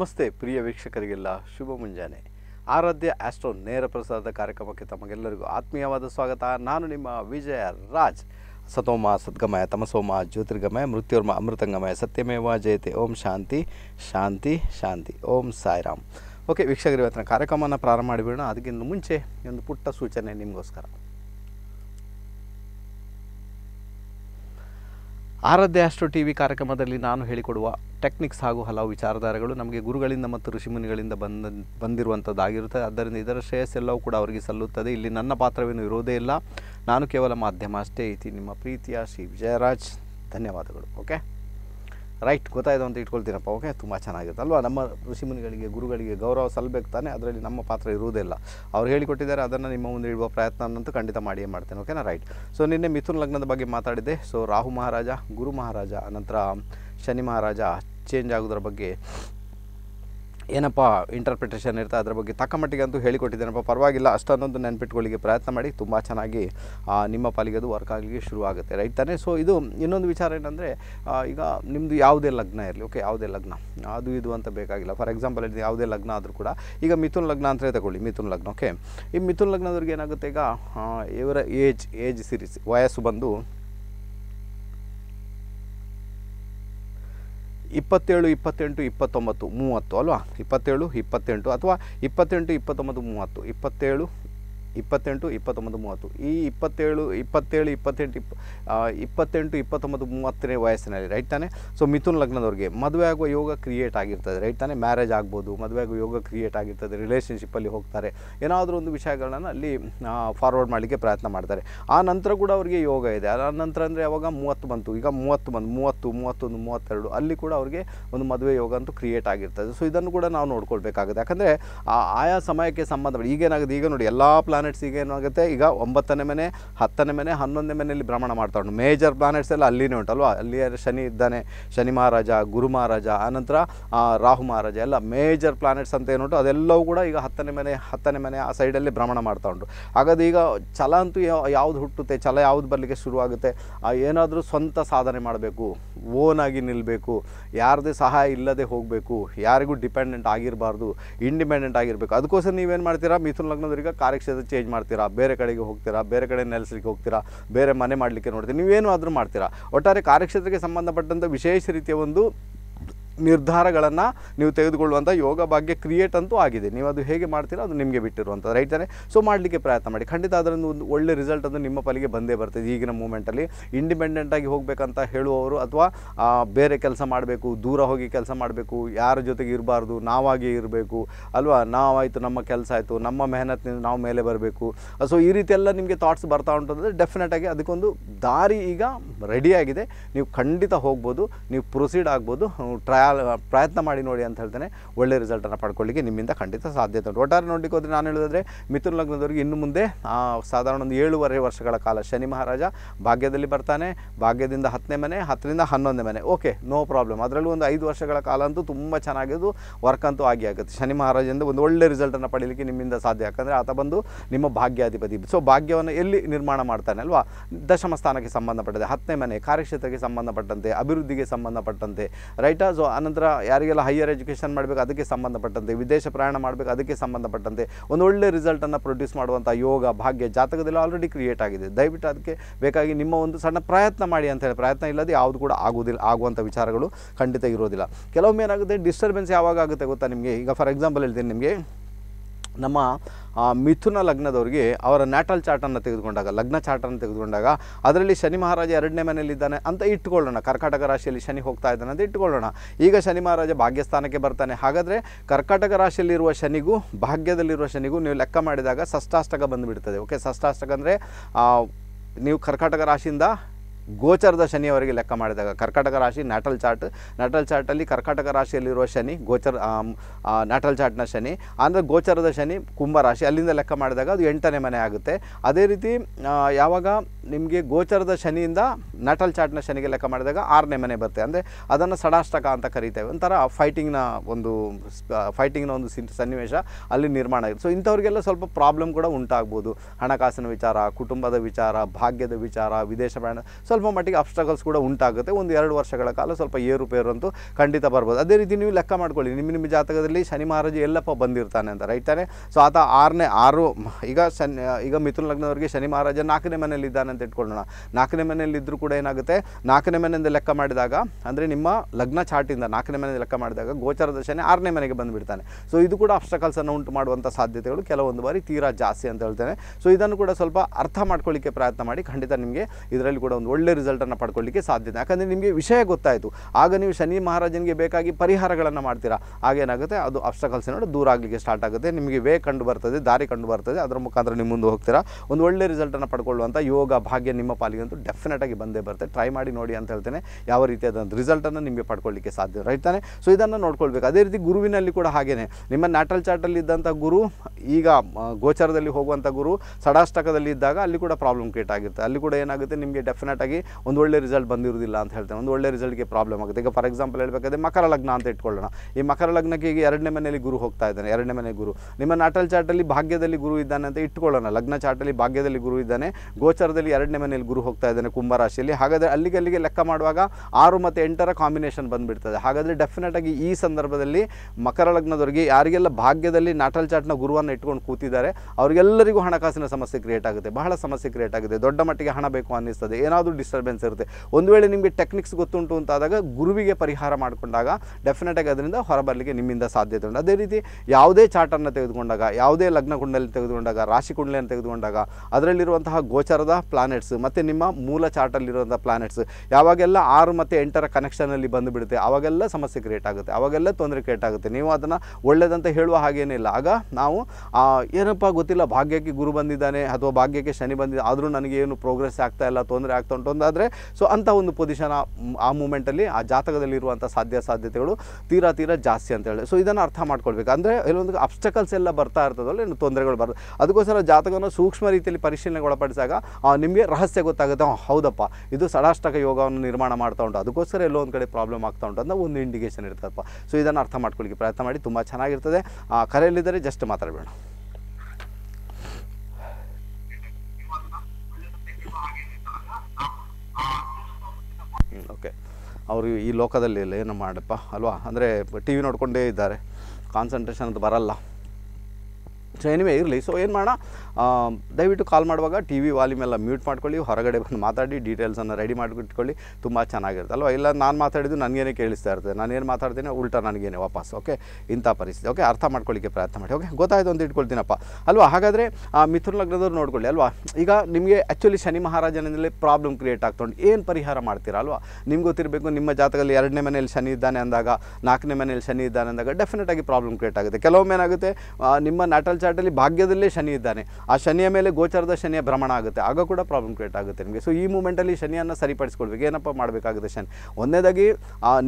ನಮಸ್ತೆ ಪ್ರಿಯ ವೀಕ್ಷಕರಿಗೆಲ್ಲ ಶುಭ ಮುಂಜಾನೆ. ಆರಾಧ್ಯ ಆಸ್ಟ್ರೋ ನೇರ ಪ್ರಸಾರದ ಕಾರ್ಯಕ್ರಮಕ್ಕೆ ತಮಗೆಲ್ಲರಿಗೂ ಆತ್ಮೀಯವಾದ ಸ್ವಾಗತ. ನಾನು ನಿಮ್ಮ ವಿಜಯ ರಾಜ್. ಸತೋಮ ಸದ್ಗಮಯ, ತಮಸೋಮ ಜ್ಯೋತಿರ್ಗಮಯ, ಮೃತ್ಯೋರ್ಮ ಅಮೃತಂಗಮಯ, ಸತ್ಯಮೇವ ಜಯತೆ, ಓಂ ಶಾಂತಿ ಶಾಂತಿ ಶಾಂತಿ, ಓಂ ಸಾಯಿರಾಮ್. ಓಕೆ, ವೀಕ್ಷಕರು, ಇವತ್ತಿನ ಕಾರ್ಯಕ್ರಮನ ಪ್ರಾರಂಭ ಮಾಡಿಬಿಡೋಣ. ಅದಕ್ಕಿಂತ ಮುಂಚೆ ಒಂದು ಪುಟ್ಟ ಸೂಚನೆ ನಿಮಗೋಸ್ಕರ. ಆರಾಧ್ಯ ಆಸ್ಟ್ರೋ ಟಿ ವಿ ಕಾರ್ಯಕ್ರಮದಲ್ಲಿ ನಾನು ಹೇಳಿಕೊಡುವ ಟೆಕ್ನಿಕ್ಸ್ ಹಾಗೂ ಹಲವು ವಿಚಾರಧಾರೆಗಳು ನಮಗೆ ಗುರುಗಳಿಂದ ಮತ್ತು ಋಷಿಮುನಿಗಳಿಂದ ಬಂದ ಬಂದಿರುವಂಥದ್ದಾಗಿರುತ್ತೆ ಆದ್ದರಿಂದ ಇದರ ಶ್ರೇಯಸ್ಸೆಲ್ಲವೂ ಕೂಡ ಅವರಿಗೆ ಸಲ್ಲುತ್ತದೆ. ಇಲ್ಲಿ ನನ್ನ ಪಾತ್ರವೇನು ಇರೋದೇ ಇಲ್ಲ. ನಾನು ಕೇವಲ ಮಾಧ್ಯಮ ಅಷ್ಟೇ. ಐತಿ ನಿಮ್ಮ ಪ್ರೀತಿಯ ಶ್ರೀ ವಿಜಯರಾಜ್. ಧನ್ಯವಾದಗಳು. ಓಕೆ ರೈಟ್ ಗೊತ್ತಾಯಿತು ಅಂತ ಇಟ್ಕೊಳ್ತೀರಪ್ಪ ಓಕೆ, ತುಂಬ ಚೆನ್ನಾಗಿರುತ್ತೆ ಅಲ್ವಾ? ನಮ್ಮ ಋಷಿಮುನಿಗಳಿಗೆ ಗುರುಗಳಿಗೆ ಗೌರವ ಸಲ್ಲಬೇಕು ತಾನೆ, ಅದರಲ್ಲಿ ನಮ್ಮ ಪಾತ್ರ ಇರುವುದಿಲ್ಲ. ಅವ್ರು ಹೇಳಿಕೊಟ್ಟಿದ್ದಾರೆ, ಅದನ್ನು ನಿಮ್ಮ ಮುಂದೆ ಇಡುವ ಪ್ರಯತ್ನ ಅನ್ನಂತೂ ಖಂಡಿತ ಮಾಡಿಯೇ ಮಾಡ್ತೇನೆ, ಓಕೆನಾ? ರೈಟ್. ಸೊ ನಿನ್ನೆ ಮಿಥುನ್ ಲಗ್ನದ ಬಗ್ಗೆ ಮಾತಾಡಿದೆ ಸೊ ರಾಹು ಮಹಾರಾಜ, ಗುರು ಮಹಾರಾಜ, ಅನಂತರ ಶನಿ ಮಹಾರಾಜ ಚೇಂಜ್ ಆಗೋದ್ರ ಬಗ್ಗೆ ಏನಪ್ಪ ಇಂಟರ್ಪ್ರಿಟೇಷನ್ ಇರುತ್ತೆ ಅದ್ರ ಬಗ್ಗೆ ತಕ್ಕ ಮಟ್ಟಿಗೆ ಅಂತೂ ಹೇಳಿಕೊಟ್ಟಿದ್ದೇನಪ್ಪ. ಪರವಾಗಿಲ್ಲ ಅಷ್ಟೊಂದೊಂದು ನೆನ್ಪಿಟ್ಕೊಳ್ಳಿಕ್ಕೆ ಪ್ರಯತ್ನ ಮಾಡಿ, ತುಂಬ ಚೆನ್ನಾಗಿ ನಿಮ್ಮ ಪಾಲಿಗೆ ಅದು ವರ್ಕ್ ಆಗಲಿಕ್ಕೆ ಶುರು ಆಗುತ್ತೆ ರೈಟ್ ತಾನೇ? ಸೊ ಇದು ಇನ್ನೊಂದು ವಿಚಾರ ಏನಂದರೆ ಈಗ ನಿಮ್ಮದು ಯಾವುದೇ ಲಗ್ನ ಇರಲಿ ಓಕೆ ಯಾವುದೇ ಲಗ್ನ, ಅದು ಇದು ಅಂತ ಬೇಕಾಗಿಲ್ಲ. ಫಾರ್ ಎಕ್ಸಾಂಪಲ್ ಇದು ಯಾವುದೇ ಲಗ್ನ ಆದರೂ ಕೂಡ, ಈಗ ಮಿಥುನ್ ಲಗ್ನ ಅಂತಲೇ ತಗೊಳ್ಳಿ, ಮಿಥುನ್ ಲಗ್ನ ಓಕೆ ಈ ಮಿಥುನ್ ಲಗ್ನದವ್ರಿಗೆ ಏನಾಗುತ್ತೆ ಈಗ ಇವರ ಏಜ್ ಏಜ್ ಸಿರೀಸ್ ವಯಸ್ಸು ಬಂದು ಇಪ್ಪತ್ತೇಳು ಇಪ್ಪತ್ತೆಂಟು ಇಪ್ಪತ್ತೊಂಬತ್ತು ಮೂವತ್ತು ಅಲ್ವಾ? ಇಪ್ಪತ್ತೇಳು ಇಪ್ಪತ್ತೆಂಟು ಅಥವಾ ಇಪ್ಪತ್ತೆಂಟು ಇಪ್ಪತ್ತೊಂಬತ್ತು ಮೂವತ್ತು. ಇಪ್ಪತ್ತೇಳು ಇಪ್ಪತ್ತೆಂಟು, ಇಪ್ಪತ್ತೊಂಬತ್ತು, ಮೂವತ್ತು. ಈ ಇಪ್ಪತ್ತೇಳು ಇಪ್ಪತ್ತೇಳು, ಇಪ್ಪತ್ತೆಂಟು, ಇಪ್ಪ ಇಪ್ಪತ್ತೆಂಟು, ಇಪ್ಪತ್ತೊಂಬತ್ತು, ಮೂವತ್ತನೇ ವಯಸ್ಸಿನಲ್ಲಿ ರೈಟ್ ತಾನೆ? ಸೊ ಮಿಥುನ್ ಲಗ್ನದವ್ರಿಗೆ ಮದುವೆ ಆಗುವ ಯೋಗ ಕ್ರಿಯೇಟ್ ಆಗಿರ್ತದೆ ರೈಟ್ ತಾನೆ? ಮ್ಯಾರೇಜ್ ಆಗ್ಬೋದು, ಮದುವೆ ಆಗುವ ಯೋಗ ಕ್ರಿಯೇಟ್ ಆಗಿರ್ತದೆ ರಿಲೇಷನ್ಶಿಪ್ಪಲ್ಲಿ ಹೋಗ್ತಾರೆ. ಏನಾದರೂ ಒಂದು ವಿಷಯಗಳನ್ನ ಅಲ್ಲಿ ಫಾರ್ವರ್ಡ್ ಮಾಡಲಿಕ್ಕೆ ಪ್ರಯತ್ನ ಮಾಡ್ತಾರೆ. ಆ ನಂತರ ಕೂಡ ಅವರಿಗೆ ಯೋಗ ಇದೆ. ಆ ನಂತರ ಅಂದರೆ ಯಾವಾಗ ಮೂವತ್ತು ಬಂತು. ಈಗ ಮೂವತ್ತು ಬಂದು ಮೂವತ್ತು, ಮೂವತ್ತೊಂದು, ಮೂವತ್ತೆರಡು ಅಲ್ಲಿ ಕೂಡ ಅವರಿಗೆ ಒಂದು ಮದುವೆ ಯೋಗ ಅಂತೂ ಕ್ರಿಯೇಟ್ ಆಗಿರ್ತದೆ. ಸೊ ಇದನ್ನು ಕೂಡ ನಾವು ನೋಡ್ಕೊಳ್ಬೇಕಾಗುತ್ತೆ. ಯಾಕಂದರೆ ಆಯಾ ಸಮಯಕ್ಕೆ ಸಂಬಂಧ ಈಗೇನಾಗುತ್ತೆ ಈಗ ನೋಡಿ, ಎಲ್ಲ ಪ್ಲಾನೆಟ್ಸ್ ಈಗ ಏನಾಗುತ್ತೆ? ಈಗ ಒಂಬತ್ತನೇ ಮನೆ, ಹತ್ತನೇ ಮನೆ, ಹನ್ನೊಂದನೇ ಮನೆಯಲ್ಲಿ ಭ್ರಮಣ ಮಾಡ್ತಾ ಉಂಟು. ಮೇಜರ್ ಪ್ಲಾನೆಟ್ಸ್ ಎಲ್ಲ ಅಲ್ಲಿನೇ ಉಂಟಲ್ವಾ ಅಲ್ಲಿ ಶನಿ ಇದ್ದಾನೆ, ಶನಿ ಮಹಾರಾಜ, ಗುರು ಮಹಾರಾಜ, ಆನಂತರ ರಾಹು ಮಹಾರಾಜ, ಎಲ್ಲ ಮೇಜರ್ ಪ್ಲಾನೆಟ್ಸ್ ಅಂತ ಏನುಂಟು, ಅದೆಲ್ಲವೂ ಕೂಡ ಈಗ ಹತ್ತನೇ ಮನೆ ಹತ್ತನೇ ಮನೆ ಆ ಸೈಡಲ್ಲಿ ಭ್ರಮಣ ಮಾಡ್ತಾ ಉಂಟು. ಹಾಗಾದ್ರೆ ಈಗ ಛಲ ಅಂತೂ ಯಾವುದು ಹುಟ್ಟುತ್ತೆ? ಛಲ ಯಾವುದು ಬರಲಿಕ್ಕೆ ಶುರುವಾಗುತ್ತೆ? ಏನಾದರೂ ಸ್ವಂತ ಸಾಧನೆ ಮಾಡಬೇಕು, ಓನಾಗಿ ನಿಲ್ಲಬೇಕು ಯಾರದೇ ಸಹಾಯ ಇಲ್ಲದೆ ಹೋಗಬೇಕು, ಯಾರಿಗೂ ಡಿಪೆಂಡೆಂಟ್ ಆಗಿರಬಾರ್ದು ಇಂಡಿಪೆಂಡೆಂಟ್ ಆಗಿರಬೇಕು. ಅದಕ್ಕೋಸ್ಕರ ನೀವೇನು ಮಾಡ್ತೀರಾ? ಮಿಥುನ್ ಲಗ್ನದವರಿಗೆ ಕಾರ್ಯಕ್ಷೇತ್ರ ಚೇಂಜ್ ಮಾಡ್ತೀರಾ? ಬೇರೆ ಕಡೆಗೆ ಹೋಗ್ತೀರಾ? ಬೇರೆ ಕಡೆ ನೆಲೆಸಲಿಕ್ಕೆ ಹೋಗ್ತೀರಾ? ಬೇರೆ ಮನೆ ಮಾಡಲಿಕ್ಕೆ ನೋಡ್ತೀರಾ? ನೀವೇನು ಆದರೂ ಮಾಡ್ತೀರಾ? ಒಟ್ಟಾರೆ ಕಾರ್ಯಕ್ಷೇತ್ರಕ್ಕೆ ಸಂಬಂಧಪಟ್ಟಂಥ ವಿಶೇಷ ರೀತಿಯ ಒಂದು ನಿರ್ಧಾರಗಳನ್ನು ನೀವು ತೆಗೆದುಕೊಳ್ಳುವಂಥ ಯೋಗ ಭಾಗ್ಯ ಕ್ರಿಯೇಟ್ ಅಂತೂ ಆಗಿದೆ. ನೀವು ಅದು ಹೇಗೆ ಮಾಡ್ತೀರೋ ಅದು ನಿಮಗೆ ಬಿಟ್ಟಿರುವಂಥದ್ದು ರೈಟ್ ತಾನೆ? ಸೊ ಮಾಡಲಿಕ್ಕೆ ಪ್ರಯತ್ನ ಮಾಡಿ. ಖಂಡಿತ ಅದರಿಂದ ಒಂದು ಒಳ್ಳೆ ರಿಸಲ್ಟ್ ಅದು ನಿಮ್ಮ ಪಾಲಿಗೆ ಬಂದೇ ಬರ್ತದೆ ಈಗಿನ ಮೂಮೆಂಟಲ್ಲಿ ಇಂಡಿಪೆಂಡೆಂಟಾಗಿ ಹೋಗಬೇಕಂತ ಹೇಳುವವರು ಅಥವಾ ಬೇರೆ ಕೆಲಸ ಮಾಡಬೇಕು, ದೂರ ಹೋಗಿ ಕೆಲಸ ಮಾಡಬೇಕು, ಯಾರ ಜೊತೆಗೆ ಇರಬಾರ್ದು, ನಾವಾಗೇ ಇರಬೇಕು, ಅಲ್ವಾ? ನಾವಾಯಿತು, ನಮ್ಮ ಕೆಲಸ ಆಯಿತು, ನಮ್ಮ ಮೆಹನತ್ನಿಂದ ನಾವು ಮೇಲೆ ಬರಬೇಕು. ಸೊ ಈ ರೀತಿ ಎಲ್ಲ ನಿಮಗೆ ಥಾಟ್ಸ್ ಬರ್ತಾ ಉಂಟಂದರೆ ಡೆಫಿನೆಟಾಗಿ ಅದಕ್ಕೊಂದು ದಾರಿ ಈಗ ರೆಡಿಯಾಗಿದೆ ನೀವು ಖಂಡಿತ ಹೋಗ್ಬೋದು, ನೀವು ಪ್ರೊಸೀಡ್ ಆಗ್ಬೋದು ಟ್ರಯಲ್ ಪ್ರಯತ್ನ ಮಾಡಿ ನೋಡಿ ಅಂತ ಹೇಳ್ತೇನೆ. ಒಳ್ಳೆ ರಿಸಲ್ಟನ್ನು ಪಡ್ಕೊಳ್ಳಿಕ್ಕೆ ನಿಮ್ಮಿಂದ ಖಂಡಿತ ಸಾಧ್ಯತೆ ಉಂಟು ಒಟ್ಟಾರೆ ನೋಡಲಿಕ್ಕೆ ಹೋದರೆ ನಾನು ಹೇಳಿದ್ರೆ ಮಿಥುನ ಲಗ್ನದವರಿಗೆ ಇನ್ನು ಮುಂದೆ ಸಾಧಾರಣ ಒಂದು ಏಳುವರೆ ವರ್ಷಗಳ ಕಾಲ ಶನಿ ಮಹಾರಾಜ ಭಾಗ್ಯದಲ್ಲಿ ಬರ್ತಾನೆ. ಭಾಗ್ಯದಿಂದ ಹತ್ತನೇ ಮನೆ, ಹತ್ತರಿಂದ ಹನ್ನೊಂದನೇ ಮನೆ. ಓಕೆ ನೋ ಪ್ರಾಬ್ಲಮ್ ಅದರಲ್ಲೂ ಒಂದು ಐದು ವರ್ಷಗಳ ಕಾಲ ಅಂತೂ ತುಂಬ ಚೆನ್ನಾಗಿದ್ದು ವರ್ಕ್ ಅಂತೂ ಆಗಿ ಆಗುತ್ತೆ. ಶನಿ ಮಹಾರಾಜದಿಂದ ಒಂದು ಒಳ್ಳೆ ರಿಸಲ್ಟನ್ನು ಪಡೀಲಿಕ್ಕೆ ನಿಮ್ಮಿಂದ ಸಾಧ್ಯ. ಯಾಕಂದರೆ ಆತ ಬಂದು ನಿಮ್ಮ ಭಾಗ್ಯಾಧಿಪತಿ. ಸೊ ಭಾಗ್ಯವನ್ನು ಎಲ್ಲಿ ನಿರ್ಮಾಣ ಮಾಡ್ತಾನೆ ಅಲ್ವಾ? ದಶಮ ಸ್ಥಾನಕ್ಕೆ ಸಂಬಂಧಪಟ್ಟಂತೆ ಹತ್ತನೇ ಮನೆ, ಕಾರ್ಯಕ್ಷೇತ್ರಕ್ಕೆ ಸಂಬಂಧಪಟ್ಟಂತೆ, ಅಭಿವೃದ್ಧಿಗೆ ಸಂಬಂಧಪಟ್ಟಂತೆ ರೈಟಾ ಸೊ ಆನಂತರ ಯಾರಿಗೆಲ್ಲ ಹೈಯರ್ ಎಜುಕೇಷನ್ ಮಾಡಬೇಕು, ಅದಕ್ಕೆ ಸಂಬಂಧಪಟ್ಟಂತೆ, ವಿದೇಶ ಪ್ರಯಾಣ ಮಾಡಬೇಕು, ಅದಕ್ಕೆ ಸಂಬಂಧಪಟ್ಟಂತೆ ಒಂದು ಒಳ್ಳೆ ರಿಸಲ್ಟನ್ನು ಪ್ರೊಡ್ಯೂಸ್ ಮಾಡುವಂಥ ಯೋಗ, ಭಾಗ್ಯ ಜಾತಕದಲ್ಲಿ ಆಲ್ರೆಡಿ ಕ್ರಿಯೇಟ್ ಆಗಿದೆ. ದಯವಿಟ್ಟು ಅದಕ್ಕೆ ಬೇಕಾಗಿ ನಿಮ್ಮ ಒಂದು ಸಣ್ಣ ಪ್ರಯತ್ನ ಮಾಡಿ ಅಂತ ಹೇಳಿ, ಪ್ರಯತ್ನ ಇಲ್ಲದೆ ಯಾವುದು ಕೂಡ ಆಗುವುದಿಲ್ಲ ಆಗುವಂಥ ವಿಚಾರಗಳು ಖಂಡಿತ ಇರೋದಿಲ್ಲ. ಕೆಲವೊಮ್ಮೆ ಏನಾಗುತ್ತೆ ಡಿಸ್ಟರ್ಬೆನ್ಸ್ ಯಾವಾಗ ಆಗುತ್ತೆ ಗೊತ್ತಾ ನಿಮಗೆ? ಈಗ ಫಾರ್ ಎಕ್ಸಾಂಪಲ್ ಹೇಳ್ತೀನಿ ನಿಮಗೆ. ನಮ್ಮ ಮಿಥುನ ಲಗ್ನದವ್ರಿಗೆ ಅವರ ನ್ಯಾಟಲ್ ಚಾರ್ಟನ್ನು ತೆಗೆದುಕೊಂಡಾಗ, ಲಗ್ನ ಚಾರ್ಟನ್ನು ತೆಗೆದುಕೊಂಡಾಗ, ಅದರಲ್ಲಿ ಶನಿ ಮಹಾರಾಜ ಎರಡನೇ ಮನೆಯಲ್ಲಿದ್ದಾನೆ ಅಂತ ಇಟ್ಕೊಳ್ಳೋಣ ಕರ್ಕಾಟಕ ರಾಶಿಯಲ್ಲಿ ಶನಿ ಹೋಗ್ತಾ ಇದ್ದಾನೆ ಅಂತ ಇಟ್ಟುಕೊಳ್ಳೋಣ. ಈಗ ಶನಿ ಮಹಾರಾಜ ಭಾಗ್ಯಸ್ಥಾನಕ್ಕೆ ಬರ್ತಾನೆ. ಹಾಗಾದರೆ ಕರ್ಕಾಟಕ ರಾಶಿಯಲ್ಲಿರುವ ಶನಿಗೂ, ಭಾಗ್ಯದಲ್ಲಿರುವ ಶನಿಗೂ ನೀವು ಲೆಕ್ಕ ಮಾಡಿದಾಗ ಷಷ್ಟಾಷ್ಟಕ ಬಂದುಬಿಡ್ತದೆ. ಓಕೆ ಷಷ್ಟಾಷ್ಟಕ ಅಂದರೆ ನೀವು ಕರ್ಕಾಟಕ ರಾಶಿಯಿಂದ ಗೋಚರದ ಶನಿಯವರೆಗೆ ಲೆಕ್ಕ ಮಾಡಿದಾಗ ಕರ್ಕಾಟಕ ರಾಶಿ ನ್ಯಾಟಲ್ ಚಾರ್ಟ್, ನ್ಯಾಟಲ್ ಚಾರ್ಟಲ್ಲಿ ಕರ್ಕಾಟಕ ರಾಶಿಯಲ್ಲಿರುವ ಶನಿ, ಗೋಚರ ನಾಟಲ್ ಚಾರ್ಟ್ನ ಶನಿ, ಅಂದರೆ ಗೋಚರದ ಶನಿ ಕುಂಭ ರಾಶಿ, ಅಲ್ಲಿಂದ ಲೆಕ್ಕ ಮಾಡಿದಾಗ ಅದು ಎಂಟನೇ ಮನೆ ಆಗುತ್ತೆ. ಅದೇ ರೀತಿ ಯಾವಾಗ ನಿಮಗೆ ಗೋಚರದ ಶನಿಯಿಂದ ನಟಲ್ ಚಾರ್ಟ್ನ ಶನಿಗೆ ಲೆಕ್ಕ ಮಾಡಿದಾಗ ಆರನೇ ಮನೆ ಬರುತ್ತೆ. ಅಂದರೆ ಅದನ್ನು ಸಡಾಷ್ಟಕ ಅಂತ ಕರಿತೇವೆ. ಒಂಥರ ಫೈಟಿಂಗ್ನ ಒಂದು ಫೈಟಿಂಗ್ನ ಒಂದು ಸನ್ನಿವೇಶ ಅಲ್ಲಿ ನಿರ್ಮಾಣ ಆಗಿದೆ. ಸೊ ಇಂಥವ್ರಿಗೆಲ್ಲ ಸ್ವಲ್ಪ ಪ್ರಾಬ್ಲಮ್ ಕೂಡ ಉಂಟಾಗ್ಬೋದು. ಹಣಕಾಸಿನ ವಿಚಾರ, ಕುಟುಂಬದ ವಿಚಾರ, ಭಾಗ್ಯದ ವಿಚಾರ, ವಿದೇಶ ಪ್ರಯಾಣ. ಸ್ವಲ್ಪ ಮಟ್ಟಿಗೆ ಅಬ್ಸ್ಟ್ರಗಲ್ಸ್ ಕೂಡ ಉಂಟಾಗುತ್ತೆ. ಒಂದು ಎರಡು ವರ್ಷಗಳ ಕಾಲ ಸ್ವಲ್ಪ ಏರುಪೇರಂತೂ ಖಂಡಿತ ಬರ್ಬೋದು. ಅದೇ ರೀತಿ ನೀವು ಲೆಕ್ಕ ಮಾಡ್ಕೊಳ್ಳಿ. ನಿಮ್ಮ ನಿಮ್ಮ ಜಾತಕದಲ್ಲಿ ಶನಿ ಮಹಾರಾಜ ಎಲ್ಲಪ್ಪ ಬಂದಿರ್ತಾನೆ ಅಂತ ರೈಟ್ ತಾನೆ? ಸೊ ಆತ ಆರನೇ, ಆರು, ಈಗ ಶನಿ, ಈಗ ಮಿಥುನ ಲಗ್ನದವರಿಗೆ ಶನಿ ಮಹಾರಾಜ ನಾಲ್ಕನೇ ಮನೆಯಲ್ಲಿ ಇದ್ದಾನೆ ಅಂತ ಇಟ್ಕೊಳ್ಳೋಣ. ನಾಲ್ಕನೇ ಮನೆಯಲ್ಲಿ ಇದ್ದರೂ ಕೂಡ ಏನಾಗುತ್ತೆ? ನಾಲ್ಕನೇ ಮನೆಯಿಂದ ಲೆಕ್ಕ ಮಾಡಿದಾಗ, ಅಂದರೆ ನಿಮ್ಮ ಲಗ್ನ ಚಾಟಿಂದ ನಾಲ್ಕನೇ ಮನೆಯಿಂದ ಲೆಕ್ಕ ಮಾಡಿದಾಗ ಗೋಚರದ ಶನಿ ಆರನೇ ಮನೆಗೆ ಬಂದುಬಿಡ್ತಾನೆ. ಸೊ ಇದು ಕೂಡ ಅಬ್ಸ್ಟ್ರಕಲ್ಸನ್ನು ಉಂಟು ಮಾಡುವಂಥ ಸಾಧ್ಯತೆಗಳು ಕೆಲವೊಂದು ಬಾರಿ ತೀರಾ ಜಾಸ್ತಿ ಅಂತ ಹೇಳ್ತೇನೆ. ಸೊ ಇದನ್ನು ಕೂಡ ಸ್ವಲ್ಪ ಅರ್ಥ ಮಾಡ್ಕೊಳ್ಳಿಕ್ಕೆ ಪ್ರಯತ್ನ ಮಾಡಿ. ಖಂಡಿತ ನಿಮಗೆ ಇದರಲ್ಲಿ ಕೂಡ ಒಂದು ಒಳ್ಳೆ ರಿಸಲ್ಟನ್ನು ಪಡ್ಕೊಳ್ಳಿಕ್ಕೆ ಸಾಧ್ಯತೆ ಯಾಕಂದರೆ ನಿಮಗೆ ವಿಷಯ ಗೊತ್ತಾಯಿತು. ಆಗ ನೀವು ಶನಿ ಮಹಾರಾಜನಿಗೆ ಬೇಕಾಗಿ ಪರಿಹಾರಗಳನ್ನು ಮಾಡ್ತೀರಾ? ಆಗೇನಾಗುತ್ತೆ ಅದು ಅಬ್ಸ್ಟಕಲ್ಸ್ ನೋಡಿ ದೂರ ಆಗಲಿಕ್ಕೆ ಸ್ಟಾರ್ಟ್ ಆಗುತ್ತೆ. ನಿಮಗೆ ವೇ ಕಂಡು ಬರ್ತದೆ, ದಾರಿ ಕಂಡು ಬರ್ತದೆ. ಅದರ ಮುಖಾಂತರ ನಿಮ್ಮ ಮುಂದೆ ಹೋಗ್ತೀರಾ? ಒಂದು ಒಳ್ಳೆ ರಿಸಲ್ಟನ್ನು ಪಡ್ಕೊಳ್ಳುವಂಥ ಯೋಗ ಭಾಗ್ಯ ನಿಮ್ಮ ಪಾಲಿಗಂತೂ ಅಂತೂ ಆಗಿ ಬಂದೇ ಬರುತ್ತೆ. ಟ್ರೈ ಮಾಡಿ ನೋಡಿ ಅಂತ ಹೇಳ್ತೇನೆ. ಯಾವ ರೀತಿಯಾದ ರಿಸಲ್ಟನ್ನು ನಿಮಗೆ ಪಡ್ಕೊಳ್ಳಿಕ್ಕೆ ಸಾಧ್ಯ ರೈತಾನೆ ತಾನೆ? ಸೊ ಇದನ್ನು ನೋಡ್ಕೊಳ್ಬೇಕು. ಅದೇ ರೀತಿ ಗುರುವಿನಲ್ಲಿ ಕೂಡ ಹಾಗೇನೆ. ನಿಮ್ಮ ನ್ಯಾಟ್ರಲ್ ಚಾರ್ಟಲ್ಲಿ ಇದ್ದಂಥ ಗುರು, ಈಗ ಗೋಚರದಲ್ಲಿ ಹೋಗುವಂಥ ಗುರು ಸಡಾಷ್ಟಕದಲ್ಲಿ ಇದ್ದಾಗ ಅಲ್ಲಿ ಕೂಡ ಪ್ರಾಬ್ಲಮ್ ಕ್ರಿಯೇಟ್ ಆಗಿರುತ್ತೆ ಅಲ್ಲಿ ಕೂಡ ಏನಾಗುತ್ತೆ? ನಿಮಗೆ ಡೆಫಿನೆಟ್ ಆಗಿ ಒಂದು ಒಳ್ಳೆ ರಿಸಲ್ಟ್ ಬಂದಿರೋದಿಲ್ಲ ಅಂತ ಹೇಳ್ತೇನೆ. ಒಂದು ಒಳ್ಳೆ ರಿಸಲ್ಟ್ಗೆ ಪ್ರಾಬ್ಲಮ್ ಆಗುತ್ತೆ. ಈಗ ಫಾರ್ ಎಕ್ಸಾಂಪಲ್ ಹೇಳಬೇಕಾದ್ರೆ ಮಕರ ಲಗ್ನ ಅಂತ ಇಟ್ಕೊಳ್ಳೋಣ. ಈ ಮಕರ ಲಗ್ನಕ್ಕೆ ಈಗ ಎರಡನೇ ಮನೆಯಲ್ಲಿ ಗುರು ಹೋಗ್ತಾ ಇದ್ದಾನೆ. ಎರಡನೇ ಮನೆ ಗುರು. ನಿಮ್ಮ ನಾಟಲ್ ಚಾರ್ಟಲ್ಲಿ ಭಾಗ್ಯದಲ್ಲಿ ಗುರು ಇದ್ದಾನೆ ಅಂತ ಇಟ್ಕೊಳ್ಳೋಣ. ಲಗ್ನ ಚಾರ್ಟಲ್ಲಿ ಭಾಗ್ಯದಲ್ಲಿ ಗುರು ಇದ್ದಾನೆ. ಗೋಚರದಲ್ಲಿ ಎರಡನೇ ಮನೆಯಲ್ಲಿ ಗುರು ಹೋಗ್ತಾ ಇದ್ದಾನೆ ಕುಂಭರಾಶಿಯಲ್ಲಿ ಹಾಗಾದರೆ ಅಲ್ಲಿಗೆ ಅಲ್ಲಿಗೆ ಲೆಕ್ಕ ಮಾಡುವಾಗ ಆರು ಮತ್ತು ಎಂಟರ ಕಾಂಬಿನೇಷನ್ ಬಂದುಬಿಡ್ತದೆ. ಹಾಗಾದರೆ ಡೆಫಿನೆಟ್ ಆಗಿ ಈ ಸಂದರ್ಭದಲ್ಲಿ ಮಕರ ಲಗ್ನದವರಿಗೆ ಯಾರಿಗೆಲ್ಲ ಭಾಗ್ಯದಲ್ಲಿ ನಾಟಲ್ ಚಾಟ್ನ ಗುರುವನ್ನು ಇಟ್ಕೊಂಡು ಕೂತಿದ್ದಾರೆ, ಅವರಿಗೆಲ್ಲರಿಗೂ ಹಣಕಾಸಿನ ಸಮಸ್ಯೆ ಕ್ರಿಯೇಟ್ ಆಗುತ್ತೆ. ಬಹಳ ಸಮಸ್ಯೆ ಕ್ರಿಯೇಟ್ ಆಗುತ್ತೆ. ದೊಡ್ಡ ಮಟ್ಟಿಗೆ ಹಣ ಬೇಕು ಅನ್ನಿಸ್ತದೆ. ಏನಾದರೂ ಡಿಸ್ಟರ್ಬೆನ್ಸ್ ಇರುತ್ತೆ. ಒಂದು ವೇಳೆ ನಿಮಗೆ ಟೆಕ್ನಿಕ್ಸ್ ಗೊತ್ತುಂಟು ಅಂತಾದಾಗ ಗುರುವಿಗೆ ಪರಿಹಾರ ಮಾಡಿಕೊಂಡಾಗ ಡೆಫಿನೆಟಾಗಿ ಅದರಿಂದ ಹೊರಬರಲಿಕ್ಕೆ ನಿಮ್ಮಿಂದ ಸಾಧ್ಯತೆ ಉಂಟು. ಅದೇ ರೀತಿ ಯಾವುದೇ ಚಾರ್ಟನ್ನು ತೆಗೆದುಕೊಂಡಾಗ, ಯಾವುದೇ ಲಗ್ನ ಕುಂಡಲಿ ತೆಗೆದುಕೊಂಡಾಗ, ರಾಶಿ ಕುಂಡಲಿಯನ್ನು ತೆಗೆದುಕೊಂಡಾಗ ಅದರಲ್ಲಿರುವಂತಹ ಗೋಚರದ ಪ್ಲಾನೆಟ್ಸ್ ಮತ್ತು ನಿಮ್ಮ ಮೂಲ ಚಾರ್ಟಲ್ಲಿರುವಂಥ ಪ್ಲಾನೆಟ್ಸ್ ಯಾವಾಗೆಲ್ಲ ಆರು ಮತ್ತು ಎಂಟರ ಕನೆಕ್ಷನಲ್ಲಿ ಬಂದುಬಿಡುತ್ತೆ ಆವಾಗೆಲ್ಲ ಸಮಸ್ಯೆ ಕ್ರಿಯೇಟ್ ಆಗುತ್ತೆ ಆವಾಗೆಲ್ಲ ತೊಂದರೆ ಕ್ರಿಯೇಟ್ ಆಗುತ್ತೆ. ನೀವು ಅದನ್ನು ಒಳ್ಳೆಯದಂತ ಹೇಳುವ ಹಾಗೇನಿಲ್ಲ ಆಗ ನಾವು ಏನಪ್ಪ ಗೊತ್ತಿಲ್ಲ, ಭಾಗ್ಯಕ್ಕೆ ಗುರು ಬಂದಿದ್ದಾನೆ ಅಥವಾ ಭಾಗ್ಯಕ್ಕೆ ಶನಿ ಬಂದಿದ್ದ ಆದರೂ ನನಗೆ ಏನು ಪ್ರೋಗ್ರೆಸ್ ಆಗ್ತಾ ಇಲ್ಲ, ತೊಂದರೆ ಆಗ್ತಾ ಉಂಟು ಅಂದಾದರೆ ಸೊ ಅಂಥ ಒಂದು ಪೊಸಿಷನ್ ಆ ಮೂಮೆಂಟಲ್ಲಿ ಆ ಜಾತಕದಲ್ಲಿರುವಂಥ ಸಾಧ್ಯ ಸಾಧ್ಯತೆಗಳು ತೀರಾ ತೀರಾ ಜಾಸ್ತಿ ಅಂತ ಹೇಳಿ ಸೊ ಇದನ್ನು ಅರ್ಥ ಮಾಡ್ಕೊಳ್ಬೇಕು. ಅಂದರೆ ಕೆಲವೊಂದು ಅಬ್ಸ್ಟಕಲ್ಸ್ ಎಲ್ಲ ಬರ್ತಾ ಇರ್ತದಲ್ಲ ಏನು ತೊಂದರೆಗಳು ಬರ್ತದೆ ಅದಕ್ಕೋಸ್ಕರ ಜಾತಕವನ್ನು ಸೂಕ್ಷ್ಮ ರೀತಿಯಲ್ಲಿ ಪರಿಶೀಲನೆಗೆ ಒಳಪಡಿಸಿದಾಗ ನಿಮಗೆ ರಹಸ್ಯ ಗೊತ್ತಾಗುತ್ತೆ. ಹೌದಪ್ಪ, ಇದು ಸಡಾಷ್ಟಕ ಯೋಗವನ್ನು ನಿರ್ಮಾಣ ಮಾಡ್ತಾ ಉಂಟು. ಅದಕ್ಕೋಸ್ಕರ ಎಲ್ಲೋ ಒಂದು ಕಡೆ ಪ್ರಾಬ್ಲಮ್ ಆಗ್ತಾ ಉಂಟು ಅಂತ ಒಂದು ಇಂಡಿಕೇಷನ್ ಇರ್ತದಪ್ಪ. ಸೊ ಇದನ್ನು ಅರ್ಥ ಮಾಡ್ಕೊಳ್ಳಿಕ್ಕೆ ಪ್ರಯತ್ನ ಮಾಡಿ. ತುಂಬ ಚೆನ್ನಾಗಿರ್ತದೆ. ಕರೆಯಲ್ಲಿದ್ದರೆ ಜಸ್ಟ್ ಮಾತಾಡಬೇಡ. ಅವರು ಈ ಲೋಕದಲ್ಲಿ ಇಲ್ಲ, ಏನು ಮಾಡಪ್ಪ, ಅಲ್ವಾ? ಅಂದರೆ ಟಿ ವಿ ನೋಡ್ಕೊಂಡೇ ಇದ್ದಾರೆ. ಕಾನ್ಸಂಟ್ರೇಷನ್ ಅಂತ ಬರಲ್ಲ. ಸೊ ಎನಿವೆ ಇರಲಿ. ಸೊ ಏನು ಮಾಡೋಣ? ದಯವಿಟ್ಟು ಕಾಲ್ ಮಾಡುವಾಗ ಟಿ ವಿ ವಾಲ್ಯೂಮ್ ಎಲ್ಲ ಮ್ಯೂಟ್ ಮಾಡ್ಕೊಳ್ಳಿ, ಹೊರಗಡೆ ಬಂದು ಮಾತಾಡಿ ಡೀಟೇಲ್ಸನ್ನು ರೆಡಿ ಮಾಡಿಟ್ಕೊಳ್ಳಿ ತುಂಬ ಚೆನ್ನಾಗಿರುತ್ತೆ. ಅಲ್ವಾ? ಇಲ್ಲ, ನಾನು ಮಾತಾಡಿದ್ದು ನನಗೇನೆ ಕೇಳಿಸ್ತಾ ಇರ್ತದೆ. ಏನು ಮಾತಾಡ್ತೀನಿ ಉಲ್ಟಾ ನನಗೇನೆ ವಾಪಸ್ ಓಕೆ ಇಂಥ ಪರಿಸ್ಥಿತಿ ಓಕೆ ಅರ್ಥ ಮಾಡ್ಕೊಳ್ಳಿಕ್ಕೆ ಪ್ರಯತ್ನ ಮಾಡಿ ಓಕೆ ಗೊತ್ತಾಯ್ತು ಅಂತ ಇಟ್ಕೊಳ್ತೀನಪ್ಪ. ಅಲ್ವಾ? ಹಾಗಾದರೆ ಮಿಥುನ ಲಗ್ನದವ್ರು ನೋಡ್ಕೊಳ್ಳಿ, ಅಲ್ವಾ? ಈಗ ನಿಮಗೆ ಆ್ಯಕ್ಚುಲಿ ಶನಿ ಮಹಾರಾಜನಲ್ಲಿ ಪ್ರಾಬ್ಲಮ್ ಕ್ರಿಯೇಟ್ ಆಗ್ತೊಂಡು. ಏನು ಪರಿಹಾರ ಮಾಡ್ತೀರಾ, ಅಲ್ವಾ? ನಿಮ್ಗೆ ಗೊತ್ತಿರಬೇಕು, ನಿಮ್ಮ ಜಾತಕದಲ್ಲಿ ಎರಡನೇ ಮನೆಯಲ್ಲಿ ಶನಿ ಇದ್ದಾನೆ ಅಂದಾಗ, ನಾಲ್ಕನೇ ಮನೆಯಲ್ಲಿ ಶನಿ ಇದ್ದಾನೆ ಅಂದಾಗ ಡೆಫಿನೆಟ್ ಆಗಿ ಪ್ರಾಬ್ಲಮ್ ಕ್ರಿಯೇಟ್ ಆಗುತ್ತೆ. ಕೆಲವೊಮ್ಮೆ ಏನಾಗುತ್ತೆ ನಿಮ್ಮ ನಾಟಲ್ ಚಾರ್ಟಲ್ಲಿ ಭಾಗ್ಯದಲ್ಲೇ ಶನಿ ಇದ್ದಾನೆ. ಆ ಶನಿಯ ಮೇಲೆ ಗೋಚರದ ಶನಿಯ ಭ್ರಮಣ ಆಗುತ್ತೆ. ಆಗ ಕೂಡ ಪ್ರಾಬ್ಲಮ್ ಕ್ರಿಯೇಟ್ ಆಗುತ್ತೆ ನಿಮಗೆ. ಸೊ ಈ ಮೂಮೆಂಟಲ್ಲಿ ಶನಿಯನ್ನು ಸರಿಪಡಿಸ್ಕೊಳ್ಬೇಕು. ಏನಪ್ಪ ಮಾಡಬೇಕಾಗುತ್ತೆ ಶನಿ? ಒಂದನೇದಾಗಿ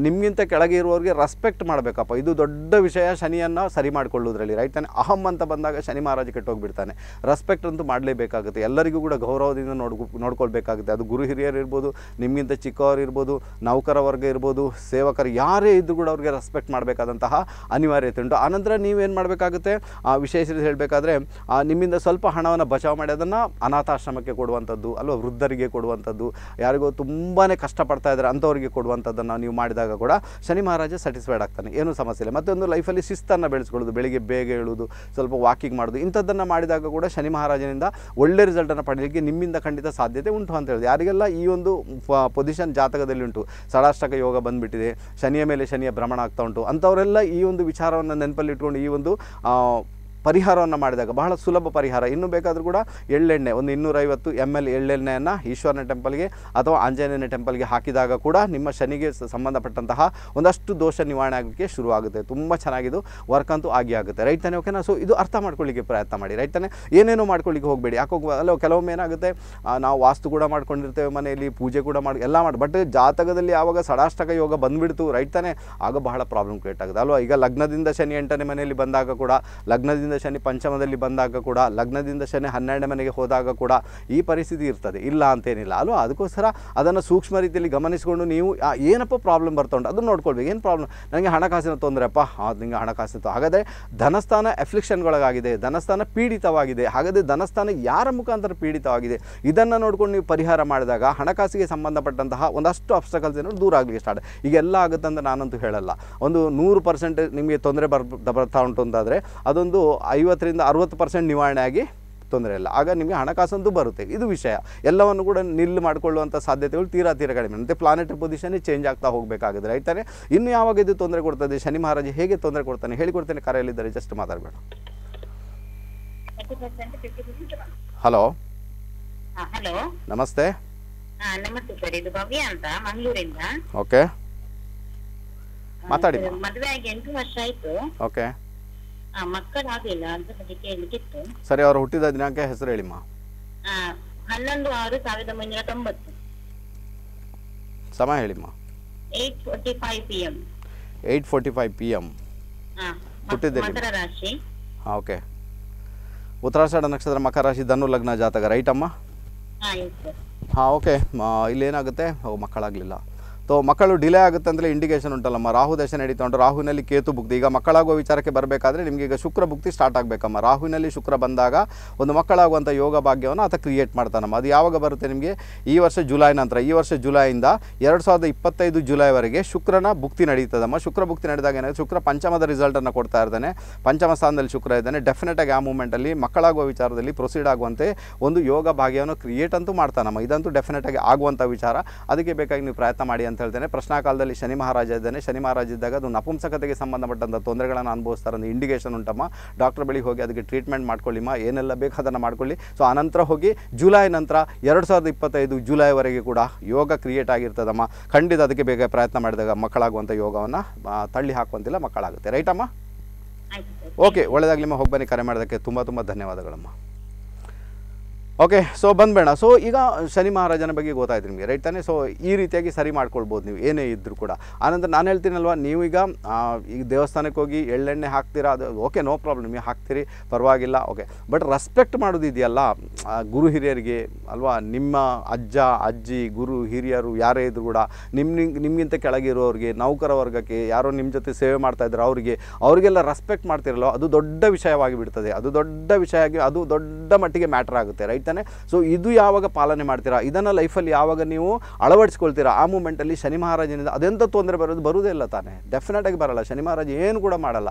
ನಿಮಗಿಂತ ಕೆಳಗೆ ಇರುವವರಿಗೆ ರೆಸ್ಪೆಕ್ಟ್ ಮಾಡಬೇಕಪ್ಪ. ಇದು ದೊಡ್ಡ ವಿಷಯ. ಶನಿಯನ್ನು ಸರಿ ಮಾಡಿಕೊಳ್ಳೋದ್ರಲ್ಲಿ ರೈಟ್ ತಾನೆ ಅಹಂ ಅಂತ ಬಂದಾಗ ಶನಿ ಮಹಾರಾಜ ಕೆಟ್ಟೋಗ್ಬಿಡ್ತಾನೆ. ರೆಸ್ಪೆಕ್ಟ್ ಅಂತೂ ಮಾಡಲೇಬೇಕಾಗುತ್ತೆ. ಎಲ್ಲರಿಗೂ ಕೂಡ ಗೌರವದಿಂದ ನೋಡ್ಕೊ ನೋಡ್ಕೊಳ್ಬೇಕಾಗುತ್ತೆ. ಅದು ಗುರು ಹಿರಿಯರು ಇರ್ಬೋದು, ನಿಮಗಿಂತ ಚಿಕ್ಕವರು ನೌಕರ ವರ್ಗ ಇರ್ಬೋದು, ಸೇವಕರು ಯಾರೇ ಇದ್ದರೂ ಕೂಡ ಅವ್ರಿಗೆ ರೆಸ್ಪೆಕ್ಟ್ ಮಾಡಬೇಕಾದಂತಹ ಅನಿವಾರ್ಯತೆ ಉಂಟು. ಆನಂತರ ನೀವೇನು ಮಾಡಬೇಕಾಗುತ್ತೆ? ವಿಶೇಷ ಹೇಳಬೇಕಾದ್ರೆ ನಿಮ್ಮಿಂದ ಸ್ವಲ್ಪ ಹಣವನ್ನು ಬಚಾವ್ ಮಾಡಿ ಅದನ್ನು ಅನಾಥಾಶ್ರಮಕ್ಕೆ ಕೊಡುವಂಥದ್ದು, ಅಲ್ವಾ ವೃದ್ಧರಿಗೆ ಕೊಡುವಂಥದ್ದು, ಯಾರಿಗೋ ತುಂಬಾ ಕಷ್ಟಪಡ್ತಾ ಇದ್ದಾರೆ ಅಂಥವ್ರಿಗೆ ಕೊಡುವಂಥದ್ದನ್ನು ನೀವು ಮಾಡಿದಾಗ ಕೂಡ ಶನಿ ಮಹಾರಾಜ ಸ್ಯಾಟಿಸ್ಫೈಡ್ ಆಗ್ತಾನೆ. ಏನೂ ಸಮಸ್ಯೆ ಇಲ್ಲ. ಮತ್ತೊಂದು ಲೈಫಲ್ಲಿ ಶಿಸ್ತನ್ನು ಬೆಳೆಸ್ಕೊಳ್ಳೋದು, ಬೆಳಿಗ್ಗೆ ಬೇಗ ಏಳುವುದು ಸ್ವಲ್ಪ ವಾಕಿಂಗ್ ಮಾಡೋದು, ಇಂಥದ್ದನ್ನು ಮಾಡಿದಾಗ ಕೂಡ ಶನಿ ಮಹಾರಾಜನಿಂದ ಒಳ್ಳೆ ರಿಸಲ್ಟನ್ನು ಪಡೆಯಲಿಕ್ಕೆ ನಿಮ್ಮಿಂದ ಖಂಡಿತ ಸಾಧ್ಯತೆ ಉಂಟು ಅಂತ ಹೇಳಿದೆ. ಯಾರಿಗೆಲ್ಲ ಈ ಒಂದು ಪೊಸಿಷನ್ ಜಾತಕದಲ್ಲಿ ಉಂಟು, ಷಡಾಷ್ಟಕ ಯೋಗ ಬಂದುಬಿಟ್ಟಿದೆ, ಶನಿಯ ಮೇಲೆ ಶನಿಯ ಭ್ರಮಣ ಆಗ್ತಾ ಉಂಟು, ಅಂಥವರೆಲ್ಲ ಈ ಒಂದು ವಿಚಾರವನ್ನು ನೆನಪಲ್ಲಿ ಇಟ್ಕೊಂಡು ಈ ಒಂದು ಪರಿಹಾರವನ್ನು ಮಾಡಿದಾಗ ಬಹಳ ಸುಲಭ ಪರಿಹಾರ. ಇನ್ನೂ ಬೇಕಾದರೂ ಕೂಡ ಎಳ್ಳೆಣ್ಣೆ, ಒಂದು ಇನ್ನೂರೈವತ್ತು ಎಂ ಎಲ್ ಎಳ್ಳೆಣ್ಣೆಯನ್ನು ಈಶ್ವರನ ಟೆಂಪಲ್ಗೆ ಅಥವಾ ಆಂಜನೇಯನ ಟೆಂಪಲ್ಗೆ ಹಾಕಿದಾಗ ಕೂಡ ನಿಮ್ಮ ಶನಿಗೆ ಸಂಬಂಧಪಟ್ಟಂತಹ ಒಂದಷ್ಟು ದೋಷ ನಿವಾರಣೆ ಆಗಲಿಕ್ಕೆ ಶುರುವಾಗುತ್ತೆ. ತುಂಬ ಚೆನ್ನಾಗಿದು ವರ್ಕ್ ಅಂತೂ ಆಗಿ ಆಗುತ್ತೆ. ರೈಟ್ ತಾನೆ? ಓಕೆನಾ ಸೊ ಇದು ಅರ್ಥ ಮಾಡ್ಕೊಳ್ಳಿಕ್ಕೆ ಪ್ರಯತ್ನ ಮಾಡಿ. ರೈಟ್ ತಾನೆ? ಏನೇನೋ ಮಾಡ್ಕೊಳ್ಳಿಕ್ಕೆ ಹೋಗಬೇಡಿ. ಯಾಕೋ ಅಲ್ಲ, ಕೆಲವೊಮ್ಮೆ ಏನಾಗುತ್ತೆ ನಾವು ವಾಸ್ತು ಕೂಡ ಮಾಡ್ಕೊಂಡಿರ್ತೇವೆ ಮನೆಯಲ್ಲಿ, ಪೂಜೆ ಕೂಡ ಮಾಡಿ, ಎಲ್ಲ ಮಾಡಿ. ಬಟ್ ಜಾತಕದಲ್ಲಿ ಯಾವಾಗ ಸಡಾಷ್ಟಕ ಯೋಗ ಬಂದುಬಿಡ್ತು. ರೈಟ್ ತಾನೆ? ಆಗ ಬಹಳ ಪ್ರಾಬ್ಲಮ್ ಕ್ರಿಯೇಟ್ ಆಗುತ್ತೆ. ಅಲ್ವಾ? ಈಗ ಲಗ್ನದಿಂದ ಶನಿ ಎಂಟನೇ ಮನೆಯಲ್ಲಿ ಬಂದಾಗ ಕೂಡ, ಲಗ್ನದಿಂದ ಲಗ್ನದಿಂದ ಶನಿ ಪಂಚಮದಲ್ಲಿ ಬಂದಾಗ ಕೂಡ, ಲಗ್ನದಿಂದ ಶನಿ ಹನ್ನೆರಡನೇ ಮನೆಗೆ ಹೋದಾಗ ಕೂಡ ಈ ಪರಿಸ್ಥಿತಿ ಇರ್ತದೆ. ಇಲ್ಲ ಅಂತೇನಿಲ್ಲ. ಅಲ್ವಾ? ಅದಕ್ಕೋಸ್ಕರ ಅದನ್ನು ಸೂಕ್ಷ್ಮ ರೀತಿಯಲ್ಲಿ ಗಮನಿಸಿಕೊಂಡು ನೀವು ಏನಪ್ಪ ಪ್ರಾಬ್ಲಮ್ ಬರ್ತಾ ಉಂಟು? ಅದನ್ನು ನೋಡ್ಕೊಳ್ಬೇಕು. ಏನು ಪ್ರಾಬ್ಲಮ್ ನನಗೆ ಹಣಕಾಸಿನ ತೊಂದರೆಪ್ಪ ಅದು ನಿಮಗೆ ಹಣಕಾಸಿನ ಹಾಗಾದರೆ ಧನಸ್ಥಾನ ಎಫ್ಲಿಕ್ಷನ್ಗೊಳಗಾಗಿದೆ ಧನಸ್ಥಾನ ಪೀಡಿತವಾಗಿದೆ. ಹಾಗಾದರೆ ಧನಸ್ಥಾನ ಯಾರ ಮುಖಾಂತರ ಪೀಡಿತವಾಗಿದೆ? ಇದನ್ನು ನೋಡ್ಕೊಂಡು ನೀವು ಪರಿಹಾರ ಮಾಡಿದಾಗ ಹಣಕಾಸಿಗೆ ಸಂಬಂಧಪಟ್ಟಂತಹ ಒಂದಷ್ಟು ಅಬ್ಸ್ಟಕಲ್ಸ್ ಏನೋ ದೂರ ಆಗಲಿಕ್ಕೆ ಸ್ಟಾರ್ಟ್ ಈಗ ಎಲ್ಲ ಆಗುತ್ತೆ ಅಂತ ನಾನಂತೂ ಹೇಳಲ್ಲ. ಒಂದು ನೂರು ಪರ್ಸೆಂಟ್ ನಿಮಗೆ ತೊಂದರೆ ಬರ್, ಬರ್ತಾ ಉಂಟು ಅಂತಾದರೆ, ಅದೊಂದು ಐವತ್ತರಿಂದ ಅರುವತ್ತು ಪರ್ಸೆಂಟ್ ನಿವಾರಣೆ ಆಗಿ ತೊಂದರೆ ಇಲ್ಲ. ಆಗ ನಿಮಗೆ ಹಣಕಾಸಂತೂ ಬರುತ್ತೆ. ಇದು ವಿಷಯ. ಎಲ್ಲವನ್ನು ಕೂಡ ನಿಲ್ಲು ಮಾಡಿಕೊಳ್ಳುವಂಥ ಸಾಧ್ಯತೆಗಳು ತೀರಾ ತೀರ ಕಡಿಮೆ. ಮತ್ತು ಪ್ಲಾನೆಟ್ ಪೊಸಿಷನ್ನೇ ಚೇಂಜ್ ಆಗ್ತಾ ಹೋಗಬೇಕಾಗಿದೆ ರೈತಾನೆ ಇನ್ನು ಯಾವಾಗ ಇದು ತೊಂದರೆ ಕೊಡ್ತದೆ? ಶನಿ ಮಹಾರಾಜ ಹೇಗೆ ತೊಂದರೆ ಕೊಡ್ತಾನೆ? ಹೇಳಿಕೊಡ್ತೇನೆ ಕರೆಯಲ್ಲಿದ್ದಾರೆ ಜಸ್ಟ್ ಮಾತಾಡಬೇಡ. ಹಲೋ ಹಲೋ ನಮಸ್ತೆ. ಹಾ ನಮಸ್ತೆ ಸರ್. ಇದು ಭವ್ಯ ಅಂತ ಮಂಗಳೂರಿಂದ. ಓಕೆ ಮಾತಾಡಿ. ಮದುವೆ ಆಗಿ ಎಂಟು ವರ್ಷ ಆಯ್ತು. ಓಕೆ ಮಕ್ಕಳಾಗ್ಲಿಲ್ಲ ಅಂತ ಬಗ್ಗೆ ಕೇಳಲಿಕ್ಕಿತ್ತು ಸರಿ ಅವರು ಹುಟ್ಟಿದ ದಿನಾಂಕ ಹೆಸರು ಹೇಳಿಮ್ಮ. ಹನ್ನೊಂದು ಆರು ಸಾವಿರದ ಒಂಬೈನೂರ ತೊಂಬತ್ತು. ಸಮಯ ಹೇಳಿಮ್ಮ. Eight forty five P M. Eight forty five P M ಹುಟ್ಟಿದ್ದೆಲ್ಲಿ? ಮಕರ ರಾಶಿ. ಹಾಂ ಓಕೆ. ಉತ್ತರಾಷಾಢ ನಕ್ಷತ್ರ ಮಕರ ರಾಶಿ ಧನು ಲಗ್ನ ಜಾತಕ ರೈಟ್ ಅಮ್ಮ? ಹಾ ಓಕೆ. ಇಲ್ಲಿ ಏನಾಗುತ್ತೆ ಮಕ್ಕಳಾಗಲಿಲ್ಲ. ತೋ ಮಕ್ಕಳು ಡಿಲೇ ಆಗುತ್ತೆ ಅಂದರೆ ಇಂಡಿಕೇಶನ್ ಉಂಟಲ್ಲಮ್ಮ ರಾಹು ದಶೆ ನಡೀತಾ ಉಂಟು. ರಾಹುವಿನಲ್ಲಿ ಕೇತು ಭುಕ್ತಿ. ಈಗ ಮಕ್ಕಳಾಗುವ ವಿಚಾರಕ್ಕೆ ಬರಬೇಕಾದ್ರೆ ನಿಮಗೆ ಈಗ ಶುಕ್ರ ಭುಕ್ತಿ ಸ್ಟಾರ್ಟ್ ಆಗಬೇಕಮ್ಮ. ರಾಹುವಿನಲ್ಲಿ ಶುಕ್ರ ಬಂದಾಗ ಒಂದು ಮಕ್ಕಳಾಗುವಂಥ ಯೋಗ ಭಾಗ್ಯವನ್ನು ಆತ ಕ್ರಿಯೇಟ್ ಮಾಡ್ತಾನಮ್ಮ. ಅದು ಯಾವಾಗ ಬರುತ್ತೆ ನಿಮಗೆ? ಈ ವರ್ಷ ಜುಲೈ ನಂತರ. ಈ ವರ್ಷ ಜುಲೈಯಿಂದ ಎರಡು ಸಾವಿರದ ಇಪ್ಪತ್ತೈದು ಜುಲೈವರೆಗೆ ಶುಕ್ರನ ಭುಕ್ತಿ ನಡೀತದಮ್ಮ. ಶುಕ್ರ ಭುಕ್ತಿ ನಡೆದಾಗ ಏನಾಗುತ್ತೆ? ಶುಕ್ರ ಪಂಚಮದ ರಿಸಲ್ಟನ್ನು ಕೊಡ್ತಾ ಇರ್ತಾನೆ. ಪಂಚಮ ಸ್ಥಾನದಲ್ಲಿ ಶುಕ್ರ ಇದ್ದಾನೆ. ಡೆಫಿನೆಟಾಗಿ ಆ ಮೂಮೆಂಟಲ್ಲಿ ಮಕ್ಕಳಾಗುವ ವಿಚಾರದಲ್ಲಿ ಪ್ರೊಸೀಡ್ ಆಗುವಂತೆ ಒಂದು ಯೋಗ ಭಾಗ್ಯವನ್ನು ಕ್ರಿಯೇಟ್ ಅಂತೂ ಮಾಡ್ತಾನಮ್ಮ. ಇದಂತೂ ಡೆಫಿನೆಟಾಗಿ ಆಗುವಂಥ ವಿಚಾರ. ಅದಕ್ಕೆ ಬೇಕಾಗಿ ನೀವು ಪ್ರಯತ್ನ ಮಾಡಿ ಅಂತ ಹೇಳ್ತೇನೆ. ಪ್ರಶ್ನಾಕಾಲದಲ್ಲಿ ಶನಿ ಮಹಾರಾಜ ಇದ್ದಾನೆ. ಶನಿ ಮಹಾರಾಜ ಇದ್ದಾಗ ಅದು ನಪುಂಸಕತೆಗೆ ಸಂಬಂಧಪಟ್ಟಂಥ ತೊಂದರೆಗಳನ್ನು ಅನುಭವಿಸ್ತಾರೆ. ಒಂದು ಇಂಡಿಕೇಶನ್ ಉಂಟಮ್ಮ. ಡಾಕ್ಟರ್ ಬಳಿ ಹೋಗಿ ಅದಕ್ಕೆ ಟ್ರೀಟ್ಮೆಂಟ್ ಮಾಡ್ಕೊಳ್ಳಿಮ್ಮ. ಏನೆಲ್ಲ ಬೇಕು ಅದನ್ನು ಮಾಡ್ಕೊಳ್ಳಿ. ಸೊ ಆನಂತರ ಹೋಗಿ ಜುಲೈ ನಂತರ ಎರಡು ಸಾವಿರದ ಇಪ್ಪತ್ತೈದು ಜುಲೈವರೆಗೆ ಕೂಡ ಯೋಗ ಕ್ರಿಯೇಟ್ ಆಗಿರ್ತದಮ್ಮ. ಖಂಡಿತ ಅದಕ್ಕೆ ಬೇಗ ಪ್ರಯತ್ನ ಮಾಡಿದಾಗ ಮಕ್ಕಳಾಗುವಂಥ ಯೋಗವನ್ನು ತಳ್ಳಿ ಹಾಕುವಂತಿಲ್ಲ ಮಕ್ಕಳಾಗುತ್ತೆ. ರೈಟಮ್ಮ ಓಕೆ ಒಳ್ಳೆಯದಾಗಲಿಮ್ಮ ಹೋಗಿ ಬನ್ನಿ. ಕರೆ ಮಾಡೋದಕ್ಕೆ ತುಂಬ ತುಂಬ ಧನ್ಯವಾದಗಳಮ್ಮ. ಓಕೆ ಸೊ ಬಂದ್ಬೇಡ. ಸೊ ಈಗ ಶನಿ ಮಹಾರಾಜನ ಬಗ್ಗೆ ಗೊತ್ತಾಯ್ತು ನಿಮಗೆ ರೈಟ್ ತಾನೇ? ಸೊ ಈ ರೀತಿಯಾಗಿ ಸರಿ ಮಾಡ್ಕೊಳ್ಬೋದು ನೀವು, ಏನೇ ಇದ್ದರೂ ಕೂಡ. ಆನಂತರ ನಾನು ಹೇಳ್ತೀನಲ್ವ, ನೀವು ಈಗ ದೇವಸ್ಥಾನಕ್ಕೆ ಹೋಗಿ ಎಳ್ಳೆಣ್ಣೆ ಹಾಕ್ತೀರಾ, ಅದು ಓಕೆ ನೋ ಪ್ರಾಬ್ಲಮ್ ನೀವು ಹಾಕ್ತೀರಿ, ಪರವಾಗಿಲ್ಲ ಓಕೆ ಬಟ್ ರೆಸ್ಪೆಕ್ಟ್ ಮಾಡೋದಿದೆಯಲ್ಲ ಗುರು ಹಿರಿಯರಿಗೆ, ಅಲ್ವಾ? ನಿಮ್ಮ ಅಜ್ಜ, ಅಜ್ಜಿ, ಗುರು, ಹಿರಿಯರು, ಯಾರೇ ಇದ್ರು ಕೂಡ ನಿಮ್ಮ ನಿಮಗಿಂತ ಕೆಳಗಿರೋರಿಗೆ ನೌಕರ ವರ್ಗಕ್ಕೆ, ಯಾರೋ ನಿಮ್ಮ ಜೊತೆ ಸೇವೆ ಮಾಡ್ತಾಯಿದ್ರು ಅವರಿಗೆ, ಅವರಿಗೆಲ್ಲ ರೆಸ್ಪೆಕ್ಟ್ ಮಾಡ್ತಿರಲ್ಲ, ಅದು ದೊಡ್ಡ ವಿಷಯವಾಗಿ ಬಿಡ್ತದೆ, ಅದು ದೊಡ್ಡ ವಿಷಯ ಅದು ದೊಡ್ಡ ಮಟ್ಟಿಗೆ ಮ್ಯಾಟರ್ ಆಗುತ್ತೆ ರೈಟ್ ತಾನೆ ಸೊ ಇದು ಯಾವಾಗ ಪಾಲನೆ ಮಾಡ್ತೀರಾ? ಇದನ್ನು ಲೈಫಲ್ಲಿ ಯಾವಾಗ ನೀವು ಅಳವಡಿಸ್ಕೊಳ್ತೀರಾ? ಆ ಮೂಮೆಂಟಲ್ಲಿ ಶನಿ ಮಹಾರಾಜನಿಂದ ಅದೆಂಥ ತೊಂದರೆ ಬರೋದು? ಬರುವುದೇ ಇಲ್ಲ ತಾನೆ. ಡೆಫಿನೆಟ್ ಆಗಿ ಬರಲ್ಲ. ಶನಿ ಮಹಾರಾಜ ಏನು ಕೂಡ ಮಾಡಲ್ಲ.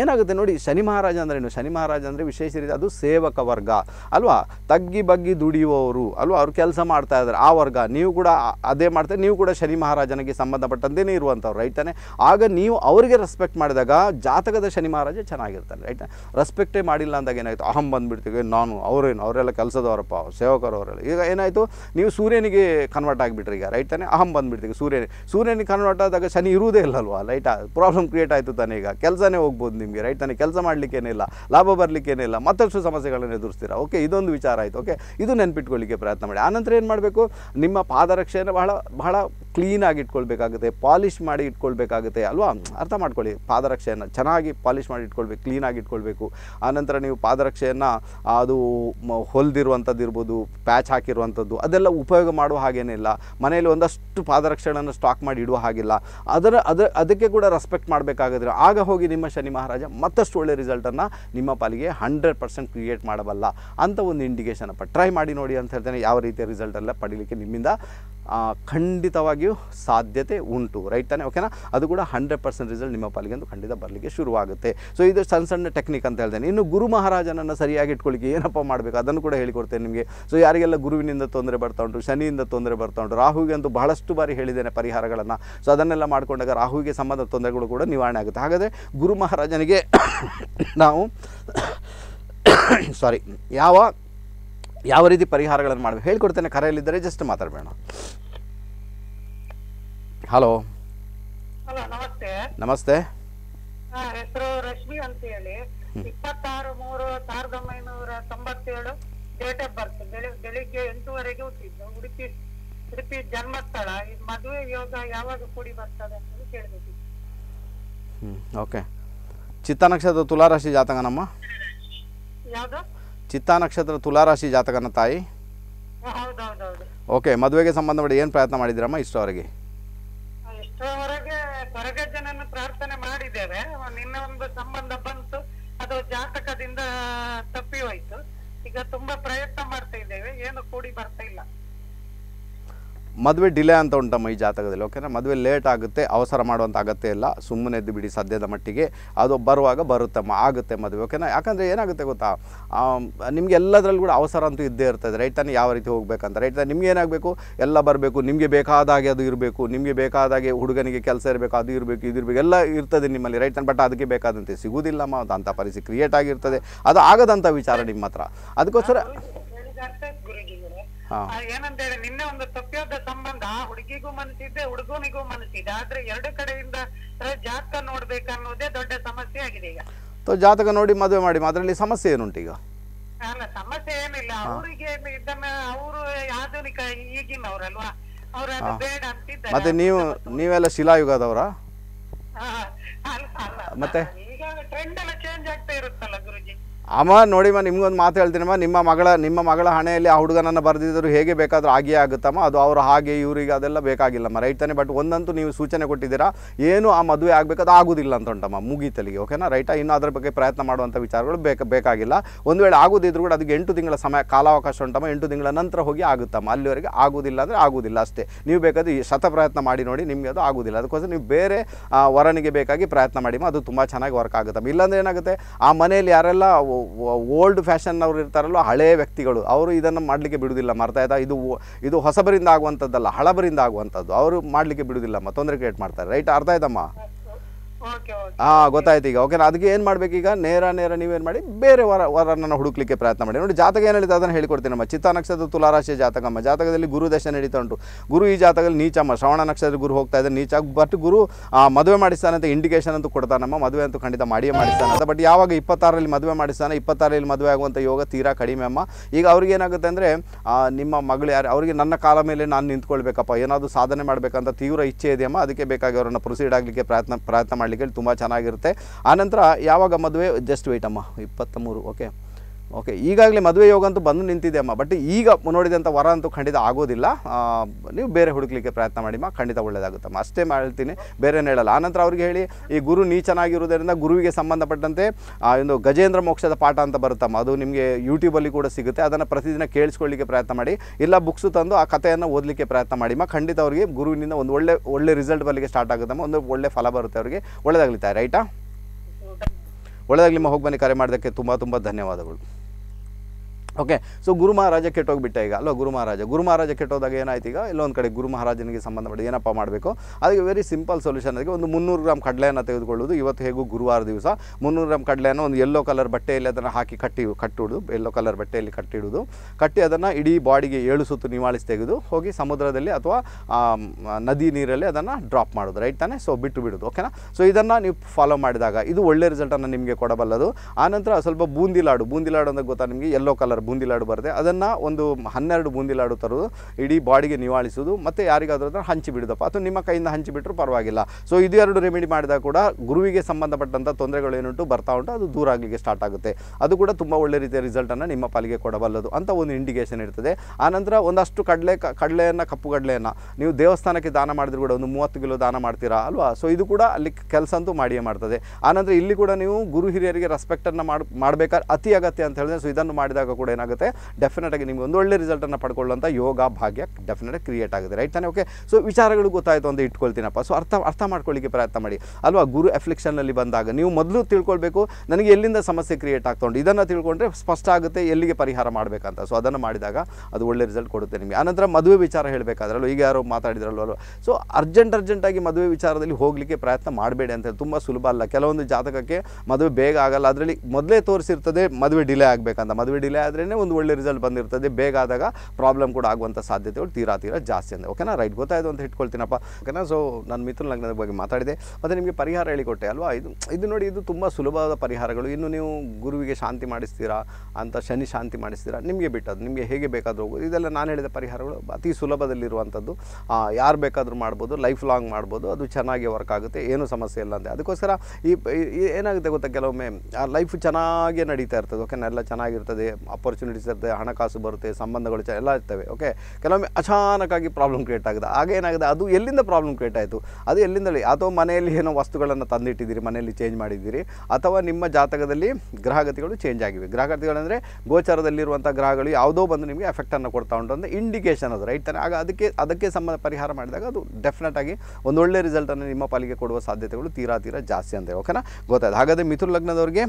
ಏನಾಗುತ್ತೆ ನೋಡಿ, ಶನಿ ಮಹಾರಾಜ ಅಂದ್ರೆ ಏನು? ಶನಿ ಮಹಾರಾಜ ಅಂದರೆ ವಿಶೇಷ ರೀತಿ ಅದು ಸೇವಕ ವರ್ಗ. ಅಲ್ವಾ? ತಗ್ಗಿ ಬಗ್ಗಿ ದುಡಿಯುವವರು. ಅಲ್ವಾ? ಅವ್ರು ಕೆಲಸ ಮಾಡ್ತಾ ಇದ್ದಾರೆ. ಆ ವರ್ಗ. ನೀವು ಕೂಡ ಅದೇ ಮಾಡ್ತಾರೆ ನೀವು ಕೂಡ ಶನಿ ಮಹಾರಾಜನಿಗೆ ಸಂಬಂಧಪಟ್ಟಂತೆಯೇ ಇರುವಂಥವ್ರು ರೈಟ್ ತಾನೆ? ಆಗ ನೀವು ಅವರಿಗೆ ರೆಸ್ಪೆಕ್ಟ್ ಮಾಡಿದಾಗ ಜಾತಕದ ಶನಿ ಮಹಾರಾಜ ಚೆನ್ನಾಗಿರ್ತಾನೆ ರೈಟ್ ರೆಸ್ಪೆಕ್ಟೇ ಮಾಡಿಲ್ಲ ಅಂದಾಗ ಏನಾಯ್ತು? ಅಹಂ ಬಂದ್ಬಿಡ್ತೀವಿ ನಾನು, ಅವರೇನು? ಅವರೆಲ್ಲ ಕೆಲಸದವರಪ್ಪ ಸೇವಕರು ಅವರೆಲ್ಲ ಈಗ ಏನಾಯಿತು? ನೀವು ಸೂರ್ಯನಿಗೆ ಕನ್ವರ್ಟ್ ಆಗಿಬಿಟ್ರಿ ಈಗ ರೈಟ್ ತಾನೆ? ಅಹಂ ಬಂದುಬಿಡ್ತೀವಿ ಸೂರ್ಯನ, ಸೂರ್ಯನಿಗೆ ಕನ್ವರ್ಟ್ ಆದಾಗ ಶನಿ ಇರುವುದೇ ಇಲ್ಲಲ್ವಾ? ರೈಟ್ ಪ್ರಾಬ್ಲಮ್ ಕ್ರಿಯೇಟ್ ಆಯಿತು ತಾನೇ ಈಗ. ಕೆಲಸನೇ ಹೋಗ್ಬೋದು ನಿಮಗೆ ರೈಟ್ ತಾನೆ? ಕೆಲಸ ಮಾಡಲಿಕ್ಕೇನಿಲ್ಲ ಲಾಭ ಬರಲಿಕ್ಕೇನಿಲ್ಲ ಮತ್ತಷ್ಟು ಸಮಸ್ಯೆಗಳನ್ನು ಎದುರಿಸ್ತೀರಾ? ಓಕೆ ಇದೊಂದು ವಿಚಾರ ಆಯಿತು ಓಕೆ ಇದು ನೆನ್ಪಿಟ್ಕೊಳ್ಳಿಕ್ಕೆ ಪ್ರಯತ್ನ ಮಾಡಿ. ಆನಂತರ ಏನು ಮಾಡಬೇಕು? ನಿಮ್ಮ ಪಾದರಕ್ಷೆಯನ್ನು ಬಹಳ ಬಹಳ ಕ್ಲೀನಾಗಿ ಇಟ್ಕೊಳ್ಬೇಕಾಗುತ್ತೆ ಪಾಲಿಷ್ ಮಾಡಿ ಇಟ್ಕೊಳ್ಬೇಕಾಗುತ್ತೆ, ಅಲ್ವಾ? ಅರ್ಥ ಮಾಡ್ಕೊಳ್ಳಿ, ಪಾದರಕ್ಷೆಯನ್ನು ಚೆನ್ನಾಗಿ ಪಾಲಿಷ್ ಮಾಡಿ ಇಟ್ಕೊಳ್ಬೇಕು ಕ್ಲೀನಾಗಿ ಇಟ್ಕೊಳ್ಬೇಕು. ಆನಂತರ ನೀವು ಪಾದರಕ್ಷೆಯನ್ನು ಅದು, ಮ- ಹೊಲ್ದಿರುವಂಥದ್ದು ಇರ್ಬೋದು ಪ್ಯಾಚ್ ಹಾಕಿರುವಂಥದ್ದು ಅದೆಲ್ಲ ಉಪಯೋಗ ಮಾಡುವ ಹಾಗೇನಿಲ್ಲ ಮನೆಯಲ್ಲಿ ಒಂದಷ್ಟು ಪಾದರಕ್ಷಣೆಯನ್ನು ಸ್ಟಾಕ್ ಮಾಡಿ ಇಡುವ ಹಾಗಿಲ್ಲ. ಅದರ, ಅದ, ಅದಕ್ಕೆ ಕೂಡ ರೆಸ್ಪೆಕ್ಟ್ ಮಾಡಬೇಕಾಗಿದ್ರೆ ಆಗ ಹೋಗಿ ನಿಮ್ಮ ಶನಿ ಮಹಾರಾಜ ಮತ್ತಷ್ಟು ಒಳ್ಳೆ ರಿಸಲ್ಟನ್ನು ನಿಮ್ಮ ಪಾಲಿಗೆ ಹಂಡ್ರೆಡ್ ಪರ್ಸೆಂಟ್ ಕ್ರಿಯೇಟ್ ಮಾಡಬಲ್ಲ ಅಂತ ಒಂದು ಇಂಡಿಕೇಶನ್ ಅಪ್ಪ. ಟ್ರೈ ಮಾಡಿ ನೋಡಿ ಅಂತ ಹೇಳ್ತೇನೆ, ಯಾವ ರೀತಿಯ ರಿಸಲ್ಟೆಲ್ಲ ಪಡೀಲಿಕ್ಕೆ ನಿಮ್ಮಿಂದ. ಖಂಡಿತವಾಗಿಯೂ ಸಾಧ್ಯತೆ ಉಂಟು ರೈಟ್ ತಾನೆ? ಓಕೆನಾ ಅದು ಕೂಡ ಹಂಡ್ರೆಡ್ ಪರ್ಸೆಂಟ್ ರಿಸಲ್ಟ್ ನಿಮ್ಮ ಪಾಲಿಗೆ ಒಂದು ಖಂಡಿತ ಬರಲಿಕ್ಕೆ ಶುರುವಾಗುತ್ತೆ. ಸೊ ಇದು ಸಣ್ಣ ಸಣ್ಣ ಟೆಕ್ನಿಕ್ ಅಂತ ಹೇಳ್ತೇನೆ. ಇನ್ನು ಗುರು ಮಹಾರಾಜನನ್ನು ಸರಿಯಾಗಿ ಇಟ್ಕೊಳ್ಳಿಕ್ಕೆ ಏನಪ್ಪ ಮಾಡಬೇಕು? ಅದನ್ನು ಕೂಡ ಹೇಳಿಕೊಡ್ತೇನೆ ನಿಮಗೆ. ಸೊ ಯಾರಿಗೆಲ್ಲ ಗುರುವಿನಿಂದ ತೊಂದರೆ ಬರ್ತಾ ಉಂಟು, ಶನಿಯಿಂದ ತೊಂದರೆ ಬರ್ತಾ ಉಂಟು ರಾಹುವಿಗೆ ಅಂತೂ ಬಹಳಷ್ಟು ಬಾರಿ ಹೇಳಿದ್ದೇನೆ ಪರಿಹಾರಗಳನ್ನು. ಸೊ ಅದನ್ನೆಲ್ಲ ಮಾಡಿಕೊಂಡಾಗ ರಾಹುವಿಗೆ ಸಂಬಂಧ ತೊಂದರೆಗಳು ಕೂಡ ನಿವಾರಣೆ ಆಗುತ್ತೆ. ಹಾಗಾದರೆ ಗುರು ಮಹಾರಾಜನಿಗೆ ನಾವು ಸಾರಿ ಯಾವ ಯಾವ ರೀತಿ ಪರಿಹಾರಗಳನ್ನು ಮಾಡಬೇಕು? ಹೇಳ್ಕೊಡ್ತೇನೆ ಕರೆಯಲ್ಲಿದ್ದರೆ ಜಸ್ಟ್ ಮಾತಾಡಬೇಡ. ಹಲೋ ನಮಸ್ತೆ. ನಮಸ್ತೆ. ಆ, ಹೆಸರು ರಶ್ಮಿ ಅಂತ ಹೇಳಿ ಇಪ್ಪತ್ತಾರು ಮೂರು ಸಾವಿರದ ಒಂಬೈನೂರ ತೊಂಬತ್ತೇಳು ಡೇಟ್ ಆಫ್ ಬರ್ತ್ ಬೆಳಿ ಬೆಳಿಗ್ಗೆ ಎಂಟೂವರೆಗೆ ಹುಟ್ಟಿದ್ದು. ಉಡುಪಿ ಉಡುಪಿ ಜನ್ಮಸ್ಥಳ. ಈ ಮದುವೆ ಯೋಗ ಯಾವಾಗ ಕೂಡಿ ಬರ್ತದೆ ಅಂತ ಕೇಳಬೇಕು. ಹ್ಮ್ ಓಕೆ ಚಿತ್ತ ನಕ್ಷತ್ರ ತುಲಾರಾಶಿ ಜಾತಕನಮ್ಮ ಯಾವ್ದು? ಚಿತ್ತಾ ನಕ್ಷತ್ರ ತುಲಾರಾಶಿ ಜಾತಕನ ತಾಯಿ? ಓಕೆ ಮದುವೆಗೆ ಸಂಬಂಧಪಟ್ಟ ಏನು ಪ್ರಯತ್ನ ಮಾಡಿದ್ದೀರಮ್ಮ ಇಷ್ಟವರೆಗೆ ಜನನ ಪ್ರಾರ್ಥನೆ ಮಾಡಿದ್ದೇವೆ. ನಿನ್ನೊಂದು ಸಂಬಂಧ ಬಂತು ಅದು ಜಾತಕದಿಂದ ತಪ್ಪಿ ಹೋಯ್ತು. ಈಗ ತುಂಬಾ ಪ್ರಯತ್ನ ಮಾಡ್ತಾ ಇದ್ದೇವೆ ಏನು ಕೂಡಿ ಬರ್ತಾ ಇಲ್ಲ. ಮದುವೆ ಡಿಲೇ ಅಂತ ಉಂಟಮ್ಮ ಈ ಜಾತಕದಲ್ಲಿ ಓಕೆನಾ ಮದುವೆ ಲೇಟ್ ಆಗುತ್ತೆ ಅವಸರ ಮಾಡುವಂಥ ಅಗತ್ಯ ಇಲ್ಲ. ಸುಮ್ಮನೆ ಎದ್ದು ಬಿಡಿ ಸದ್ಯದ ಮಟ್ಟಿಗೆ. ಅದು ಬರುವಾಗ ಬರುತ್ತಮ್ಮ ಆಗುತ್ತೆ ಮದುವೆ ಓಕೆನಾ ಯಾಕಂದರೆ ಏನಾಗುತ್ತೆ ಗೊತ್ತಾ? ನಿಮಗೆ ಎಲ್ಲದರಲ್ಲಿ ಕೂಡ ಅವಸರ ಅಂತೂ ಇದ್ದೇ ಇರ್ತದೆ. ರೈಟ್ ತಾನೇ ಯಾವ ರೀತಿ ಹೋಗ್ಬೇಕಂತ? ರೈಟ್ ತಾನೆ ನಿಮ್ಗೆ ಏನಾಗಬೇಕು? ಎಲ್ಲ ಬರಬೇಕು ನಿಮಗೆ ಬೇಕಾದ ಹಾಗೆ ಅದು ಇರಬೇಕು ನಿಮಗೆ ಬೇಕಾದಾಗೆ ಹುಡುಗನಿಗೆ ಕೆಲಸ ಇರಬೇಕು ಅದು ಇರಬೇಕು ಇದು ಇರಬೇಕು ಎಲ್ಲ ಇರ್ತದೆ ನಿಮ್ಮಲ್ಲಿ ರೈಟ್ ತಾನೆ ಬಟ್ ಅದಕ್ಕೆ ಬೇಕಾದಂತೆ ಸಿಗುವುದಿಲ್ಲಮ್ಮ ಅಂತ ಅಂಥ ಪರಿಸ್ಥಿತಿ ಕ್ರಿಯೇಟ್ ಆಗಿರ್ತದೆ. ಅದು ಆಗದಂಥ ವಿಚಾರ ನಿಮ್ಮ ಹತ್ರ. ಅದಕ್ಕೋಸ್ಕರ ಹಾಂ. ಏನಂತ ಏನಂತೇಳಿ ನಿನ್ನೆ ಒಂದು ತಪ್ಪಿಯೋದ ಹುಡುಗಿಗೂ ಮನಸ್ಸಿದೆ ಹುಡುಗನಿಗೂ ಮನಸ್ಸಿದೆ ಆದ್ರೆ ಎರಡು ಕಡೆಯಿಂದ ಜಾತಕ ನೋಡ್ಬೇಕನ್ನೋದೇ ದೊಡ್ಡ ಸಮಸ್ಯೆ ಆಗಿದೆ ಈಗ. ಜಾತಕ ನೋಡಿ ಮದುವೆ ಮಾಡಿ ಅದರಲ್ಲಿ ಸಮಸ್ಯೆ ಏನುಂಟು ಈಗ ಅಲ್ಲ ಸಮಸ್ಯೆ ಏನಿಲ್ಲ. ಅವರಿಗೆ ಇದನ್ನ ಅವರು ಆಧುನಿಕ ಈಗಿನವ್ರಲ್ವಾ ಅವ್ರು ಬೇಡ ಅಂತಿದ್ದಾರೆ. ಮತ್ತೆ ನೀವು ನೀವೆಲ್ಲ ಶಿಲಾಯುಗದವರಾ. ಮತ್ತೆ? ಈಗ ಟ್ರೆಂಡ್ ಎಲ್ಲ ಚೇಂಜ್ ಆಗ್ತಾ ಇರುತ್ತಲ್ಲ ಗುರುಜಿ. ಅಮ್ಮ, ನೋಡಿಮ್ಮ, ನಿಮ್ಗೊಂದು ಮಾತು ಹೇಳ್ತೀನಮ್ಮ. ನಿಮ್ಮ ಮಗಳ ನಿಮ್ಮ ಮಗಳ ಹಣೆಯಲ್ಲಿ ಆ ಹುಡುಗನನ್ನು ಬರೆದಿದ್ದರು ಹೇಗೆ ಬೇಕಾದರೂ ಆಗಿಯೇ ಆಗುತ್ತಮ್ಮ. ಅದು ಅವರು ಹಾಗೆ, ಇವರಿಗೆ ಅದೆಲ್ಲ ಬೇಕಾಗಿಲ್ಲಮ್ಮ. ರೈಟ್ ತಾನೆ? ಬಟ್ ಒಂದಂತೂ ನೀವು ಸೂಚನೆ ಕೊಟ್ಟಿದ್ದೀರಾ. ಏನು ಆ ಮದುವೆ ಆಗಬೇಕು ಅದು ಆಗೋದಿಲ್ಲ ಅಂತ ಉಂಟಮ್ಮ ಮುಗೀತಲಿಗೆ ಓಕೆನಾ ರೈಟಾ ಇನ್ನೂ ಅದರ ಬಗ್ಗೆ ಪ್ರಯತ್ನ ಮಾಡುವಂಥ ವಿಚಾರಗಳು ಬೇಕು, ಬೇಕಾಗಿಲ್ಲ. ಒಂದು ವೇಳೆ ಆಗೋದಿದ್ರು ಕೂಡ ಅದಕ್ಕೆ ಎಂಟು ತಿಂಗಳ ಸಮಯ, ಕಾಲಾವಕಾಶ ಉಂಟಮ್ಮ. ಎಂಟು ತಿಂಗಳ ನಂತರ ಹೋಗಿ ಆಗುತ್ತಮ್ಮ. ಅಲ್ಲಿವರೆಗೆ ಆಗೋದಿಲ್ಲ ಅಂದರೆ ಆಗೋದಿಲ್ಲ ಅಷ್ಟೇ. ನೀವು ಬೇಕಾದ್ರೆ ಶತ ಪ್ರಯತ್ನ ಮಾಡಿ ನೋಡಿ, ನಿಮಗೆ ಅದು ಆಗೋದಿಲ್ಲ. ಅದಕ್ಕೋಸ್ಕರ ನೀವು ಬೇರೆ ವರನಿಗೆ ಬೇಕಾಗಿ ಪ್ರಯತ್ನ ಮಾಡಿಮ್ಮ. ಅದು ತುಂಬ ಚೆನ್ನಾಗಿ ವರ್ಕ್ ಆಗುತ್ತಮ್ಮ. ಇಲ್ಲಾಂದ್ರೆ ಏನಾಗುತ್ತೆ? ಆ ಮನೆಯಲ್ಲಿ ಯಾರೆಲ್ಲ ಓಲ್ಡ್ ಫ್ಯಾಷನ್ನವ್ರು ಇರ್ತಾರಲ್ಲ ಹಳೆಯ ವ್ಯಕ್ತಿಗಳು. ಅವರು ಇದನ್ನು ಮಾಡಲಿಕ್ಕೆ ಬಿಡುವುದಿಲ್ಲ. ಆಯ್ತಾ ಇದು ಇದು ಹೊಸಬರಿಂದ ಆಗುವಂಥದ್ದಲ್ಲ ಹಳಬರಿಂದ ಆಗುವಂಥದ್ದು ಅವರು ಮಾಡಲಿಕ್ಕೆ ಬಿಡುವುದಿಲ್ಲಮ್ಮ, ತೊಂದರೆ ಕ್ರಿಯೇಟ್ ಮಾಡ್ತಾರೆ. ರೈಟ್ ಅರ್ಥ ಆಯ್ತಮ್ಮ? ಹಾಂ ಗೊತ್ತಾಯ್ತು ಈಗ. ಓಕೆನಾ ಅದಕ್ಕೆ ಏನು ಈಗ? ನೇರ ನೇರ ನೀವೇನು ಮಾಡಿ ಬೇರೆ ವರ ವರನನ್ನು ಹುಡುಕ್ಲಿಕ್ಕೆ ಪ್ರಯತ್ನ ಮಾಡಿ. ನೋಡಿ ಜಾತಕ ಏನು ಹೇಳಿದೆ ಅದನ್ನು ಹೇಳ್ಕೊಡ್ತೀನಮ್ಮ ಚಿತ್ತ ನಕ್ಷತ್ರ ತುಲಾರಾಶಿಯ ಜಾತಕಮ್ಮ ಜಾತಕದಲ್ಲಿ ಗುರು ದಶ ನಡೀತಾ ಉಂಟು. ಗುರು ಈ ಜಾತಕದಲ್ಲಿ ನೀಚಮ್ಮ ಶ್ರವಣ ನಕ್ಷತ್ರ ಗುರು ಹೋಗ್ತಾ ಇದೆ ನೀಚ. ಬಟ್ ಗುರು ಆ, ಮದುವೆ ಮಾಡಿಸ್ತಾನೆ ಅಂತ ಇಂಡಿಕೇಶನ್ ಅಂತೂ ಕೊಡ್ತಾನಮ್ಮ ಮದುವೆ ಅಂತೂ ಖಂಡಿತ ಮಾಡಿಯೇ ಮಾಡಿಸ್ತಾನೆ ಅಂತ. ಬಟ್ ಯಾವಾಗ ಇಪ್ಪತ್ತಾರರಲ್ಲಿ ಮದುವೆ ಮಾಡಿಸ್ತಾನೆ ಇಪ್ಪತ್ತಾರರಲ್ಲಿ ಮದುವೆ ಆಗುವಂಥ ಯೋಗ ತೀರಾ ಕಡಿಮೆ ಅಮ್ಮ. ಈಗ ಅವ್ರಿಗೆ ಏನಾಗುತ್ತೆ ಅಂದರೆ ನಿಮ್ಮ ಮಗಳು ಯಾರು ಅವರಿಗೆ ನನ್ನ ಕಾಲ ಮೇಲೆ ನಾನು ನಿಂತ್ಕೊಳ್ಬೇಕಪ್ಪ. ಏನಾದರೂ ಸಾಧನೆ ಮಾಡಬೇಕಂತ ತೀವ್ರ ಇಚ್ಛೆ ಇದೆಯಮ್ಮ ಅದಕ್ಕೆ ಬೇಕಾಗಿ ಅವರನ್ನು ಪ್ರೊಸೀಡ್ ಆಗಲಿಕ್ಕೆ ಪ್ರಯತ್ನ ಪ್ರಯತ್ನ ಮಾಡಲಿಕ್ಕೆ ತುಂಬ ಚೆನ್ನಾಗಿರುತ್ತೆ. ಆನಂತರ ಯಾವಾಗ ಮದುವೆ? ಜಸ್ಟ್ ವೆಯ್ಟ್ ಅಮ್ಮ. ಇಪ್ಪತ್ತ ಮೂರು ಓಕೆ ಓಕೆ ಈಗಾಗಲೇ ಮದುವೆ ಯೋಗ ಅಂತೂ ಬಂದು ನಿಂತಿದೆ ಅಮ್ಮ. ಬಟ್ ಈಗ ನೋಡಿದಂಥ ವರ ಅಂತೂ ಖಂಡಿತ ಆಗೋದಿಲ್ಲ. ನೀವು ಬೇರೆ ಹುಡುಕ್ಲಿಕ್ಕೆ ಪ್ರಯತ್ನ ಮಾಡಿ ಅಮ್ಮ. ಖಂಡಿತ ಒಳ್ಳೆಯದಾಗುತ್ತಮ್ಮ ಅಷ್ಟೇ ಮಾಡ್ತೀನಿ ಬೇರೆ ಹೇಳಲ್ಲ. ಆನಂತರ ಅವ್ರಿಗೆ ಹೇಳಿ, ಈ ಗುರು ನೀಚನಾಗಿರುವುದರಿಂದ ಗುರುವಿಗೆ ಸಂಬಂಧಪಟ್ಟಂತೆ ಒಂದು ಗಜೇಂದ್ರ ಮೋಕ್ಷದ ಪಾಠ ಅಂತ ಬರುತ್ತಮ್ಮ ಅದು ನಿಮಗೆ ಯೂಟ್ಯೂಬಲ್ಲಿ ಕೂಡ ಸಿಗುತ್ತೆ. ಅದನ್ನು ಪ್ರತಿದಿನ ಕೇಳಿಸ್ಕೊಳ್ಳಿಕ್ಕೆ ಪ್ರಯತ್ನ ಮಾಡಿ. ಇಲ್ಲ ಬುಕ್ಸು ತಂದು ಆ ಕಥೆಯನ್ನು ಓದಲಿಕ್ಕೆ ಪ್ರಯತ್ನ ಮಾಡಿಮ್ಮ ಖಂಡಿತ ಅವರಿಗೆ ಗುರುವಿನಿಂದ ಒಂದು ಒಳ್ಳೆ ಒಳ್ಳೆ ರಿಸಲ್ಟ್ ಬರಲಿಕ್ಕೆ ಸ್ಟಾರ್ಟ್ ಆಗುತ್ತಮ್ಮ ಒಂದು ಒಳ್ಳೆ ಫಲ ಬರುತ್ತೆ ಅವರಿಗೆ. ಒಳ್ಳೆದಾಗ್ಲಿತ್ತಾ ರೈಟಾ ಒಳ್ಳೆದಾಗಲಿ ಹೋಗಿ ಬನ್ನಿ. ಕರೆ ಮಾಡೋದಕ್ಕೆ ತುಂಬ ತುಂಬ ಧನ್ಯವಾದಗಳು. ಓಕೆ ಸೊ ಗುರು ಮಹಾರಾಜ ಕೆಟ್ಟೋಗ್ಬಿಟ್ಟೆ ಈಗ. ಅಲ್ಲೋ ಗುರು ಮಹಾರಾಜ ಗುರು ಮಹಾರಾಜ ಕೆಟ್ಟೋದಾಗ ಏನಾಯ್ತು ಈಗ ಇಲ್ಲೊಂದು ಕಡೆ ಗುರು ಮಹಾರಾಜನಿಗೆ ಸಂಬಂಧಪಟ್ಟ ಏನಪ್ಪ ಮಾಡಬೇಕು? ಅದಕ್ಕೆ ವೆರಿ ಸಿಂಪಲ್ ಸೊಲ್ಯೂಷನ್ ಅದಕ್ಕೆ ಒಂದು ಮುನ್ನೂರು ಗ್ರಾಮ್ ಕಡಲೆಯನ್ನು ತೆಗೆದುಕೊಳ್ಳೋದು ಇವತ್ತು ಹೇಗೂ ಗುರುವಾರ ದಿವಸ ಮುನ್ನೂರು ಗ್ರಾಮ್ ಕಡಲೆಯನ್ನು ಒಂದು ಯೆಲ್ಲೋ ಕಲರ್ ಬಟ್ಟೆಯಲ್ಲಿ ಅದನ್ನು ಹಾಕಿ ಕಟ್ಟಿ ಕಟ್ಟಿಡೋದು ಯೆಲ್ಲೋ ಕಲರ್ ಬಟ್ಟೆಯಲ್ಲಿ ಕಟ್ಟಿಡೋದು ಕಟ್ಟಿ ಅದನ್ನು ಇಡೀ ಬಾಡಿಗೆ ಏಳು ಸುತ್ತು ನಿವಾಳಿಸಿ ತೆಗೆದು ಹೋಗಿ ಸಮುದ್ರದಲ್ಲಿ ಅಥವಾ ನದಿ ನೀರಲ್ಲಿ ಅದನ್ನು ಡ್ರಾಪ್ ಮಾಡೋದು ರೈಟ್ ತಾನೇ? ಸೊ ಬಿಟ್ಟು ಬಿಡೋದು ಓಕೆನಾ ಸೊ ಇದನ್ನು ನೀವು ಫಾಲೋ ಮಾಡಿದಾಗ ಇದು ಒಳ್ಳೆ ರಿಸಲ್ಟನ್ನು ನಿಮಗೆ ಕೊಡಬಲ್ಲದು. ಆನಂತರ ಸ್ವಲ್ಪ ಬೂಂದಿ ಲಾಡು. ಬೂಂದಿ ಲಾಡು ಅಂತ ಗೊತ್ತಾ ನಿಮಗೆ? ಯೆಲ್ಲೋ ಕಲರ್ ಬೂಂದಿ ಲಾಡು ಬರುತ್ತೆ ಅದನ್ನು ಒಂದು ಹನ್ನೆರಡು ಬೂಂದಿ ಲಾಡು ತರೋದು, ಇಡೀ ಬಾಡಿಗೆ ನಿವಾಳಿಸೋದು, ಮತ್ತು ಯಾರಿಗಾದ್ರೂ ಅದನ್ನು ಹಂಚಿ ಬಿಡೋದಪ್ಪ. ಅಥವಾ ನಿಮ್ಮ ಕೈಯಿಂದ ಹಂಚಿ ಬಿಟ್ಟರು ಪರವಾಗಿಲ್ಲ. ಸೊ ಇದು ಎರಡು ರೆಮಿಡಿ ಮಾಡಿದಾಗ ಕೂಡ ಗುರುವಿಗೆ ಸಂಬಂಧಪಟ್ಟಂಥ ತೊಂದರೆಗಳು ಏನುಂಟು ಬರ್ತಾ ಉಂಟು, ಅದು ದೂರ ಆಗಲಿಕ್ಕೆ ಸ್ಟಾರ್ಟ್ ಆಗುತ್ತೆ. ಅದು ಕೂಡ ತುಂಬ ಒಳ್ಳೆ ರೀತಿಯ ರಿಸಲ್ಟನ್ನು ನಿಮ್ಮ ಪಾಲಿಗೆ ಕೊಡಬಲ್ಲದು ಅಂತ ಒಂದು ಇಂಡಿಕೇಶನ್ ಇರ್ತದೆ. ಆನಂತರ ಒಂದಷ್ಟು ಕಡಲೆ ಕಡಲೆಯನ್ನು, ಕಪ್ಪು ಕಡಲೆಯನ್ನು, ನೀವು ದೇವಸ್ಥಾನಕ್ಕೆ ದಾನ ಮಾಡಿದ್ರು ಕೂಡ ಒಂದು ಮೂವತ್ತು ಕಿಲೋ ದಾನ ಮಾಡ್ತೀರಾ ಅಲ್ವಾ? ಸೊ ಇದು ಕೂಡ ಅಲ್ಲಿ ಕೆಲಸ ಅಂತೂ ಮಾಡಿಯೇ ಮಾಡ್ತದೆ. ಆನಂತರ ಇಲ್ಲಿ ಕೂಡ ನೀವು ಗುರು ಹಿರಿಯರಿಗೆ ರೆಸ್ಪೆಕ್ಟನ್ನು ಮಾಡಿ ಮಾಡಬೇಕಾದ್ರೆ ಅತಿ ಅಗತ್ಯ ಅಂತ ಹೇಳಿದ್ರೆ ಸೊ ಇದನ್ನು ಮಾಡಿದಾಗ ಕೂಡ ಏನಾಗುತ್ತೆ? ಡೆಫಿನೆಟ್ ಆಗಿ ನಿಮಗೆ ಒಂದು ಒಳ್ಳೆ ರಿಸಲ್ಟನ್ನು ಪಡ್ಕೊಳ್ಳುವಂಥ ಯೋಗ ಭಾಗ್ಯ ಡೆಫಿನೆಟ್ ಕ್ರಿಯೇಟ್ ಆಗುತ್ತೆ ರೈಟ್ ತಾನೇ? ಓಕೆ ಸೊ ವಿಚಾರಗಳು ಗೊತ್ತಾಯಿತು ಅಂತ ಇಟ್ಕೊಳ್ತೀನಪ್ಪ. ಸೊ ಅರ್ಥ ಅರ್ಥ ಮಾಡ್ಕೊಳ್ಳಿಕ್ಕೆ ಪ್ರಯತ್ನ ಮಾಡಿ. ಅಲ್ವಾ? ಗುರು ಅಫ್ಲಿಕ್ಷನಲ್ಲಿ ಬಂದಾಗ ನೀವು ಮೊದಲು ತಿಳ್ಕೊಳ್ಬೇಕು, ನನಗೆ ಎಲ್ಲಿಂದ ಸಮಸ್ಯೆ ಕ್ರಿಯೇಟ್ ಆಗ್ತಾ ಉಂಟು ಇದನ್ನು ತಿಳ್ಕೊಂಡ್ರೆ ಸ್ಪಷ್ಟ ಆಗುತ್ತೆ ಎಲ್ಲಿಗೆ ಪರಿಹಾರ ಮಾಡಬೇಕಂತ. ಸೊ ಅದನ್ನು ಮಾಡಿದಾಗ ಅದು ಒಳ್ಳೆ ರಿಸಲ್ಟ್ ಕೊಡುತ್ತೆ ನಿಮಗೆ. ಆನಂತರ ಮದುವೆ ವಿಚಾರ ಹೇಳಬೇಕಾದ್ರಲ್ಲೂ? ಈಗ ಯಾರೋ ಮಾತಾಡಿದ್ರಲ್ವ ಅಲ್ವಾ? ಸೊ ಅರ್ಜೆಂಟ್ ಅರ್ಜೆಂಟಾಗಿ ಮದುವೆ ವಿಚಾರದಲ್ಲಿ ಹೋಗಲಿಕ್ಕೆ ಪ್ರಯತ್ನ ಮಾಡಬೇಡಿ ಅಂತ ಹೇಳಿ ತುಂಬ ಸುಲಭ ಅಲ್ಲ. ಕೆಲವೊಂದು ಜಾತಕಕ್ಕೆ ಮದುವೆ ಬೇಗ ಆಗಲ್ಲ. ಅದರಲ್ಲಿ ಮೊದಲೇ ತೋರಿಸಿರ್ತದೆ ಮದುವೆ ಡಿಲೇ ಆಗಬೇಕಂತ. ಮದುವೆ ಡಿಲೇ ಆದ್ರೇ ಒಂದು ಒಳ್ಳೆ ರಿಸಲ್ಟ್ ಬಂದಿರ್ತದೆ. ಬೇಗ ಆದಾಗ ಪ್ರಾಬ್ಲಮ್ ಕೂಡ ಆಗುವಂಥ ಸಾಧ್ಯತೆಗಳು ತೀರಾ ತೀರಾ ಜಾಸ್ತಿ ಅಂದೆ ಓಕೆನಾ ರೈಟ್ ಗೊತ್ತಾಯಿತು ಅಂತ ಇಟ್ಕೊಳ್ತೀನಪ್ಪ ಓಕೆನಾ ಸೊ ನಾನು ಮಿತ್ರನ ಲಗ್ನದ ಬಗ್ಗೆ ಮಾತಾಡಿದೆ. ಮತ್ತು ನಿಮಗೆ ಪರಿಹಾರ ಹೇಳಿಕೊಟ್ಟೆ ಅಲ್ವಾ? ಇದು ಇದು ನೋಡಿ, ಇದು ತುಂಬ ಸುಲಭವಾದ ಪರಿಹಾರಗಳು. ಇನ್ನು ನೀವು ಗುರುವಿಗೆ ಶಾಂತಿ ಮಾಡಿಸ್ತೀರಾ? ಅಂತ ಶನಿ ಶಾಂತಿ ಮಾಡಿಸ್ತೀರಾ? ನಿಮಗೆ ಬಿಟ್ಟದ್ದು. ನಿಮಗೆ ಹೇಗೆ ಬೇಕಾದರೂ ಹೋಗೋದು ಇದೆಲ್ಲ ನಾನು ಹೇಳಿದ ಪರಿಹಾರಗಳು ಅತಿ ಸುಲಭದಲ್ಲಿರುವಂಥದ್ದು. ಯಾರು ಬೇಕಾದರೂ ಮಾಡ್ಬೋದು. ಲೈಫ್ ಲಾಂಗ್ ಮಾಡ್ಬೋದು. ಅದು ಚೆನ್ನಾಗಿ ವರ್ಕ್ ಆಗುತ್ತೆ. ಏನೂ ಸಮಸ್ಯೆ ಇಲ್ಲ ಅಂತ. ಅದಕ್ಕೋಸ್ಕರ ಈ ಏನಾಗುತ್ತೆ ಗೊತ್ತಾ? ಕೆಲವೊಮ್ಮೆ ಆ ಲೈಫ್ ಚೆನ್ನಾಗೇ ನಡೀತಾ ಇರ್ತದೆ. ಓಕೆ ಎಲ್ಲ ಚೆನ್ನಾಗಿರ್ತದೆ. ಅಪರ್ಚುನಿಟೀಸ್ ಇರ್ತದೆ ಹಣಕಾಸು ಬರುತ್ತೆ, ಸಂಬಂಧಗಳು ಚ ಎಲ್ಲ ಇರ್ತವೆ ಓಕೆ ಕೆಲವೊಮ್ಮೆ ಅಚಾನಕ್ಕಾಗಿ ಪ್ರಾಬ್ಲಮ್ ಕ್ರಿಯೇಟ್ ಆಗಿದೆ. ಆಗ ಏನಾಗಿದೆ? ಅದು ಎಲ್ಲಿಂದ ಪ್ರಾಬ್ಲಮ್ ಕ್ರಿಯೇಟ್ ಆಯಿತು? ಅದು ಎಲ್ಲಿಂದಲೇ? ಅಥವಾ ಮನೆಯಲ್ಲಿ ಏನೋ ವಸ್ತುಗಳನ್ನು ತಂದಿಟ್ಟಿದ್ದೀರಿ, ಮನೆಯಲ್ಲಿ ಚೇಂಜ್ ಮಾಡಿದ್ದೀರಿ, ಅಥವಾ ನಿಮ್ಮ ಜಾತಕದಲ್ಲಿ ಗ್ರಹಗತಿಗಳು ಚೇಂಜ್ ಆಗಿವೆ. ಗ್ರಹಗತಿಗಳಂದರೆ ಗೋಚರದಲ್ಲಿರುವಂಥ ಗ್ರಹಗಳು ಯಾವುದೋ ಬಂದು ನಿಮಗೆ ಎಫೆಕ್ಟನ್ನು ಕೊಡ್ತಾ ಉಂಟು ಅಂದರೆ ಇಂಡಿಕೇಶನ್ ಅದು ರೈಟ್ ತಾನೆ ಆಗ ಅದಕ್ಕೆ ಅದಕ್ಕೆ ಸಂಬಂಧ ಪರಿಹಾರ ಮಾಡಿದಾಗ ಅದು ಡೆಫಿನೆಟ್ ಆಗಿ ಒಂದು ಒಳ್ಳೆ ರಿಸಲ್ಟನ್ನು ನಿಮ್ಮ ಪಾಲಿಗೆ ಕೊಡುವ ಸಾಧ್ಯತೆಗಳು ತೀರಾ ತೀರಾ ಜಾಸ್ತಿ ಅಂತ ಓಕೆನಾ ಗೊತ್ತಾಯ್ತು. ಹಾಗಾದರೆ ಮಿಥುನ್ ಲಗ್ನದವ್ರಿಗೆ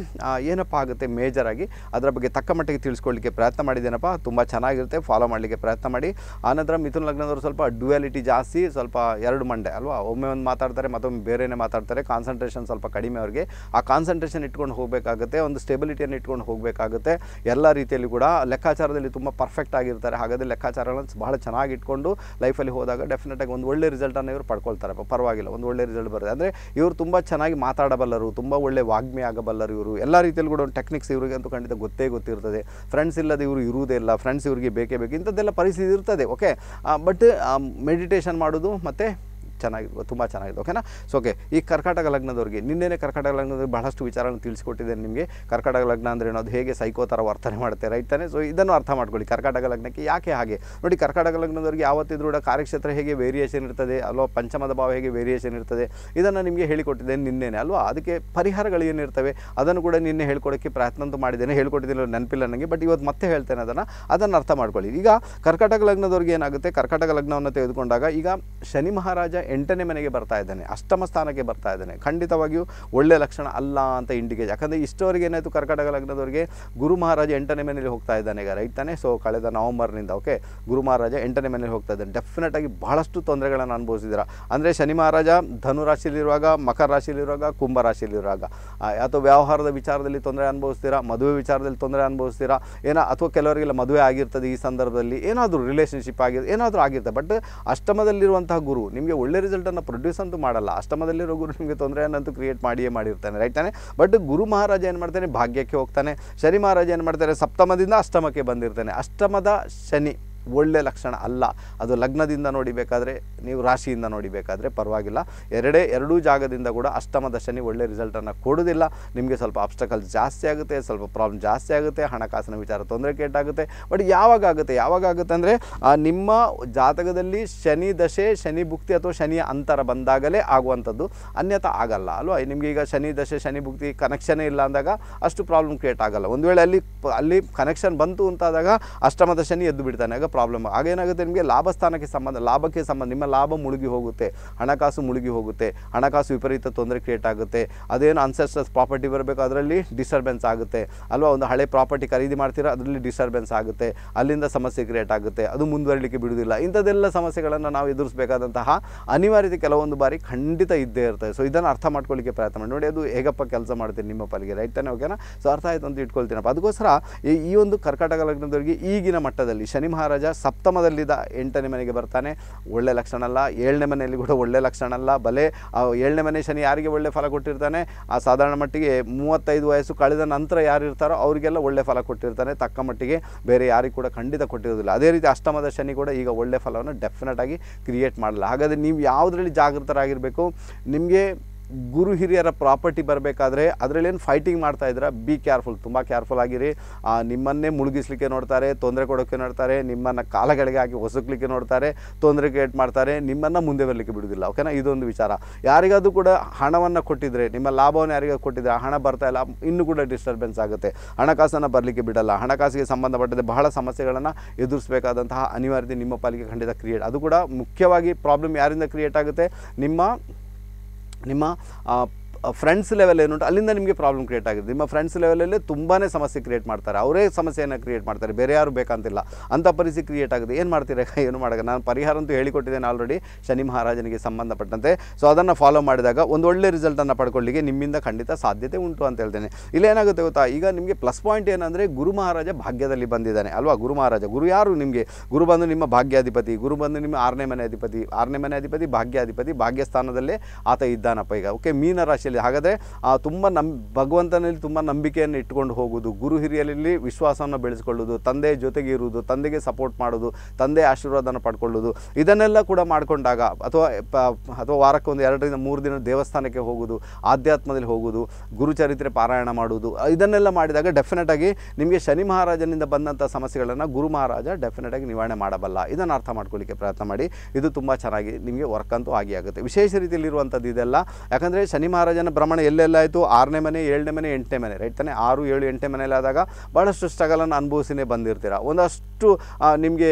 ಏನಪ್ಪ ಆಗುತ್ತೆ? ಆಗಿ ಅದರ ಬಗ್ಗೆ ತಕ್ಕ ಮಟ್ಟಿಗೆ ತಿಳಿಸ್ಕೊಳ್ಳಿಕ್ಕೆ ಪ್ರಯತ್ನ ಮಾಡಿದ್ದೇನಪ್ಪ, ತುಂಬ ಚೆನ್ನಾಗಿರುತ್ತೆ ಫಾಲೋ ಮಾಡಲಿಕ್ಕೆ ಪ್ರಯತ್ನ ಮಾಡಿ. ಆನಂತರ ಮಿಥುನ ಲಗ್ನದವರು ಸ್ವಲ್ಪ ಡ್ಯುಯಾಲಿಟಿ ಜಾಸ್ತಿ, ಸ್ವಲ್ಪ ಎರಡು ಮಂಡೆ, ಅಲ್ವಾ? ಒಮ್ಮೆ ಒಂದು ಮಾತಾಡ್ತಾರೆ, ಮತ್ತೊಮ್ಮೆ ಬೇರೆನೇ ಮಾತಾಡ್ತಾರೆ. ಕಾನ್ಸಂಟ್ರೇಷನ್ ಸ್ವಲ್ಪ ಕಡಿಮೆ ಅವರಿಗೆ. ಆ ಕಾನ್ಸಂಟ್ರೇಷನ್ ಇಟ್ಕೊಂಡು ಹೋಗಬೇಕಾಗುತ್ತೆ, ಒಂದು ಸ್ಟೆಬಿಲಿಟಿಯನ್ನು ಇಟ್ಕೊಂಡು ಹೋಗಬೇಕಾಗುತ್ತೆ. ಎಲ್ಲ ರೀತಿಯಲ್ಲಿ ಕೂಡ ಲೆಕ್ಕಾಚಾರದಲ್ಲಿ ತುಂಬ ಪರ್ಫೆಕ್ಟ್ ಆಗಿರ್ತಾರೆ. ಹಾಗಾದರೆ ಲೆಕ್ಕಾಚಾರಗಳನ್ನು ಬಹಳ ಚೆನ್ನಾಗಿ ಇಟ್ಕೊಂಡು ಲೈಫಲ್ಲಿ ಹೋದಾಗ ಡೆಫಿನೆಟಾಗಿ ಒಂದು ಒಳ್ಳೆ ರಿಸಲ್ಟನ್ನು ಇವರು ಪಡ್ಕೊಳ್ತಾರೆ. ಪರವಾಗಿಲ್ಲ, ಒಂದು ಒಳ್ಳೆ ರಿಸಲ್ಟ್ ಬರುತ್ತೆ. ಅಂದರೆ ಇವರು ತುಂಬ ಚೆನ್ನಾಗಿ ಮಾತಾಡಬಲ್ಲರು, ತುಂಬ ಒಳ್ಳೆ ವಾಗ್ಮಿ ಆಗಬಲ್ಲರು ಇವರು. ಎಲ್ಲ ರೀತಿಯಲ್ಲಿ ಕೂಡ ಒಂದು ಟೆಕ್ನಿಕ್ಸ್ ಇವರಿಗೆ ಅಂತೂ ಖಂಡಿತ ಗೊತ್ತೇ ಗೊತ್ತಿರ್ತದೆ. ಫ್ರೆಂಡ್ಸ್ ಇಲ್ಲದೆ ಇವರು ಇರುವುದೇ ಇಲ್ಲ ಫ್ರೆಂಡ್ಸ್ ಇವರಿಗೆ ಬೇಕೇ ಬೇಕು, ಇಂಥದ್ದೆಲ್ಲ ಪರಿಸ್ಥಿತಿ ಇರ್ತದೆ ಓಕೆ ಬಟ್ ಮೆಡಿಟೇಷನ್ ಮಾಡೋದು ಮತ್ತು ಚೆನ್ನಾಗಿದೆ ತುಂಬ ಚೆನ್ನಾಗಿದೆ ಓಕೆನಾ ಸೊ ಓಕೆ ಈ ಕರ್ಕಾಟಕ ಲಗ್ನದವ್ರಿಗೆ, ನಿನ್ನೆನೇ ಕರ್ಕಾಟಕ ಲಗ್ನದವ್ರಿಗೆ ಬಹಳಷ್ಟು ವಿಚಾರಗಳನ್ನು ತಿಳಿಸ್ಕೊಟ್ಟಿದ್ದೇನೆ ನಿಮಗೆ. ಕರ್ಕಾಟಕ ಲಗ್ನ ಅಂದರೆ ಅದು ಹೇಗೆ ಸೈಕೋ ಥರ ವರ್ತನೆ ಮಾಡುತ್ತೆ ರೈಟ್ ತಾನೆ? ಸೊ ಇದನ್ನು ಅರ್ಥ ಮಾಡ್ಕೊಳ್ಳಿ, ಕರ್ಕಾಟಕ ಲಗ್ನಕ್ಕೆ ಯಾಕೆ ಹಾಗೆ? ನೋಡಿ, ಕರ್ಕಾಟಕ ಲಗ್ನದವ್ರಿಗೆ ಯಾವತ್ತಿದ್ರೂ ಕೂಡ ಕಾರ್ಯಕ್ಷೇತ್ರ ಹೇಗೆ ವೇರಿಯೇಷನ್ ಇರ್ತದೆ, ಅಲ್ವಾ? ಪಂಚಮದ ಭಾವ ಹೇಗೆ ವೇರಿಯೇಷನ್ ಇರ್ತದೆ, ಇದನ್ನು ನಿಮಗೆ ಹೇಳಿಕೊಟ್ಟಿದ್ದೇನೆ ನಿನ್ನೆನೆ, ಅಲ್ವಾ? ಅದಕ್ಕೆ ಪರಿಹಾರಗಳು ಏನಿರ್ತವೆ ಅದನ್ನು ಕೂಡ ನಿನ್ನೆ ಹೇಳ್ಕೊಡೋಕ್ಕೆ ಪ್ರಯತ್ನ ಅಂತೂ ಮಾಡಿದ್ದೇನೆ, ಹೇಳ್ಕೊಟ್ಟಿದ್ದೀನಿ ನೆನಪಿಲ್ಲ ನನಗೆ ಬಟ್ ಇವತ್ತು ಮತ್ತೆ ಹೇಳ್ತೇನೆ ಅದನ್ನು ಅದನ್ನು ಅರ್ಥ ಮಾಡ್ಕೊಳ್ಳಿ. ಈಗ ಕರ್ಕಾಟಕ ಲಗ್ನದವ್ರಿಗೆ ಏನಾಗುತ್ತೆ? ಕರ್ಕಾಟಕ ಲಗ್ನವನ್ನು ತೆಗೆದುಕೊಂಡಾಗ ಈಗ ಶನಿ ಮಹಾರಾಜ ಎಂಟನೇ ಮನೆಗೆ ಬರ್ತಾ ಇದ್ದಾನೆ ಅಷ್ಟಮ ಸ್ಥಾನಕ್ಕೆ ಬರ್ತಾ ಇದ್ದಾನೆ. ಖಂಡಿತವಾಗಿಯೂ ಒಳ್ಳೆ ಲಕ್ಷಣ ಅಲ್ಲ ಅಂತ ಇಂಡಿಕೇಟ್ ಯಾಕಂದರೆ ಇಷ್ಟವರೆಗೆ ಏನಾಯಿತು ಕರ್ಕಾಟಕ ಲಗ್ನದವರಿಗೆ ಗುರು ಮಹಾರಾಜ ಎಂಟನೇ ಮನೆಯಲ್ಲಿ ಹೋಗ್ತಾ ಇದ್ದಾನೆ ಈಗ ರೈಟ್ ತಾನೆ? ಸೊ ಕಳೆದ ನವಂಬರ್ನಿಂದ ಓಕೆ ಗುರು ಮಹಾರಾಜ ಎಂಟನೇ ಮನೆಯಲ್ಲಿ ಹೋಗ್ತಾ ಇದ್ದಾನೆ. ಡೆಫಿನೆಟ್ ಆಗಿ ಬಹಳಷ್ಟು ತೊಂದರೆಗಳನ್ನು ಅನುಭವಿಸಿದ್ದೀರಾ ಅಂದರೆ ಶನಿ ಮಹಾರಾಜ ಧನು ರಾಶಿಯಲ್ಲಿರುವಾಗ ಮಕರ ರಾಶಿಯಲ್ಲಿರುವಾಗ ಕುಂಭ ರಾಶಿಯಲ್ಲಿರುವಾಗ. ಆ, ಅಥವಾ ವ್ಯವಹಾರದ ವಿಚಾರದಲ್ಲಿ ತೊಂದರೆ ಅನುಭವಿಸ್ತೀರಾ? ಮದುವೆ ವಿಚಾರದಲ್ಲಿ ತೊಂದರೆ ಅನುಭವಿಸ್ತೀರಾ? ಏನೋ ಅಥವಾ ಕೆಲವರಿಗೆಲ್ಲ ಮದುವೆ ಆಗಿರ್ತದೆ ಈ ಸಂದರ್ಭದಲ್ಲಿ ಏನಾದರೂ ರಿಲೇಷನ್ಶಿಪ್ ಆಗಿ ಏನಾದರೂ ಆಗಿರ್ತದೆ. ಬಟ್ ಅಷ್ಟಮದಲ್ಲಿರುವಂತಹ ಗುರು ನಿಮಗೆ ಒಳ್ಳೆ ರಿಸಲ್ಟನ್ನು ಪ್ರೊಡ್ಯೂಸ್ ಅಂತೂ ಮಾಡಲ್ಲ. ಅಷ್ಟಮದಲ್ಲಿರೋ ಗುರು ನಿಮಗೆ ತೊಂದರೆಯನ್ನಂತೂ ಕ್ರಿಯೇಟ್ ಮಾಡಿಯೇ ಮಾಡಿರ್ತಾನೆ ರೈಟ್ ತಾನೆ? ಬಟ್ ಗುರು ಮಹಾರಾಜ ಏನು ಮಾಡ್ತಾನೆ? ಭಾಗ್ಯಕ್ಕೆ ಹೋಗ್ತಾನೆ. ಶನಿ ಮಹಾರಾಜ ಏನು ಮಾಡ್ತಾರೆ? ಸಪ್ತಮದಿಂದ ಅಷ್ಟಮಕ್ಕೆ ಬಂದಿರ್ತಾನೆ. ಅಷ್ಟಮದ ಶನಿ. ಒಳ್ಳೆ ಲಕ್ಷಣ ಅಲ್ಲ. ಅದು ಲಗ್ನದಿಂದ ನೋಡಿಬೇಕಾದ್ರೆ ನೀವು ರಾಶಿಯಿಂದ ನೋಡಿಬೇಕಾದ್ರೆ ಪರವಾಗಿಲ್ಲ. ಎರಡೇ, ಎರಡೂ ಜಾಗದಿಂದ ಕೂಡ ಅಷ್ಟಮ ದಶನಿ ಒಳ್ಳೆ ರಿಸಲ್ಟನ್ನು ಕೊಡೋದಿಲ್ಲ. ನಿಮಗೆ ಸ್ವಲ್ಪ ಅಬ್ಸ್ಟಕಲ್ಸ್ ಜಾಸ್ತಿ ಆಗುತ್ತೆ, ಸ್ವಲ್ಪ ಪ್ರಾಬ್ಲಮ್ ಜಾಸ್ತಿ ಆಗುತ್ತೆ, ಹಣಕಾಸಿನ ವಿಚಾರ ತೊಂದರೆ ಕೇಟಾಗುತ್ತೆ ಬಟ್ ಯಾವಾಗ ಆಗುತ್ತೆ? ಯಾವಾಗ ಆಗುತ್ತೆ ಅಂದರೆ ನಿಮ್ಮ ಜಾತಕದಲ್ಲಿ ಶನಿ ದಶೆ, ಶನಿ ಭುಕ್ತಿ ಅಥವಾ ಶನಿಯ ಅಂತರ ಬಂದಾಗಲೇ ಆಗುವಂಥದ್ದು ಅನ್ಯಥಾ ಆಗಲ್ಲ, ಅಲ್ವಾ? ನಿಮಗೆ ಈಗ ಶನಿ ದಶೆ, ಶನಿ ಭುಕ್ತಿ ಕನೆಕ್ಷನೇ ಇಲ್ಲ ಅಂದಾಗ ಅಷ್ಟು ಪ್ರಾಬ್ಲಮ್ ಕ್ರಿಯೇಟ್ ಆಗಲ್ಲ. ಒಂದು ವೇಳೆ ಅಲ್ಲಿ ಅಲ್ಲಿ ಕನೆಕ್ಷನ್ ಬಂತು ಅಂತಾದಾಗ ಅಷ್ಟಮದ ಶನಿ ಎದ್ದು ಬಿಡ್ತಾನೆ. ಆಗ ಪ್ರಾಬ್ಲಮ್ ಆಗೇನಾಗುತ್ತೆ ನಿಮಗೆ ಲಾಭ ಸ್ಥಾನಕ್ಕೆ ಸಂಬಂಧ, ಲಾಭಕ್ಕೆ ಸಂಬಂಧ, ನಿಮ್ಮ ಲಾಭ ಮುಳುಗಿ ಹೋಗುತ್ತೆ, ಹಣಕಾಸು ಮುಳುಗಿ ಹೋಗುತ್ತೆ, ಹಣಕಾಸು ವಿಪರೀತ ತೊಂದರೆ ಕ್ರಿಯೇಟ್ ಆಗುತ್ತೆ, ಅದೇನು ಅನ್ಸೆಸ್ಟರ್ಸ್ ಪ್ರಾಪರ್ಟಿ ಬರಬೇಕು, ಅದರಲ್ಲಿ ಡಿಸ್ಟರ್ಬೆನ್ಸ್ ಆಗುತ್ತೆ, ಅಲ್ವಾ? ಒಂದು ಹಳೆ ಪ್ರಾಪರ್ಟಿ ಖರೀದಿ ಮಾಡ್ತೀರಾ, ಅದರಲ್ಲಿ ಡಿಸ್ಟರ್ಬೆನ್ಸ್ ಆಗುತ್ತೆ, ಅಲ್ಲಿಂದ ಸಮಸ್ಯೆ ಕ್ರಿಯೇಟ್ ಆಗುತ್ತೆ, ಅದು ಮುಂದುವರಿಲಿಕ್ಕೆ ಬಿಡುವುದಿಲ್ಲ. ಇಂಥದ್ದೆಲ್ಲ ಸಮಸ್ಯೆಗಳನ್ನು ನಾವು ಎದುರಿಸಬೇಕಾದಂತಹ ಅನಿವಾರ್ಯತೆ ಕೆಲವೊಂದು ಬಾರಿ ಖಂಡಿತ ಇದ್ದೇ ಇರ್ತದೆ. ಸೊ ಇದನ್ನು ಅರ್ಥ ಮಾಡ್ಕೊಳ್ಳಿಕ್ಕೆ ಪ್ರಯತ್ನ ಮಾಡಿ. ನೋಡಿ, ಅದು ಹೇಗಪ್ಪ ಕೆಲಸ ಮಾಡ್ತೀನಿ ನಿಮ್ಮ ಪಾಲಿಗೆ ರೈಟ್ ತಾನೆ? ಓಕೆನಾ ಸೊ ಅರ್ಥ ಆಯ್ತು ಅಂತ ಇಟ್ಕೊಳ್ತೀನಪ್ಪ ಅದಕ್ಕೋಸ್ಕರ ಈ ಈ ಒಂದು ಕರ್ಕಾಟಕ ಲಗ್ನದವರಿಗೆ ಈಗಿನ ಮಟ್ಟದಲ್ಲಿ ಶನಿ ಮಹಾರಾಜ ಸಪ್ತಮದಲ್ಲಿದ್ದ ಎಂಟನೇ ಮನೆಗೆ ಬರ್ತಾನೆ. ಒಳ್ಳೆ ಲಕ್ಷಣ ಅಲ್ಲ, ಏಳನೇ ಮನೆಯಲ್ಲಿ ಕೂಡ ಒಳ್ಳೆ ಲಕ್ಷಣ ಅಲ್ಲ. ಬಲೆ, ಆ, ಏಳನೇ ಮನೆ ಶನಿ ಯಾರಿಗೆ ಒಳ್ಳೆ ಫಲ ಕೊಟ್ಟಿರ್ತಾನೆ? ಆ, ಸಾಧಾರಣ ಮಟ್ಟಿಗೆ ಮೂವತ್ತೈದು ವಯಸ್ಸು ಕಳೆದ ನಂತರ ಯಾರು ಇರ್ತಾರೋ ಅವರಿಗೆಲ್ಲ ಒಳ್ಳೆ ಫಲ ಕೊಟ್ಟಿರ್ತಾನೆ. ತಕ್ಕ ಮಟ್ಟಿಗೆ ಬೇರೆ ಯಾರಿಗೂ ಕೂಡ ಖಂಡಿತ ಕೊಟ್ಟಿರೋದಿಲ್ಲ. ಅದೇ ರೀತಿ ಅಷ್ಟಮದ ಶನಿ ಕೂಡ ಈಗ ಒಳ್ಳೆ ಫಲವನ್ನು ಡೆಫಿನೆಟ್ ಆಗಿ ಕ್ರಿಯೇಟ್ ಮಾಡಲ್ಲ. ಹಾಗಾದರೆ ನೀವು ಯಾವುದರಲ್ಲಿ ಜಾಗೃತರಾಗಿರಬೇಕು? ನಿಮಗೆ ಗುರು ಹಿರಿಯರ ಪ್ರಾಪರ್ಟಿ ಬರಬೇಕಾದ್ರೆ ಅದರಲ್ಲೇನು ಫೈಟಿಂಗ್ ಮಾಡ್ತಾ ಇದ್ದೀರಾ? ಬಿ ಕೇರ್ಫುಲ್ ತುಂಬ ಕೇರ್ಫುಲ್ ಆಗಿರಿ. ನಿಮ್ಮನ್ನೇ ಮುಳುಗಿಸ್ಲಿಕ್ಕೆ ನೋಡ್ತಾರೆ, ತೊಂದರೆ ಕೊಡೋಕ್ಕೆ ನೋಡ್ತಾರೆ, ನಿಮ್ಮನ್ನು ಕಾಲಗಳಿಗೆ ಹಾಕಿ ಹೊಸಕ್ಲಿಕ್ಕೆ ನೋಡ್ತಾರೆ ತೊಂದರೆ ಕ್ರಿಯೇಟ್ ಮಾಡ್ತಾರೆ, ನಿಮ್ಮನ್ನು ಮುಂದೆ ಬರಲಿಕ್ಕೆ ಬಿಡುವುದಿಲ್ಲ ಓಕೆನಾ ಇದೊಂದು ವಿಚಾರ. ಯಾರಿಗಾದರೂ ಕೂಡ ಹಣವನ್ನು ಕೊಟ್ಟಿದ್ರೆ, ನಿಮ್ಮ ಲಾಭವನ್ನು ಯಾರಿಗಾದ್ರು ಕೊಟ್ಟಿದ್ರೆ ಹಣ ಬರ್ತಾ ಇಲ್ಲ, ಇನ್ನೂ ಕೂಡ ಡಿಸ್ಟರ್ಬೆನ್ಸ್ ಆಗುತ್ತೆ. ಹಣಕಾಸನ್ನು ಬರಲಿಕ್ಕೆ ಬಿಡಲ್ಲ. ಹಣಕಾಸಿಗೆ ಸಂಬಂಧಪಟ್ಟಂತೆ ಬಹಳ ಸಮಸ್ಯೆಗಳನ್ನು ಎದುರಿಸಬೇಕಾದಂತಹ ಅನಿವಾರ್ಯತೆ ನಿಮ್ಮ ಪಾಲಿಗೆ ಖಂಡಿತ ಕ್ರಿಯೇಟ್ ಅದು ಕೂಡ ಮುಖ್ಯವಾಗಿ ಪ್ರಾಬ್ಲಮ್ ಯಾರಿಂದ ಕ್ರಿಯೇಟ್ ಆಗುತ್ತೆ? ನಿಮ್ಮ ನಿಮ್ಮ ಆ, ಫ್ರೆಂಡ್ಸ್ ಲೆವೆಲ್ ಏನುಂಟು ಅಲ್ಲಿಂದ ನಿಮಗೆ ಪ್ರಾಬ್ಲಮ್ ಕ್ರಿಯೇಟ್ ಆಗಿದೆ ನಿಮ್ಮ ಫ್ರೆಂಡ್ಸ್ ಲೆವೆಲಲ್ಲೇ ತುಂಬಾ ಸಮಸ್ಯೆ ಕ್ರಿಯೇಟ್ ಮಾಡ್ತಾರೆ. ಅವರೇ ಸಮಸ್ಯೆಯನ್ನು ಕ್ರಿಯೇಟ್ ಮಾಡ್ತಾರೆ. ಬೇರೆ ಯಾರು ಬೇಕಂತಿಲ್ಲ. ಅಂಥ ಪರಿಸ್ಥಿತಿ ಕ್ರಿಯೇಟ್ ಆಗಿದೆ ಏನು ಮಾಡ್ತೀರಾ? ಏನು ಮಾಡೋಕೆ ನಾನು ಪರಿಹಾರ ಅಂತೂ ಹೇಳಿಕೊಟ್ಟಿದ್ದೇನೆ ಆಲ್ರೆಡಿ ಶನಿ ಮಹಾರಾಜನಿಗೆ ಸಂಬಂಧಪಟ್ಟಂತೆ. ಸೊ ಅದನ್ನು ಫಾಲೋ ಮಾಡಿದಾಗ ಒಂದು ಒಳ್ಳೆ ರಿಸಲ್ಟನ್ನು ಪಡ್ಕೊಳ್ಳಿಕ್ಕೆ ನಿಮ್ಮಿಂದ ಖಂಡಿತ ಸಾಧ್ಯತೆ ಉಂಟು ಅಂತ ಹೇಳ್ತೇನೆ. ಇಲ್ಲೇನಾಗುತ್ತೆ ಗೊತ್ತಾ? ಈಗ ನಿಮಗೆ ಪ್ಲಸ್ ಪಾಯಿಂಟ್ ಏನಂದರೆ ಗುರು ಮಹಾರಾಜ ಭಾಗ್ಯದಲ್ಲಿ ಬಂದಿದ್ದಾನೆ. ಅಲ್ವಾ? ಗುರು ಮಹಾರಾಜ. ಗುರು ಯಾರು ನಿಮಗೆ? ಗುರು ಬಂದು ನಿಮ್ಮ ಭಾಗ್ಯಾಧಿಪತಿ, ಗುರು ಬಂದು ನಿಮ್ಮ ಆರನೇ ಮನೆ ಅಧಿಪತಿ, ಆರನೇ ಮನೆ ಅಧಿಪತಿ, ಭಾಗ್ಯಾಧಿಪತಿ, ಭಾಗ್ಯಸ್ಥಾನದಲ್ಲೇ ಆತ ಇದ್ದಾನಪ್ಪ ಈಗ. ಓಕೆ ಮೀನ ರಾಶಿಯಲ್ಲಿ ಹಾಗಾದರೆ ತುಂಬ ನಂ ಭಗವಂತನಲ್ಲಿ ತುಂಬ ನಂಬಿಕೆಯನ್ನು ಇಟ್ಕೊಂಡು ಹೋಗೋದು ಗುರು ಹಿರಿಯರಲ್ಲಿ ವಿಶ್ವಾಸವನ್ನು ಬೆಳೆಸ್ಕೊಳ್ಳೋದು ತಂದೆ ಜೊತೆಗೆ ಇರುವುದು, ತಂದೆಗೆ ಸಪೋರ್ಟ್ ಮಾಡೋದು ತಂದೆ ಆಶೀರ್ವಾದನ ಪಡ್ಕೊಳ್ಳೋದು ಇದನ್ನೆಲ್ಲ ಕೂಡ ಮಾಡಿಕೊಂಡಾಗ ಅಥವಾ ಅಥವಾ ವಾರಕ್ಕೆ ಒಂದು ಎರಡರಿಂದ ಮೂರು ದಿನ ದೇವಸ್ಥಾನಕ್ಕೆ ಹೋಗೋದು ಆಧ್ಯಾತ್ಮದಲ್ಲಿ ಹೋಗೋದು ಗುರುಚರಿತ್ರೆ ಪಾರಾಯಣ ಮಾಡುವುದು, ಇದನ್ನೆಲ್ಲ ಮಾಡಿದಾಗ ಡೆಫಿನೆಟ್ ಆಗಿ ನಿಮಗೆ ಶನಿ ಮಹಾರಾಜನಿಂದ ಬಂದಂಥ ಸಮಸ್ಯೆಗಳನ್ನು ಗುರು ಮಹಾರಾಜ ಡೆಫಿನೆಟ್ ಆಗಿ ನಿವಾರಣೆ ಮಾಡಬಲ್ಲ. ಇದನ್ನು ಅರ್ಥ ಮಾಡ್ಕೊಳ್ಳಿಕ್ಕೆ ಪ್ರಯತ್ನ ಮಾಡಿ. ಇದು ತುಂಬ ಚೆನ್ನಾಗಿ ನಿಮಗೆ ವರ್ಕ್ ಅಂತೂ ಆಗಿ ಆಗುತ್ತೆ. ವಿಶೇಷ ರೀತಿಯಲ್ಲಿರುವಂಥದ್ದು ಇದೆಲ್ಲ. ಯಾಕಂದರೆ ಶನಿ ಮಹಾರಾಜನ ಭ್ರಮಣ ಎಲ್ಲೆಲ್ಲ ಆಯಿತು? ಆರನೇ ಮನೆ, ಏಳನೇ ಮನೆ, ಎಂಟನೇ ಮನೆ ರೈಟ್ ತಾನೆ? ಆರು, ಏಳು, ಎಂಟನೇ ಮನೆಯಲ್ಲಾದಾಗ ಭಾಳಷ್ಟು ಸ್ಟ್ರಗಲನ್ನು ಅನುಭವಿಸಿನೇ ಬಂದಿರ್ತೀರ? ಒಂದಷ್ಟು ನಿಮಗೆ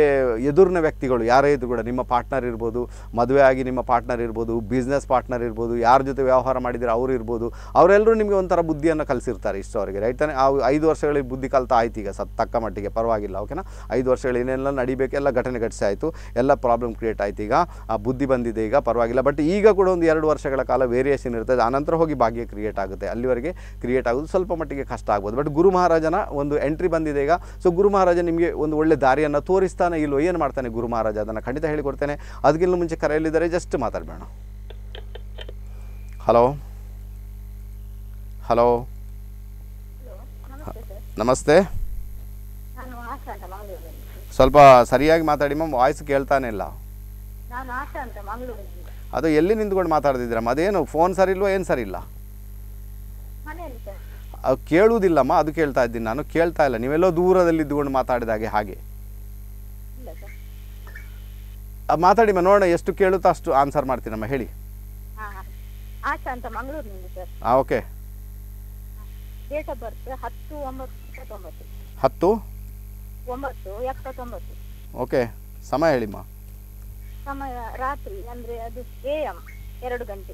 ಎದುರಿನ ವ್ಯಕ್ತಿಗಳು ಯಾರೇ ಇದ್ರು ಕೂಡ ನಿಮ್ಮ ಪಾರ್ಟ್ನರ್ ಇರ್ಬೋದು, ಮದುವೆ ಆಗಿ ನಿಮ್ಮ ಪಾರ್ಟ್ನರ್ ಇರ್ಬೋದು ಬಿಸ್ನೆಸ್ ಪಾರ್ಟ್ನರ್ ಇರ್ಬೋದು, ಯಾರ ಜೊತೆ ವ್ಯವಹಾರ ಮಾಡಿದರೆ ಅವರು ಇರ್ಬೋದು, ಅವರೆಲ್ಲರೂ ನಿಮಗೆ ಒಂಥರ ಬುದ್ಧಿಯನ್ನು ಕಲಿಸಿರ್ತಾರೆ ಅವರಿಗೆ ರೈಟ್ ತಾನೆ? ಆ ಐದು ವರ್ಷಗಳಿಗೆ ಬುದ್ಧಿ ಕಲಿತ ಆಯ್ತು ಈಗ ಸತ್ ತಕ್ಕ ಮಟ್ಟಿಗೆ, ಪರವಾಗಿಲ್ಲ ಓಕೆನಾ ಐದು ವರ್ಷಗಳು ಏನೆಲ್ಲ ನಡಿಬೇಕೆಲ್ಲ ಘಟನೆ ಘಟಿಸಿ ಆಯಿತು, ಎಲ್ಲ ಪ್ರಾಬ್ಲಮ್ ಕ್ರಿಯೇಟ್ ಆಯ್ತು ಈಗ, ಆ ಬುದ್ಧಿ ಬಂದಿದೆ ಈಗ, ಪರವಾಗಿಲ್ಲ ಬಟ್ ಈಗ ಕೂಡ ಒಂದು ಎರಡು ವರ್ಷಗಳ ಕಾಲ ವೇರಿಯೇಷನ್ ಇರ್ತದೆ, ಆನಂತರ ಹೋಗಿ ಭಾಗ್ಯ ಕ್ರಿಯೇಟ್ ಆಗುತ್ತೆ. ಅಲ್ಲಿವರೆಗೆ ಕ್ರಿಯೇಟ್ ಆಗೋದು ಸ್ವಲ್ಪ ಮಟ್ಟಿಗೆ ಕಷ್ಟ ಆಗ್ಬೋದು. ಬಟ್ ಗುರು ಮಹಾರಾಜನ ಒಂದು ಎಂಟ್ರಿ ಬಂದಿದೆ ಈಗ. ಸೊ ಗುರು ಮಹಾರಾಜ ನಿಮಗೆ ಒಂದು ಒಳ್ಳೆ ದಾರಿಯನ್ನು ತೋರಿಸ್ತಾನೆ ಇಲ್ಲೋ ಏನು ಮಾಡ್ತಾನೆ ಗುರು ಮಹಾರಾಜ? ಅದನ್ನು ಖಂಡಿತ ಹೇಳಿಕೊಡ್ತೇನೆ. ಅದಕ್ಕಿಂತ ಮುಂಚೆ ಕರೆಯಲ್ಲಿದ್ದಾರೆ ಜಸ್ಟ್ ಮಾತಾಡಬೇಡ ಹಲೋ ಹಲೋ ನಮಸ್ತೆ ಸ್ವಲ್ಪ ಸರಿಯಾಗಿ ಮಾತಾಡಿ ಮ್ಯಾಮ್ ವಾಯ್ಸ್ ಕೇಳ್ತಾನೆ ಇಲ್ಲ. ಅದು ಎಲ್ಲಿ ನಿಂತ್ಕೊಂಡು ಮಾತಾಡ್ತಿದ್ದೀರಮ್ಮ ಅದೇನು ಫೋನ್ ಸರಿ ಇಲ್ವೋ ಏನು ಸರಿ ಇಲ್ಲ? ಅದು ಕೇಳುವುದಿಲ್ಲಮ್ಮ ಅದು ಕೇಳ್ತಾ ಇದ್ದೀನಿ ನಾನು. ಕೇಳ್ತಾ ಇಲ್ಲ. ನೀವೆಲ್ಲೋ ದೂರದಲ್ಲಿ ಇದ್ದುಕೊಂಡು ಮಾತಾಡಿದಾಗೆ ಹಾಗೆ. ಮಾತಾಡಿಮ್ಮ ನೋಡೋಣ ಎಷ್ಟು ಕೇಳುತ್ತೋ ಅಷ್ಟು ಆನ್ಸರ್ ಮಾಡ್ತೀನಮ್ಮ ಹೇಳಿ. ಓಕೆ. ಹತ್ತು ಓಕೆ. ಸಮಯ ಹೇಳಿಮ್ಮ. ಸಮಯ ರಾತ್ರಿ ಅಂದ್ರೆ ಅದು ಎ ಎಂ ಎರಡು ಗಂಟೆ.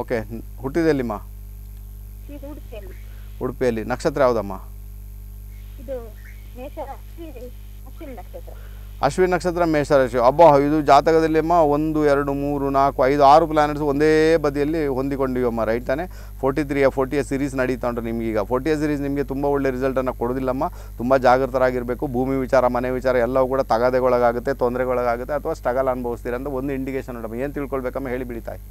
ಓಕೆ ಹುಟ್ಟಿದೆಲ್ಲಿಮ್ಮ? ಇದು ಉಡುಪಿಯಲ್ಲಿ. ಉಡುಪಿಯಲ್ಲಿ. ನಕ್ಷತ್ರ ಯಾವುದಮ್ಮ? ಇದು ಮೇಷ ರಾಶಿ ಅಶ್ವಿನಿ ನಕ್ಷತ್ರ. ಅಶ್ವಿನ್ ನಕ್ಷತ್ರ ಮೇಷರಾಶಿ. ಅಬ್ಬಾ, ಇದು ಜಾತಕದಲ್ಲಿ ಅಮ್ಮ ಒಂದು, ಎರಡು, ಮೂರು, ನಾಲ್ಕು, ಐದು, ಆರು ಪ್ಲಾನೆಟ್ಸ್ ಒಂದೇ ಬದಿಯಲ್ಲಿ ಹೊಂದಿಕೊಂಡಿವಮ್ಮ ರೈಟ್ ತಾನೆ? Forty three forty a series ನಡೀತಾ ಉಂಟು ನಿಮ್ಗೆ ಈಗ. ಫೋರ್ಟಿ ಎ ಸೀರೀಸ್ ನಿಮಗೆ ತುಂಬ ಒಳ್ಳೆ ರಿಸಲ್ಟನ್ನು ಕೊಡೋದಿಲ್ಲಮ್ಮ ತುಂಬ ಜಾಗೃತರಾಗಿರಬೇಕು ಭೂಮಿ ವಿಚಾರ, ಮನೆ ವಿಚಾರ ಎಲ್ಲವೂ ಕೂಡ ತಗದೆಗೊಳಗಾಗುತ್ತೆ, ತೊಂದರೆಗೊಳಗಾಗುತ್ತೆ ಅಥವಾ ಸ್ಟ್ರಗಲ್ ಅನುಭವಿಸ್ತೀರ ಅಂತ ಒಂದು ಇಂಡಿಕೇಶನ್ ನೋಡಮ್ಮ ಏನು ತಿಳ್ಕೊಳ್ಬೇಕಮ್ಮ ಹೇಳಿ ಬಿಡಿತಾಯಿ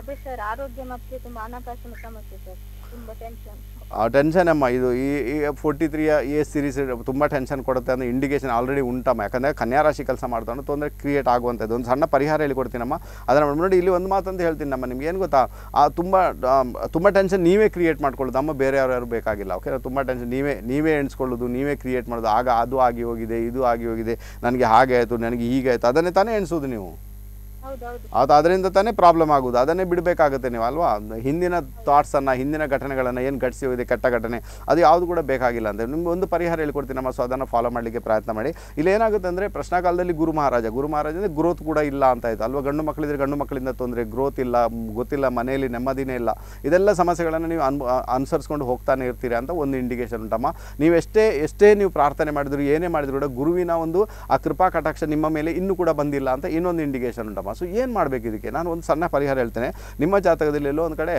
ಅದೇ ಸರ್ ಆರೋಗ್ಯ ಮತ್ತೆ ತುಂಬ ಹಣಕಾಸಿನ ಸಮಸ್ಯೆ ಸರ್ ತುಂಬ ಟೆನ್ಷನ್ ಟೆನ್ಷನ್ ಅಮ್ಮ. ಇದು ಈ ಫೋರ್ಟಿ ತ್ರೀ ಎ ಸೀರೀಸ್ ತುಂಬ ಟೆನ್ಷನ್ ಕೊಡುತ್ತೆ ಅನ್ನೋ ಇಂಡಿಕೇಶನ್ ಆಲ್ರೆಡಿ ಉಂಟಮ್ಮ. ಯಾಕಂದರೆ ಕನ್ಯಾ ರಾಶಿ ಕೆಲಸ ಮಾಡ್ತಾನೆ ತೊಂದರೆ ಕ್ರಿಯೇಟ್ ಆಗುವಂಥದ್ದು. ಒಂದು ಸಣ್ಣ ಪರಿಹಾರ ಹೇಳಿಕೊಡ್ತೀನಮ್ಮ. ಅದನ್ನು ನೋಡಿ, ಇಲ್ಲಿ ಒಂದು ಮಾತಂತ ಹೇಳ್ತೀನಿ ನಮ್ಮ ನಿಮ್ಗೆ. ಏನು ಗೊತ್ತಾ? ಆ, ತುಂಬ ತುಂಬ ಟೆನ್ಷನ್ ನೀವೇ ಕ್ರಿಯೇಟ್ ಮಾಡ್ಕೊಳ್ಳೋದು. ಅಮ್ಮ ಬೇರೆ ಯಾರು ಬೇಕಾಗಿಲ್ಲ. ಓಕೆ ತುಂಬ ಟೆನ್ಷನ್ ನೀವೇ ನೀವೇ ಎಣಿಸ್ಕೊಳ್ಳೋದು, ನೀವೇ ಕ್ರಿಯೇಟ್ ಮಾಡೋದು. ಆಗ ಅದು ಆಗಿ ಹೋಗಿದೆ, ಇದು ಆಗಿ ಹೋಗಿದೆ. ನನಗೆ ಹಾಗೆ ಆಯಿತು, ನನಗೆ ಹೀಗೆ ಆಯಿತು. ಅದನ್ನೇ ತಾನೇ ಎಣಿಸೋದು ನೀವು. ಅದು ಅದರಿಂದ ತಾನೇ ಪ್ರಾಬ್ಲಮ್ ಆಗೋದು ಅದನ್ನೇ ಬಿಡಬೇಕಾಗುತ್ತೆ ನೀವು, ಅಲ್ವಾ? ಹಿಂದಿನ ಥಾಟ್ಸನ್ನು ಹಿಂದಿನ ಘಟನೆಗಳನ್ನು ಏನು ಘಟಿಸಿ ಹೋಗಿದೆ ಕೆಟ್ಟ ಘಟನೆ, ಅದು ಯಾವುದು ಕೂಡ ಬೇಕಾಗಿಲ್ಲ ಅಂದರೆ ನಿಮ್ಗೆ ಒಂದು ಪರಿಹಾರ ಹೇಳ್ಕೊಡ್ತೀನಿ. ನಮ್ಮ ಸೊ ಅದನ್ನು ಫಾಲೋ ಮಾಡಲಿಕ್ಕೆ ಪ್ರಯತ್ನ ಮಾಡಿ. ಇಲ್ಲಿ ಏನಾಗುತ್ತೆ ಅಂದರೆ, ಪ್ರಶ್ನಾಕಾಲದಲ್ಲಿ ಗುರು ಮಹಾರಾಜ ಗುರು ಮಹಾರಾಜ ಅಂದರೆ ಗ್ರೋತ್ ಕೂಡ ಇಲ್ಲ ಅಂತ ಆಯಿತು. ಅಲ್ವಾ? ಗಂಡು ಮಕ್ಕಳಿದ್ರೆ ಗಂಡು ಮಕ್ಕಳಿಂದ ತೊಂದರೆ ಗ್ರೋತ್ ಇಲ್ಲ, ಗೊತ್ತಿಲ್ಲ, ಮನೆಯಲ್ಲಿ ನೆಮ್ಮದಿನೇ ಇಲ್ಲ. ಇದೆಲ್ಲ ಸಮಸ್ಯೆಗಳನ್ನು ನೀವು ಅನ್ ಅನುಸರಿಸ್ಕೊಂಡು ಹೋಗ್ತಾನೆ ಇರ್ತೀರಾ ಅಂತ ಒಂದು ಇಂಡಿಕೇಶನ್ ಉಂಟಮ್ಮ. ನೀವು ಎಷ್ಟೇ ಎಷ್ಟೇ ನೀವು ಪ್ರಾರ್ಥನೆ ಮಾಡಿದ್ರು, ಏನೇ ಮಾಡಿದ್ರು ಕೂಡ ಗುರುವಿನ ಒಂದು, ಆ ಕೃಪಾ ಕಟಾಕ್ಷ ನಿಮ್ಮ ಮೇಲೆ ಇನ್ನೂ ಕೂಡ ಬಂದಿಲ್ಲ ಅಂತ ಇನ್ನೊಂದು ಇಂಡಿಕೇಶನ್ ಉಂಟಮ್ಮ. ಸೊ ಏನು ಮಾಡಬೇಕು ಇದಕ್ಕೆ? ನಾನು ಒಂದು ಸಣ್ಣ ಪರಿಹಾರ ಹೇಳ್ತೇನೆ. ನಿಮ್ಮ ಜಾತಕದಲ್ಲಿ ಎಲ್ಲೋ ಒಂದು ಕಡೆ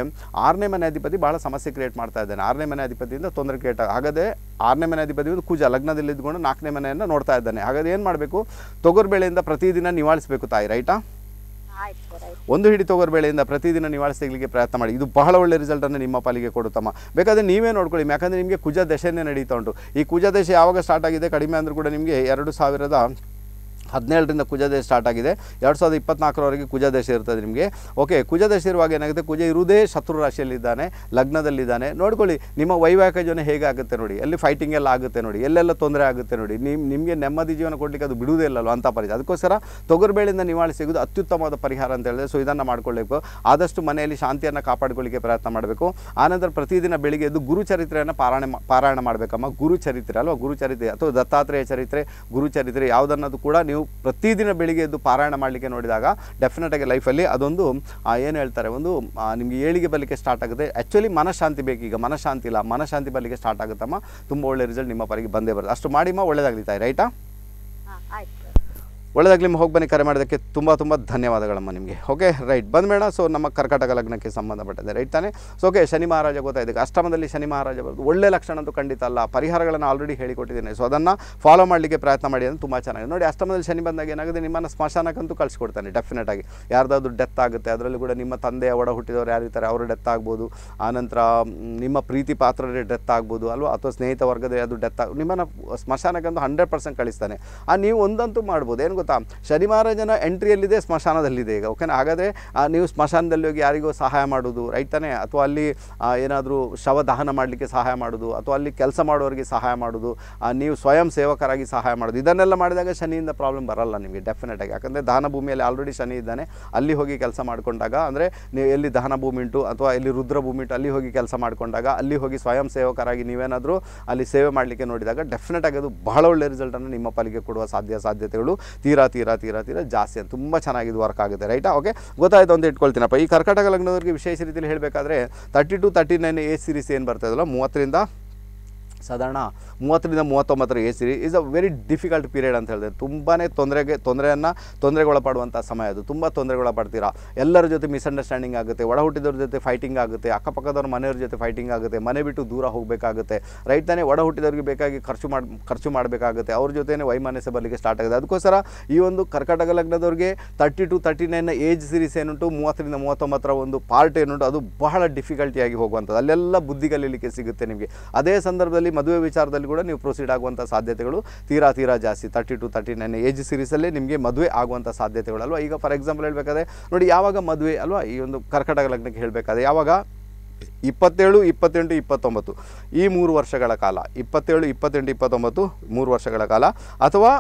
ಆರನೇ ಮನೆ ಅಧಿಪತಿ ಭಾಳ ಸಮಸ್ಯೆ ಕ್ರಿಯೇಟ್ ಮಾಡ್ತಾ ಇದ್ದಾನೆ. ಆರನೇ ಮನೆ ಅಧಿಪತಿಯಿಂದ ತೊಂದರೆ ಕ್ರಿಯೇಟ್ ಆಗದೆ ಆರನೇ ಮನೆ ಅಧಿಪತಿ ಒಂದು ಕುಜ ಲಗ್ನದಲ್ಲಿ ಇದ್ಕೊಂಡು ನಾಲ್ಕನೇ ಮನೆಯನ್ನು ನೋಡ್ತಾ ಇದ್ದಾನೆ. ಹಾಗಾದ್ರೆ ಏನು ಮಾಡಬೇಕು? ತೊಗರ್ಬೇಳೆಯಿಂದ ಪ್ರತಿದಿನ ನಿವಾಳಿಸಬೇಕು ತಾಯಿ ರೈಟಾ? ಒಂದು ಹಿಡಿ ತೊಗರ್ಬೇಳೆಯಿಂದ ಪ್ರತಿದಿನ ನಿವಾಳಿಸಲಿಕ್ಕೆ ಪ್ರಯತ್ನ ಮಾಡಿ. ಇದು ಬಹಳ ಒಳ್ಳೆ ರಿಸಲ್ಟನ್ನು ನಿಮ್ಮ ಪಾಲಿಗೆ ಕೊಡುತ್ತಮ್ಮ ಬೇಕಾದರೆ ನೀವೇ ನೋಡ್ಕೊಳ್ಳಿ. ಯಾಕಂದರೆ ನಿಮಗೆ ಕುಜ ದಶೆನೇ ನಡೀತಾ ಉಂಟು. ಈ ಕುಜ ದಶೆ ಯಾವಾಗ ಸ್ಟಾರ್ಟ್ ಆಗಿದೆ? ಕಡಿಮೆ ಅಂದರೂ ಕೂಡ ನಿಮಗೆ ಎರಡು ಸಾವಿರದ ಹದಿನೇಳರಿಂದ ಕುಜದೇಶ ಸ್ಟಾರ್ಟ್ ಆಗಿದೆ. ಎರಡು ಸಾವಿರದ ಇಪ್ಪತ್ನಾಲ್ಕರವರೆಗೆ ಕುಜದೇಶ ಇರ್ತದೆ ನಿಮಗೆ. ಓಕೆ ಕುಜದೇಶ ಇರುವಾಗ ಏನಾಗುತ್ತೆ? ಕುಜ ಇರುವುದೇ ಶತ್ರು ರಾಶಿಯಲ್ಲಿದ್ದಾನೆ, ಲಗ್ನದಲ್ಲಿದ್ದಾನೆ. ನೋಡ್ಕೊಳ್ಳಿ, ನಿಮ್ಮ ವೈವಾಹಿಕ ಜೀವನ ಹೇಗಾಗುತ್ತೆ ನೋಡಿ. ಎಲ್ಲಿ ಫೈಟಿಂಗ್ ಎಲ್ಲ ಆಗುತ್ತೆ ನೋಡಿ. ಎಲ್ಲೆಲ್ಲ ತೊಂದರೆ ಆಗುತ್ತೆ ನೋಡಿ. ನಿಮ್ಮ ನಿಮಗೆ ನೆಮ್ಮದಿ ಜೀವನ ಕೊಡಲಿಕ್ಕೆ ಅದು ಬಿಡುವುದೇ ಇಲ್ಲಲ್ಲ ಅಂತ ಪರಿಸ್ಥಿತಿ. ಅದಕ್ಕೋಸ್ಕರ ತೊಗರುಬೇಳೆಯಿಂದ ನಿವಾಳಿ ಸಿಗೋದು ಅತ್ಯುತ್ತಮವಾದ ಪರಿಹಾರ ಅಂತ ಹೇಳಿದ್ರೆ ಸೊ ಇದನ್ನು ಮಾಡ್ಕೊಳ್ಳಬೇಕು ಆದಷ್ಟು ಮನೆಯಲ್ಲಿ ಶಾಂತಿಯನ್ನು ಕಾಪಾಡಿಕೊಳ್ಳಿಕ್ಕೆ ಪ್ರಯತ್ನ ಮಾಡಬೇಕು. ಆನಂತರ ಪ್ರತಿದಿನ ಬೆಳಿಗ್ಗೆ ಎದ್ದು ಗುರುಚರಿತ್ರೆಯನ್ನು ಪಾರಾಯಣ ಪಾರಾಯಣ ಮಾಡಬೇಕಮ್ಮ. ಗುರುಚರಿತ್ರೆ ಅಲ್ವಾ? ಗುರುಚರಿತ್ರೆ ಅಥವಾ ದತ್ತಾತ್ರೇಯ ಚರಿತ್ರೆ, ಗುರುಚರಿತ್ರೆ ಯಾವುದನ್ನದು ಕೂಡ ನೀವು ನೀವು ಪ್ರತಿದಿನ ಬೆಳಿಗ್ಗೆ ಎದ್ದು ಪಾರಾಯಣ ಮಾಡಲಿಕ್ಕೆ ನೋಡಿದಾಗ ಡೆಫಿನೆಟಾಗಿ ಲೈಫಲ್ಲಿ ಅದೊಂದು ಏನು ಹೇಳ್ತಾರೆ, ಒಂದು ನಿಮಗೆ ಏಳಿಗೆ ಬರಲಿಕ್ಕೆ ಸ್ಟಾರ್ಟ್ ಆಗುತ್ತೆ. ಆ್ಯಕ್ಚುಲಿ ಮನಃಶಾಂತಿ ಬೇಕೀಗ ಮನಃಶಾಂತಿ ಇಲ್ಲ, ಮನಃಶಾಂತಿ ಬರಲಿಕ್ಕೆ ಸ್ಟಾರ್ಟ್ ಆಗುತ್ತಮ್ಮ. ತುಂಬ ಒಳ್ಳೆ ರಿಸಲ್ಟ್ ನಿಮ್ಮ ಪರಿಗೆ ಬಂದೇ ಬರುತ್ತೆ. ಅಷ್ಟು ಮಾಡಿಮ್ಮ, ಒಳ್ಳೇದಾಗಲಿ ತಾಯಿ ರೈಟಾ ಒಳ್ಳೆದಾಗಲಿ ಹೋಗಿ ಬನ್ನಿ ಕರೆ ಮಾಡೋದಕ್ಕೆ ತುಂಬ ತುಂಬ ಧನ್ಯವಾದಗಳಮ್ಮ ನಿಮಗೆ. ಓಕೆ ರೈಟ್ ಬಂದ್ಬೇಡ ಸೊ ನಮ್ಮ ಕರ್ಕಾಟಕ ಲಗ್ನಕ್ಕೆ ಸಂಬಂಧಪಟ್ಟಿದೆ ರೈಟ್ ತಾನೆ? ಸೊ ಓಕೆ ಶನಿ ಮಹಾರಾಜ ಗೊತ್ತಾಯ್ತು ಅಷ್ಟಮದಲ್ಲಿ ಶನಿ ಮಹಾರಾಜ ಬರೋದು ಒಳ್ಳೆ ಲಕ್ಷಣ ಅಂತೂ ಖಂಡಿತ ಅಲ್ಲ. ಪರಿಹಾರಗಳನ್ನು ಆಲ್ರೆಡಿ ಹೇಳಿಕೊಟ್ಟಿದ್ದೇನೆ. ಸೊ ಅದನ್ನು ಫಾಲೋ ಮಾಡಲಿಕ್ಕೆ ಪ್ರಯತ್ನ ಮಾಡಿ ಅಂದರೆ ತುಂಬ ಚೆನ್ನಾಗಿದೆ. ನೋಡಿ, ಅಷ್ಟಮದಲ್ಲಿ ಶನಿ ಬಂದಾಗ ಏನಾಗುತ್ತೆ? ನಿಮ್ಮನ್ನು ಸ್ಮಶಾನಕ್ಕಂತೂ ಕಳಿಸ್ಕೊಡ್ತಾನೆ ಡೆಫಿನೆಟ್ ಆಗಿ. ಯಾರ್ದಾದ್ರು ಡೆತ್ ಆಗುತ್ತೆ, ಅದರಲ್ಲಿ ಕೂಡ ನಿಮ್ಮ ತಂದೆ ಒಡ ಹುಟ್ಟಿದವರು ಯಾರು ಇರ್ತಾರೆ, ಅವರು ಡೆತ್ ಆಗ್ಬೋದು. ಆನಂತರ ನಿಮ್ಮ ಪ್ರೀತಿ ಪಾತ್ರರೇ ಡೆತ್ ಆಗ್ಬೋದು, ಅಲ್ವಾ? ಅಥವಾ ಸ್ನೇಹಿತ ವರ್ಗದ ಅದು ಡೆತ್ ಆಗ, ನಿಮ್ಮನ್ನು ಸ್ಮಶಾನಕ್ಕಂತೂ ಹಂಡ್ರೆಡ್ ಪರ್ಸೆಂಟ್ ಕಳಿಸ್ತಾನೆ. ಆ, ನೀವು ಒಂದಂತೂ ಮಾಡ್ಬೋದು. ಏನು ಗೊತ್ತಾ? ಶನಿ ಮಹಾರಾಜನ ಎಂಟ್ರಿಯಲ್ಲಿದೆ, ಸ್ಮಶಾನದಲ್ಲಿದೆ ಈಗ ಓಕೆನಾ ಹಾಗಾದರೆ ನೀವು ಸ್ಮಶಾನದಲ್ಲಿ ಹೋಗಿ ಯಾರಿಗೋ ಸಹಾಯ ಮಾಡೋದು ರೈಟ್ ತಾನೇ? ಅಥವಾ ಅಲ್ಲಿ ಏನಾದರೂ ಶವ ದಹನ ಮಾಡಲಿಕ್ಕೆ ಸಹಾಯ ಮಾಡೋದು, ಅಥವಾ ಅಲ್ಲಿ ಕೆಲಸ ಮಾಡೋರಿಗೆ ಸಹಾಯ ಮಾಡೋದು ನೀವು ಸ್ವಯಂ ಸೇವಕರಾಗಿ ಸಹಾಯ ಮಾಡೋದು, ಇದನ್ನೆಲ್ಲ ಮಾಡಿದಾಗ ಶನಿಯಿಂದ ಪ್ರಾಬ್ಲಮ್ ಬರಲ್ಲ ನಿಮಗೆ ಡೆಫಿನೆಟಾಗಿ ಯಾಕಂದರೆ ದಹನ ಭೂಮಿಯಲ್ಲಿ ಆಲ್ರೆಡಿ ಶನಿ ಇದ್ದಾನೆ, ಅಲ್ಲಿ ಹೋಗಿ ಕೆಲಸ ಮಾಡಿಕೊಂಡಾಗ, ಅಂದರೆ ನೀವು ಎಲ್ಲಿ ದಹನ ಭೂಮಿ ಉಂಟು, ಅಥವಾ ಎಲ್ಲಿ ರುದ್ರ ಭೂಮಿ ಉಂಟು, ಅಲ್ಲಿ ಹೋಗಿ ಕೆಲಸ ಮಾಡಿಕೊಂಡಾಗ, ಅಲ್ಲಿ ಹೋಗಿ ಸ್ವಯಂ ಸೇವಕರಾಗಿ ನೀವೇನಾದರೂ ಅಲ್ಲಿ ಸೇವೆ ಮಾಡಲಿಕ್ಕೆ ನೋಡಿದಾಗ ಡೆಫಿನೆಟಾಗಿ ಅದು ಬಹಳ ಒಳ್ಳೆ ರಿಸಲ್ಟನ್ನು ನಿಮ್ಮ ಪಾಲಿಗೆ ಕೊಡುವ ಸಾಧ್ಯ, ಸಾಧ್ಯತೆಗಳು ತೀರಾ ತೀರಾ ತೀರಾ ಜಾಸ್ತಿ ಅಂತ ತುಂಬ ಚೆನ್ನಾಗಿದ್ದು ವರ್ಕ್ ಆಗುತ್ತೆ, ರೈಟಾ? ಓಕೆ ಗೊತ್ತಾಯ್ತು, ಒಂದು ಇಟ್ಕೊಳ್ತೀನಪ್ಪ. ಈ ಕರ್ಕಾಟಕ ಲಗ್ನದವ್ರಿಗೆ ವಿಶೇಷ ರೀತಿಯಲ್ಲಿ ಹೇಳಬೇಕಾದ್ರೆ thirty two thirty nine a series ಏನು ಬರ್ತದಲ್ಲ ಮೂವತ್ತರಿಂದ ಸಾಧಾರಣ ಮೂವತ್ತರಿಂದ ಮೂವತ್ತೊಂಬತ್ತರ a series is a very difficult period ಅಂತ ಹೇಳಿದ್ರೆ ತುಂಬಾ ತೊಂದರೆಗೆ ತೊಂದರೆಯನ್ನು ತೊಂದರೆಗೊಳಪಡುವಂಥ ಸಮಯ ಅದು. ತುಂಬ ತೊಂದರೆಗೊಳಪಡ್ತೀರಾ? ಎಲ್ಲರ ಜೊತೆ ಮಿಸ್ಅಂಡರ್ಸ್ಟ್ಯಾಂಡಿಂಗ್ ಆಗುತ್ತೆ. ಒಡ ಹುಟ್ಟಿದವ್ರ ಜೊತೆ ಫೈಟಿಂಗ್ ಆಗುತ್ತೆ. ಅಕ್ಕಪಕ್ಕದವ್ರ ಮನೆಯವ್ರ ಜೊತೆ ಫೈಟಿಂಗ್ ಆಗುತ್ತೆ. ಮನೆ ಬಿಟ್ಟು ದೂರ ಹೋಗಬೇಕಾಗುತ್ತೆ. ರೈಟ್ ತಾನೇ ಒಡ ಹುಟ್ಟಿದವ್ರಿಗೆ ಬೇಕಾಗಿ ಖರ್ಚು ಮಾಡಿ ಖರ್ಚು ಮಾಡಬೇಕಾಗುತ್ತೆ. ಅವ್ರ ಜೊತೆನೇ ವೈಮಾನಸ್ಯ ಬರಲಿಕ್ಕೆ ಸ್ಟಾರ್ಟ್ ಆಗುತ್ತೆ ಅದಕ್ಕೋಸ್ಕರ ಈ ಒಂದು ಕರ್ಕಾಟಕ ಲಗ್ನದವ್ರಿಗೆ thirty two thirty nine age series ಏನುಂಟು, ಮೂವತ್ತರಿಂದ ಮೂವತ್ತೊಂಬತ್ತರ ಒಂದು ಪಾರ್ಟ್ ಏನುಂಟು, ಅದು ಬಹಳ ಡಿಫಿಕಲ್ಟಿಯಾಗಿ ಹೋಗುವಂಥದ್ದು. ಅಲ್ಲೆಲ್ಲ ಬುದ್ಧಿ ಕಲೀಲಿಕ್ಕೆ ಸಿಗುತ್ತೆ ನಿಮಗೆ. ಅದೇ ಸಂದರ್ಭದಲ್ಲಿ ಮದುವೆ ವಿಚಾರದಲ್ಲಿ ಕೂಡ ನೀವು ಪ್ರೊಸೀಡ್ ಆಗುವಂಥ ಸಾಧ್ಯತೆಗಳು ತೀರಾ ತೀರಾ ಜಾಸ್ತಿ. Thirty two thirty nine age ಸೀರೀಸಲ್ಲೇ ನಿಮಗೆ ಮದುವೆ ಆಗುವಂಥ ಸಾಧ್ಯತೆಗಳು ಅಲ್ವಾ? ಈಗ ಫಾರ್ ಎಕ್ಸಾಂಪಲ್ ಹೇಳಬೇಕಾದ್ರೆ, ನೋಡಿ ಯಾವಾಗ ಮದುವೆ ಅಲ್ವಾ? ಈ ಒಂದು ಕರ್ಕಟಕ ಲಗ್ನಕ್ಕೆ ಹೇಳಬೇಕಾದ್ರೆ ಯಾವಾಗ? ಇಪ್ಪತ್ತೇಳು, ಇಪ್ಪತ್ತೆಂಟು, ಇಪ್ಪತ್ತೊಂಬತ್ತು. ಈ ಮೂರು ವರ್ಷಗಳ ಕಾಲ, ಇಪ್ಪತ್ತೇಳು, ಇಪ್ಪತ್ತೆಂಟು, ಇಪ್ಪತ್ತೊಂಬತ್ತು, ಮೂರು ವರ್ಷಗಳ ಕಾಲ. ಅಥವಾ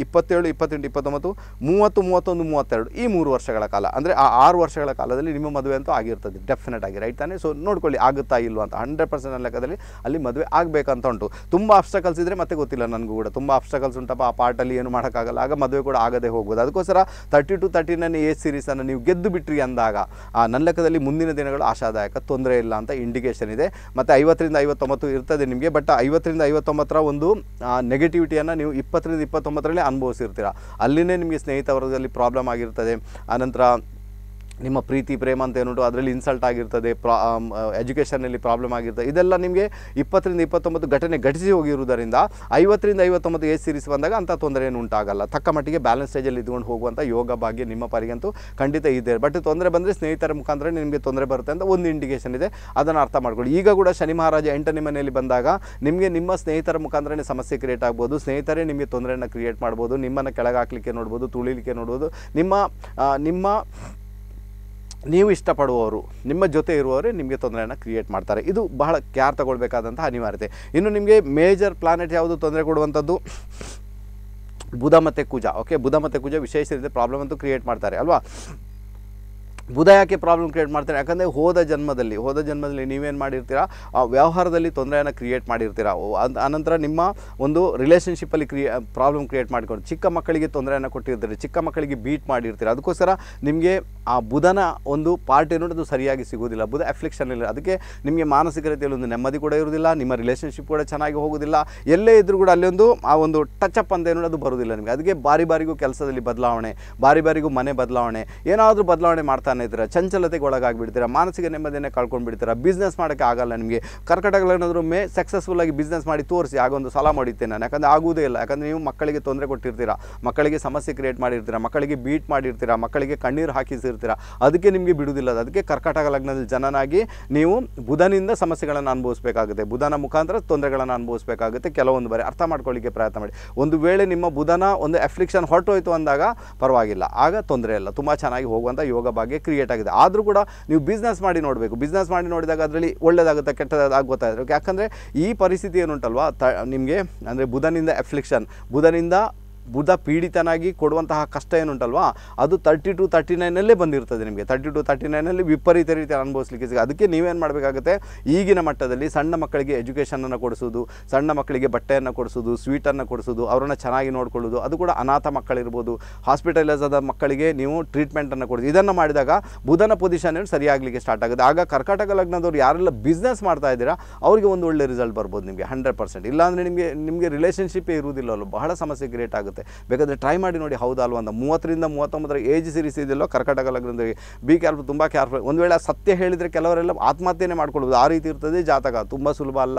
ಇಪ್ಪತ್ತೇಳು, ಇಪ್ಪತ್ತೆಂಟು, ಇಪ್ಪತ್ತೊಂಬತ್ತು, ಮೂವತ್ತು, ಮೂವತ್ತೊಂದು, ಮೂವತ್ತೆರಡು ಈ ಮೂರು ವರ್ಷಗಳ ಕಾಲ. ಅಂದರೆ ಆ ಆರು ವರ್ಷಗಳ ಕಾಲದಲ್ಲಿ ನಿಮ್ಮ ಮದುವೆ ಅಂತೂ ಆಗಿರ್ತದೆ ಡೆಫಿನೆಟ್ ಆಗಿ ರೈಟ್ ತಾನೆ? ಸೊ ನೋಡ್ಕೊಳ್ಳಿ, ಆಗುತ್ತಾ ಇಲ್ವ ಅಂತ. ಹಂಡ್ರೆಡ್ ಪರ್ಸೆಂಟ್ ಲೆಕ್ಕದಲ್ಲಿ ಅಲ್ಲಿ ಮದುವೆ ಆಗಬೇಕಂತ ಉಂಟು. ತುಂಬ ಆಬ್ಸ್ಟಕಲ್ಸ್ ಇದ್ದರೆ ಮತ್ತೆ ಗೊತ್ತಿಲ್ಲ ನನಗೂ ಕೂಡ. ತುಂಬ ಆಬ್ಸ್ಟಕಲ್ಸ್ ಉಂಟಪ್ಪ, ಆ ಪಾರ್ಟಲ್ಲಿ ಏನು ಮಾಡೋಕ್ಕಾಗಲ್ಲ. ಆಗ ಮದುವೆ ಕೂಡ ಆಗದೆ ಹೋಗ್ಬೋದು. ಅದಕ್ಕೋಸ್ಕರ thirty two thirty a age ಸೀರೀಸನ್ನು ನೀವು ಗೆದ್ದು ಬಿಟ್ರಿ ಅಂದಾಗ, ಆ, ನನ್ನ ಲೆಕ್ಕದಲ್ಲಿ ಮುಂದಿನ ದಿನಗಳು ಆಶಾದಾಯಕ, ತೊಂದರೆ ಇಲ್ಲ ಅಂತ ಇಂಡಿಕೇಷನ್ ಇದೆ. ಮತ್ತು ಐವತ್ತರಿಂದ ಐವತ್ತೊಂಬತ್ತು ಇರ್ತದೆ ನಿಮಗೆ ಬಟ್ ಐವತ್ತರಿಂದ ಐವತ್ತೊಂಬತ್ತರ ಒಂದು ನೆಗೆಟಿವಿಟಿಯನ್ನು ನೀವು ಇಪ್ಪತ್ತರಿಂದ ಇಪ್ಪತ್ತೊಂಬತ್ತರಲ್ಲೇ ಅನುಭವಿಸಿರ್ತೀರ. ಅಲ್ಲಿನೇ ನಿಮಗೆ ಸ್ನೇಹಿತ ವರ್ಗದಲ್ಲಿ ಪ್ರಾಬ್ಲಮ್ ಆಗಿರ್ತದೆ. ಆನಂತರ ನಿಮ್ಮ ಪ್ರೀತಿ, ಪ್ರೇಮ ಅಂತ ಏನುಂಟು ಅದರಲ್ಲಿ ಇನ್ಸಲ್ಟ್ ಆಗಿರ್ತದೆ, ಪ್ರಾ ಎಜುಕೇಷನಲ್ಲಿ ಪ್ರಾಬ್ಲಮ್ ಆಗಿರ್ತದೆ. ಇದೆಲ್ಲ ನಿಮಗೆ ಇಪ್ಪತ್ತರಿಂದ ಇಪ್ಪತ್ತೊಂಬತ್ತು ಘಟನೆ ಘಟಿಸಿ ಹೋಗಿರುವುದರಿಂದ ಐವತ್ತರಿಂದ ಐವತ್ತೊಂಬತ್ತು ಏಜ್ ಸೀರೀಸ್ ಬಂದಾಗ ಅಂಥ ತೊಂದರೆ ಏನು ಉಂಟಾಗಲ್ಲ. ತಕ್ಕ ಮಟ್ಟಿಗೆ ಬ್ಯಾಲೆನ್ಸ್ ಸ್ಟೇಜಲ್ಲಿ ಇದ್ಕೊಂಡು ಹೋಗುವಂಥ ಯೋಗ ಭಾಗ್ಯ ನಿಮ್ಮ ಪಾರಿಗಂತೂ ಖಂಡಿತ ಇದೆ. ಬಟ್ ತೊಂದರೆ ಬಂದರೆ ಸ್ನೇಹಿತರ ಮುಖಾಂತರ ನಿಮಗೆ ತೊಂದರೆ ಬರುತ್ತೆ ಅಂತ ಒಂದು ಇಂಡಿಕೇಷನ್ ಇದೆ. ಅದನ್ನು ಅರ್ಥ ಮಾಡ್ಕೊಳ್ಳಿ. ಈಗ ಕೂಡ ಶನಿ ಮಹಾರಾಜ ಎಂಟನೇ ಮನೆಯಲ್ಲಿ ಬಂದಾಗ ನಿಮಗೆ ನಿಮ್ಮ ಸ್ನೇಹಿತರ ಮುಖಾಂತರನೇ ಸಮಸ್ಯೆ ಕ್ರಿಯೇಟ್ ಆಗ್ಬೋದು. ಸ್ನೇಹಿತರೇ ನಿಮಗೆ ತೊಂದರೆಯನ್ನು ಕ್ರಿಯೇಟ್ ಮಾಡ್ಬೋದು. ನಿಮ್ಮನ್ನು ಕೆಳಗಾಕ್ಲಿಕ್ಕೆ ನೋಡ್ಬೋದು, ತುಳಿಲಿಕ್ಕೆ ನೋಡ್ಬೋದು. ನಿಮ್ಮ ನಿಮ್ಮ ನೀವು ಇಷ್ಟಪಡುವವರು, ನಿಮ್ಮ ಜೊತೆ ಇರುವವರೇ ನಿಮಗೆ ತೊಂದರೆಯನ್ನು ಕ್ರಿಯೇಟ್ ಮಾಡ್ತಾರೆ. ಇದು ಬಹಳ ಕ್ಯಾರ್ ತಗೊಳ್ಬೇಕಾದಂಥ ಅನಿವಾರ್ಯತೆ. ಇನ್ನು ನಿಮಗೆ ಮೇಜರ್ ಪ್ಲಾನೆಟ್ ಯಾವುದು ತೊಂದರೆ ಕೊಡುವಂಥದ್ದು? ಬುಧ ಮತ್ತು ಕುಜ ಓಕೆ ಬುಧ ಮತ್ತು ಕುಜ ವಿಶೇಷ ರೀತಿಯ ಪ್ರಾಬ್ಲಮ್ ಅಂತೂ ಕ್ರಿಯೇಟ್ ಮಾಡ್ತಾರೆ, ಅಲ್ವಾ? ಬುಧ ಯಾಕೆ ಪ್ರಾಬ್ಲಮ್ ಕ್ರಿಯೇಟ್ ಮಾಡ್ತಾರೆ? ಯಾಕಂದರೆ ಹೋದ ಜನ್ಮದಲ್ಲಿ ಹೋದ ಜನ್ಮದಲ್ಲಿ ನೀವೇನು ಮಾಡಿರ್ತೀರಾ? ಆ ವ್ಯವಹಾರದಲ್ಲಿ ತೊಂದರೆಯನ್ನು ಕ್ರಿಯೇಟ್ ಮಾಡಿರ್ತೀರಾ? ಆನಂತರ ನಿಮ್ಮ ಒಂದು ರಿಲೇಷನ್ಶಿಪ್ಪಲ್ಲಿ ಕ್ರಿಯೇ ಪ್ರಾಬ್ಲಮ್ ಕ್ರಿಯೇಟ್ ಮಾಡಿಕೊಂಡು, ಚಿಕ್ಕ ಮಕ್ಕಳಿಗೆ ತೊಂದರೆಯನ್ನು ಕೊಟ್ಟಿರ್ತೀರಿ, ಚಿಕ್ಕ ಮಕ್ಕಳಿಗೆ ಬೀಟ್ ಮಾಡಿರ್ತೀರ. ಅದಕ್ಕೋಸ್ಕರ ನಿಮಗೆ ಆ ಬುಧನ ಒಂದು ಪಾರ್ಟ್ ಏನೋ ಅದು ಸರಿಯಾಗಿ ಸಿಗೋದಿಲ್ಲ ಬುಧ ಅಫ್ಲಿಕ್ಷನ್ ಇಲ್ಲ ಅದಕ್ಕೆ ನಿಮಗೆ ಮಾನಸಿಕ ರೀತಿಯಲ್ಲಿ ಒಂದು ನೆಮ್ಮದಿ ಕೂಡ ಇರೋದಿಲ್ಲ ನಿಮ್ಮ ರಿಲೇಷನ್ಶಿಪ್ ಕೂಡ ಚೆನ್ನಾಗಿ ಹೋಗೋದಿಲ್ಲ ಎಲ್ಲೇ ಇದ್ದರೂ ಕೂಡ ಅಲ್ಲೊಂದು ಆ ಒಂದು ಟಚ್ ಅಪ್ ಅಂತ ಏನೋ ಅದು ಬರೋದಿಲ್ಲ ನಿಮಗೆ. ಅದಕ್ಕೆ ಬಾರಿ ಬಾರಿಗೂ ಕೆಲಸದಲ್ಲಿ ಬದಲಾವಣೆ, ಬಾರಿ ಬಾರಿಗೂ ಮನೆ ಬದಲಾವಣೆ, ಏನಾದರೂ ಬದಲಾವಣೆ ಮಾಡ್ತಾನೆ ಇದ್ದೀರಾ? ಚಂಚಲತೆಗೆ ಒಳಗಾಗಿಬಿಡ್ತೀರಾ? ಮಾನಸಿಕ ನೆಮ್ಮದಿನೇ ಕಳ್ಕೊಂಡ್ಬಿಡ್ತೀರಾ? ಬಿಸ್ನೆಸ್ ಮಾಡೋಕ್ಕೆ ಆಗಲ್ಲ ನಿಮಗೆ. ಕರ್ಕಟಕಗಳೇನಾದರೂ ಮೇ ಸಕ್ಸಸ್ಫುಲ್ಲಾಗಿ ಬಿಸ್ನೆಸ್ ಮಾಡಿ ತೋರಿಸಿ ಆಗೊಂದು ಸಾಲ ಮಾಡಿರ್ತೇನೆ ನಾನು. ಯಾಕಂದರೆ ಆಗುವುದೇ ಇಲ್ಲ. ಯಾಕಂದರೆ ನೀವು ಮಕ್ಕಳಿಗೆ ತೊಂದರೆ ಕೊಟ್ಟಿರ್ತೀರಾ? ಮಕ್ಕಳಿಗೆ ಸಮಸ್ಯೆ ಕ್ರಿಯೇಟ್ ಮಾಡಿರ್ತೀರಾ? ಮಕ್ಕಳಿಗೆ ಬೀಟ್ ಮಾಡಿರ್ತೀರಾ? ಮಕ್ಕಳಿಗೆ ಕಣ್ಣೀರು ಹಾಕಿಸಿರ್ತೀರಾ? ಅದಕ್ಕೆ ನಿಮಗೆ ಬಿಡುವುದಿಲ್ಲ. ಅದಕ್ಕೆ ಕರ್ಕಾಟಕ ಲಗ್ನದಲ್ಲಿ ಜನನಾಗಿ ನೀವು ಬುಧನಿಂದ ಸಮಸ್ಯೆಗಳನ್ನು ಅನುಭವಿಸಬೇಕಾಗುತ್ತೆ. ಬುಧನ ಮುಖಾಂತರ ತೊಂದರೆಗಳನ್ನು ಅನುಭವಿಸಬೇಕಾಗುತ್ತೆ. ಕೆಲವೊಂದು ಬಾರಿ ಅರ್ಥ ಮಾಡ್ಕೊಳ್ಳಿಕ್ಕೆ ಪ್ರಯತ್ನ ಮಾಡಿ. ಒಂದು ವೇಳೆ ನಿಮ್ಮ ಬುಧನ ಒಂದು ಎಫ್ಲಿಕ್ಷನ್ ಹೊರಟೋಯ್ತು ಅಂದಾಗ ಪರವಾಗಿಲ್ಲ. ಆಗ ತೊಂದರೆ ಇಲ್ಲ. ತುಂಬ ಚೆನ್ನಾಗಿ ಹೋಗುವಂಥ ಯೋಗ ಭಾಗ್ಯ ಕ್ರಿಯೇಟ್ ಆಗಿದೆ. ಆದರೂ ಕೂಡ ನೀವು ಬಿಸ್ನೆಸ್ ಮಾಡಿ ನೋಡಬೇಕು. ಬಿಸ್ನೆಸ್ ಮಾಡಿ ನೋಡಿದಾಗ ಅದರಲ್ಲಿ ಒಳ್ಳೆಯದಾಗುತ್ತೆ ಕೆಟ್ಟದಾದಾಗ ಗೊತ್ತಾಯಿತು ಯಾಕಂದರೆ ಈ ಪರಿಸ್ಥಿತಿ ಏನುಂಟಲ್ವಾ? ತ, ನಿಮಗೆ ಅಂದರೆ ಬುಧನಿಂದ ಎಫ್ಲಿಕ್ಷನ್ ಬುಧನಿಂದ ಬುಧ ಪೀಡಿತನಾಗಿ ಕೊಡುವಂತಹ ಕಷ್ಟ ಏನುಂಟಲ್ವಾ? ಅದು ತರ್ಟಿ ಟು ತರ್ಟಿ ನೈನಲ್ಲೇ ಬಂದಿರ್ತದೆ ನಿಮಗೆ. ತರ್ಟಿ ಟು ತರ್ಟಿ ನೈನಲ್ಲಿ ವಿಪರೀತ ರೀತಿ ಅನುಭವಿಸ್ಲಿಕ್ಕೆ ಸಿಗ ಅದಕ್ಕೆ ನೀವೇನು ಮಾಡಬೇಕಾಗುತ್ತೆ? ಈಗಿನ ಮಟ್ಟದಲ್ಲಿ ಸಣ್ಣ ಮಕ್ಕಳಿಗೆ ಎಜುಕೇಷನನ್ನು ಕೊಡಿಸೋದು, ಸಣ್ಣ ಮಕ್ಕಳಿಗೆ ಬಟ್ಟೆಯನ್ನು ಕೊಡಿಸೋದು ಸ್ವೀಟನ್ನು ಕೊಡಿಸೋದು, ಅವರನ್ನು ಚೆನ್ನಾಗಿ ನೋಡ್ಕೊಳ್ಳೋದು, ಅದು ಕೂಡ ಅನಾಥ ಮಕ್ಕಳಿರ್ಬೋದು. ಹಾಸ್ಪಿಟಲೈಸ್ ಆದ ಮಕ್ಕಳಿಗೆ ನೀವು ಟ್ರೀಟ್ಮೆಂಟನ್ನು ಕೊಡಿಸಿ, ಇದನ್ನು ಮಾಡಿದಾಗ ಬುಧನ ಪೊಸಿಷನ್ ಸರಿಯಾಗಲಿಕ್ಕೆ ಸ್ಟಾರ್ಟ್ ಆಗುತ್ತೆ. ಆಗ ಕರ್ಕಾಟಕ ಲಗ್ನದವ್ರು ಯಾರೆಲ್ಲ ಬಿಸ್ನೆಸ್ ಮಾಡ್ತಾ ಇದ್ದೀರಾ, ಅವರಿಗೆ ಒಂದು ಒಳ್ಳೆ ರಿಸಲ್ಟ್ ಬರ್ಬೋದು ನಿಮಗೆ ಹಂಡ್ರೆಡ್ ಪರ್ಸೆಂಟ್ ಇಲ್ಲಾಂದರೆ ನಿಮಗೆ ನಿಮಗೆ ರಿಲೇಷನ್ಶಿಪ್ಪೇ ಇರುವುದಿಲ್ಲ ಬಹಳ ಸಮಸ್ಯೆ ಕ್ರಿಯೇಟ್ ಆಗುತ್ತೆ. ಬೇಕಾದರೆ ಟ್ರೈ ಮಾಡಿ ನೋಡಿ ಹೌದಲ್ವ ಅಂತ. ಮೂವತ್ತರಿಂದ ಮೂವತ್ತೊಂಬತ್ತರ ಏಜ್ ಸೀರೀಸ್ ಇದೆಯಲ್ಲೋ ಕರ್ಕಾಟಕ ಲಗ್ನದಲ್ಲಿ. ಬಿ ಕ್ಯಾರ್ಫುಲ್ ತುಂಬ ಕೇರ್ಫುಲ್ ಒಂದು ವೇಳೆ ಸತ್ಯ ಹೇಳಿದರೆ ಕೆಲವರೆಲ್ಲ ಆತ್ಮಹತ್ಯೆನೇ ಮಾಡ್ಕೊಳ್ಬೋದು. ಆ ರೀತಿ ಇರ್ತದೆ ಜಾತಕ. ತುಂಬ ಸುಲಭ ಅಲ್ಲ.